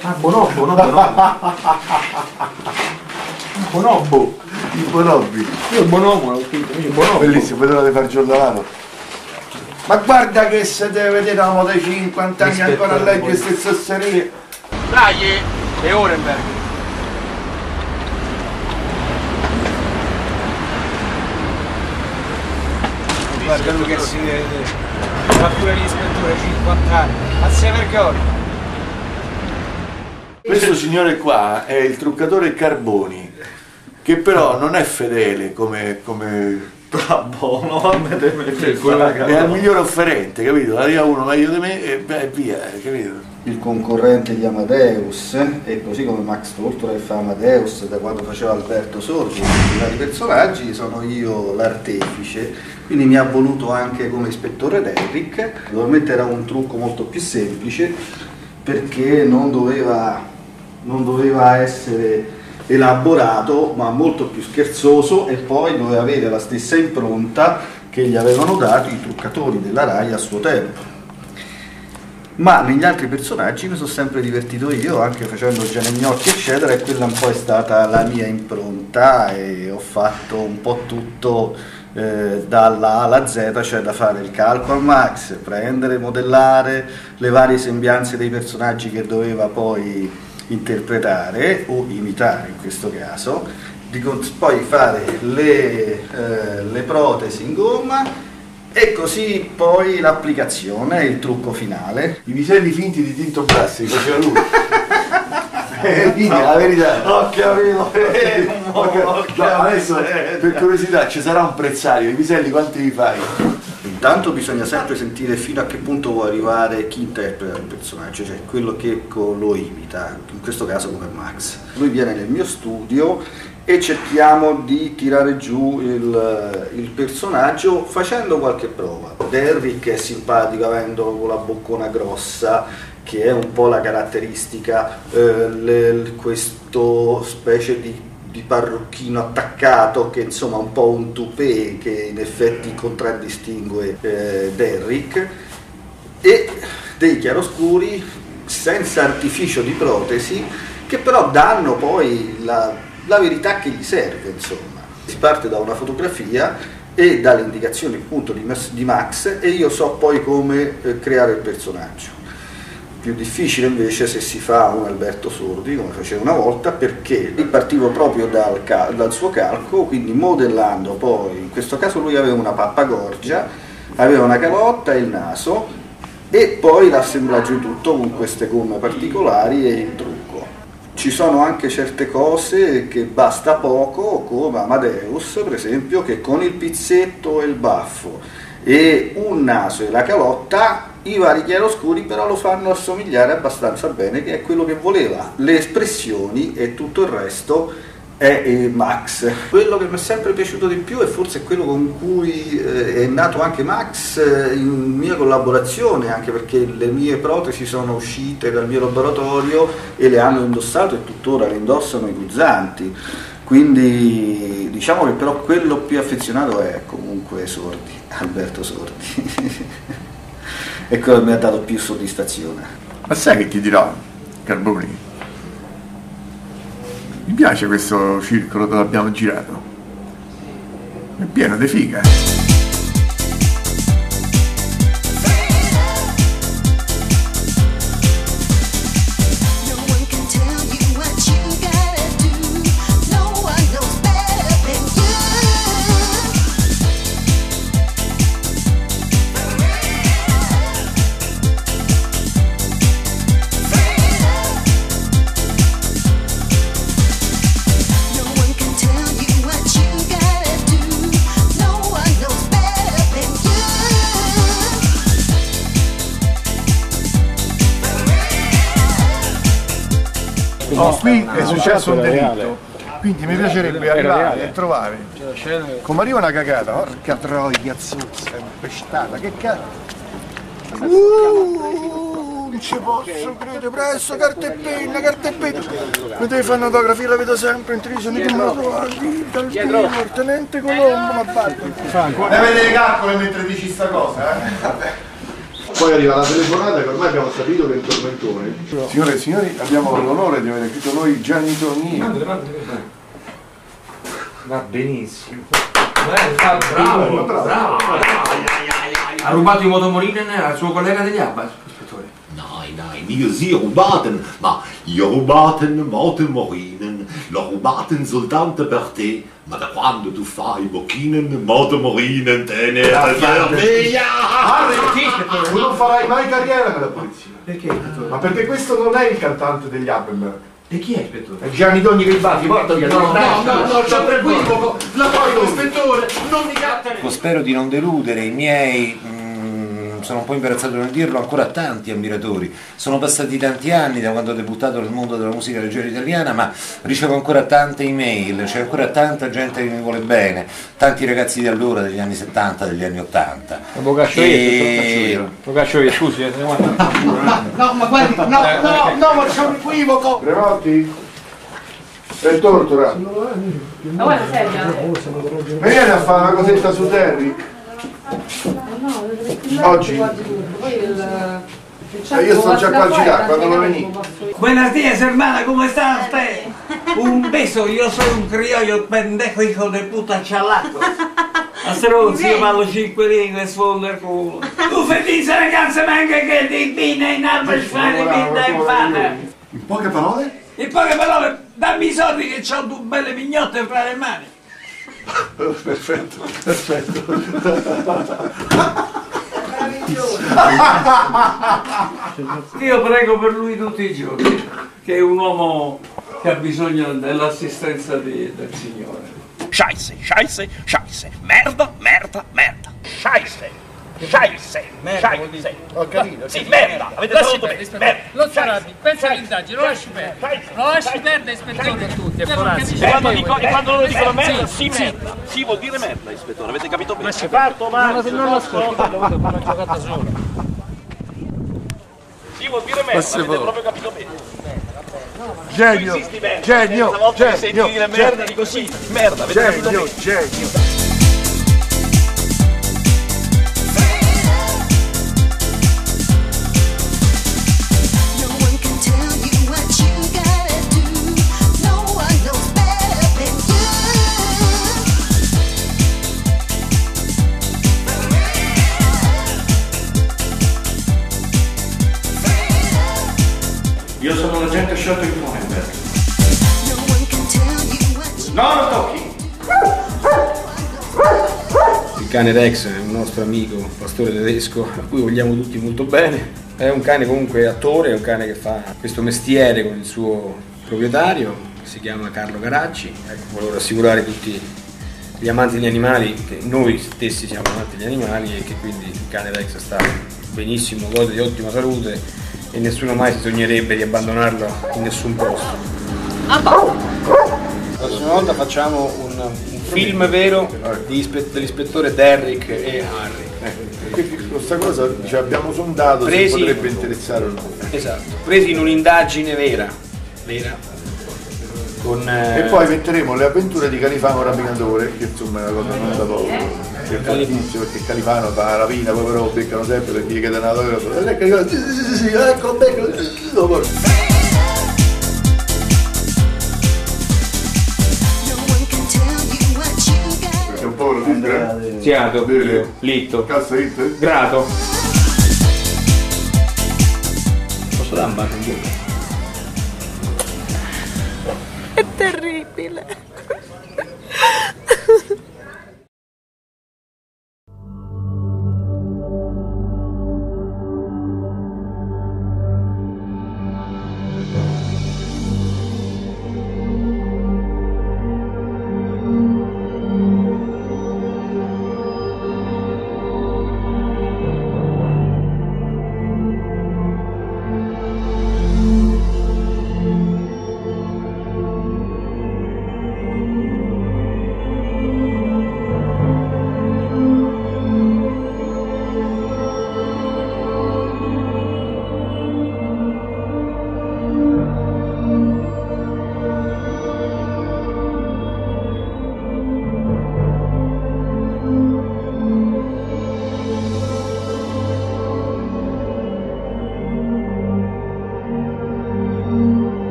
[SPEAKER 29] Ah, Bonobbo, no Bonobbo. Bonobbo.
[SPEAKER 1] I bonobbi.
[SPEAKER 29] Io il Bonomo l'ho scritto, invece Bonobbo.
[SPEAKER 1] Bellissimo, di fare il giornalano.
[SPEAKER 18] Ma guarda che se deve vedere una moto di 50 anni
[SPEAKER 29] Rispetto
[SPEAKER 18] ancora a leggere queste sasserie.
[SPEAKER 2] Dai, e Orenberg. Guarda lui che si vede. Fa pure l'ispettore 50 anni. Ma se vergogna.
[SPEAKER 1] Questo signore qua è il truccatore Carboni, che però non è fedele come... come...
[SPEAKER 18] Buono, vabbè,
[SPEAKER 1] è al migliore offerente, capito? Arriva uno meglio di me e beh, via, capito?
[SPEAKER 30] il concorrente di Amadeus e così come Max Tortora che fa Amadeus da quando faceva Alberto Sorgi i vari personaggi sono io l'artefice quindi mi ha voluto anche come ispettore Derrick naturalmente era un trucco molto più semplice perché non doveva, non doveva essere elaborato ma molto più scherzoso e poi doveva avere la stessa impronta che gli avevano dato i truccatori della RAI a suo tempo. Ma negli altri personaggi mi sono sempre divertito io, anche facendo Giannegnocchi eccetera, e quella un po' è stata la mia impronta e ho fatto un po' tutto eh, dalla A alla Z, cioè da fare il calco al max, prendere, modellare le varie sembianze dei personaggi che doveva poi interpretare o imitare in questo caso, di poi fare le, eh, le protesi in gomma e così poi l'applicazione, il trucco finale.
[SPEAKER 1] I piselli finti di Tinto Brassi, li faceva lui. Eh, quindi la verità.
[SPEAKER 30] Ho capito, eh,
[SPEAKER 1] Ho capito. No, adesso per curiosità ci sarà un prezzario, i piselli quanti li fai?
[SPEAKER 30] Intanto bisogna sempre sentire fino a che punto può arrivare chi interpreta il personaggio, cioè quello che lo imita, in questo caso come Max. Lui viene nel mio studio e cerchiamo di tirare giù il, il personaggio facendo qualche prova. Derrick è simpatico avendo la boccona grossa, che è un po' la caratteristica, eh, le- questo specie di di parrucchino attaccato che insomma un po' un toupé che in effetti contraddistingue eh, Derrick e dei chiaroscuri senza artificio di protesi che però danno poi la, la verità che gli serve insomma. Si parte da una fotografia e dalle indicazioni appunto di Max e io so poi come eh, creare il personaggio più difficile invece se si fa un Alberto Sordi, come facevo una volta, perché lì partivo proprio dal, dal suo calco, quindi modellando poi, in questo caso lui aveva una pappagorgia, aveva una calotta e il naso, e poi l'assemblaggio di tutto con queste gomme particolari e il trucco. ci sono anche certe cose che basta poco, come Amadeus, per esempio, che con il pizzetto e il baffo e un naso e la calotta, i vari chiaroscuri però lo fanno assomigliare abbastanza bene, che è quello che voleva. Le espressioni e tutto il resto è eh, Max. Quello che mi è sempre piaciuto di più e forse quello con cui eh, è nato anche Max eh, in mia collaborazione, anche perché le mie protesi sono uscite dal mio laboratorio e le hanno indossato e tuttora le indossano i guzzanti. Quindi diciamo che però quello più affezionato è comunque Sordi, Alberto Sordi. e quello mi ha dato più soddisfazione.
[SPEAKER 23] Ma sai che ti dirò, Carboni? Mi piace questo circolo dove abbiamo girato. È pieno di figa. Oh, qui è successo un delitto. Quindi mi piacerebbe arrivare e trovare. Come arriva una cagata, porca troia, zuzza, impestata, che cazzo. Uh, non ci posso credere, presto, carta e penna, carta e penna. Mi devi fare un'autografia, la vedo sempre in televisione, come la trovi, dal vivo, il tenente Colombo, ma basta. Ne vedete calcolo mentre dici sta cosa, eh? Poi arriva la telefonata che ormai abbiamo capito che è un tormentone. Signore e signori, abbiamo l'onore di avere qui con noi Gianni Tonni.
[SPEAKER 16] Va benissimo. Bravo, bravo. Ha rubato i motomorinen al suo collega degli Abbas, ispettore.
[SPEAKER 4] Nein, nein, io sì rubaten, ma io rubaten motomorinen, l'ho rubaten soltanto per te, ma da quando tu fai bocchinen, motomorinen, te ne per via!
[SPEAKER 23] Tu non farai mai carriera nella polizia.
[SPEAKER 16] Perché, ispettore?
[SPEAKER 23] Ma perché questo non è il cantante degli Appenberg.
[SPEAKER 16] E chi è, ispettore?
[SPEAKER 23] Gianni Dogni Ribati, porta via.
[SPEAKER 16] No, no, no, no,
[SPEAKER 4] c'è un equivoco, la poi ispettore, non mi catta
[SPEAKER 10] Ecco, Spero di non deludere i miei, mm, sono un po' imbarazzato nel dirlo, ancora tanti ammiratori. Sono passati tanti anni da quando ho debuttato nel mondo della musica leggera italiana, ma ricevo ancora tante email, c'è ancora tanta gente che mi vuole bene, tanti ragazzi di allora, degli anni 70, degli anni 80.
[SPEAKER 2] Lo caccio io, lo caccio io, scusi, eh, guarda.
[SPEAKER 4] No, ma guardi, no, no, no, ma c'è un equivoco!
[SPEAKER 23] Premotti? Sei tortura.
[SPEAKER 31] Ma guarda, sedia.
[SPEAKER 23] Vieni a fare una cosetta su Terry. Oggi? Eh, io sto già qua a girare, quando lo veni.
[SPEAKER 15] Buenos días, hermana, ¿cómo está usted? Un beso, yo soy un criollo pendejo hijo de puta cialato. A stronzi, io parlo cinque lingue e sfondo il culo. Tu felice ragazza, ma anche che ti bine in Alberschwein, binda in fata.
[SPEAKER 23] In poche parole?
[SPEAKER 15] In poche parole, dammi i soldi che ho due belle mignotte fra le mani.
[SPEAKER 23] Perfetto, perfetto.
[SPEAKER 15] Io prego per lui tutti i giorni, che è un uomo che ha bisogno dell'assistenza di- del Signore.
[SPEAKER 20] Scheisse, scheisse, scheisse. Merda, merda, merda. Scheisse. Scheisse. Scheisse.
[SPEAKER 23] Ho capito.
[SPEAKER 20] Sì, merda. Avete
[SPEAKER 11] Lasci
[SPEAKER 20] tradotto bene.
[SPEAKER 11] ispettore.
[SPEAKER 20] Merda.
[SPEAKER 11] Non sarabbi, pensa all'indagine, lo lasci perdere. Lo lasci perdere, ispettore. tutti, è
[SPEAKER 20] quando, dico- e quando loro dicono merda, sì, merda. Sì, vuol dire merda, ispettore, avete capito bene.
[SPEAKER 11] Lasci fatto, ma non lo ascolti, quello che una giocata sola.
[SPEAKER 20] Sì, vuol dire merda, avete proprio capito bene.
[SPEAKER 23] Genio, genio, genio,
[SPEAKER 20] dire merda,
[SPEAKER 23] genio.
[SPEAKER 20] dico sì, merda,
[SPEAKER 23] Genio, genio.
[SPEAKER 10] No, non tocchi!
[SPEAKER 5] Il cane Rex è un nostro amico, pastore tedesco, a cui vogliamo tutti molto bene. È un cane comunque attore, è un cane che fa questo mestiere con il suo
[SPEAKER 2] proprietario, che si chiama Carlo Caracci. Ecco, volevo rassicurare tutti gli amanti degli animali che noi stessi siamo amanti degli animali e che quindi il cane Rex sta benissimo, gode di ottima salute e nessuno mai si sognerebbe di abbandonarlo in nessun posto. La prossima volta facciamo un, un film vero di ispe- dell'ispettore Derrick e Harry.
[SPEAKER 1] Questa cosa ci abbiamo sondato
[SPEAKER 2] Presi-
[SPEAKER 1] se potrebbe interessare o no.
[SPEAKER 2] Esatto, presi in un'indagine vera, vera, con... eh,
[SPEAKER 1] E poi metteremo le avventure di Califano Rapinatore, che insomma è una cosa non da poco. Per tantissimo, perché Califano fa la rapina, poi però beccano sempre perché gli chiede una cosa. E lei sì, sì, sì, dopo. È un po' lo
[SPEAKER 32] Siato, litto. Grato.
[SPEAKER 2] Posso dare un bacio?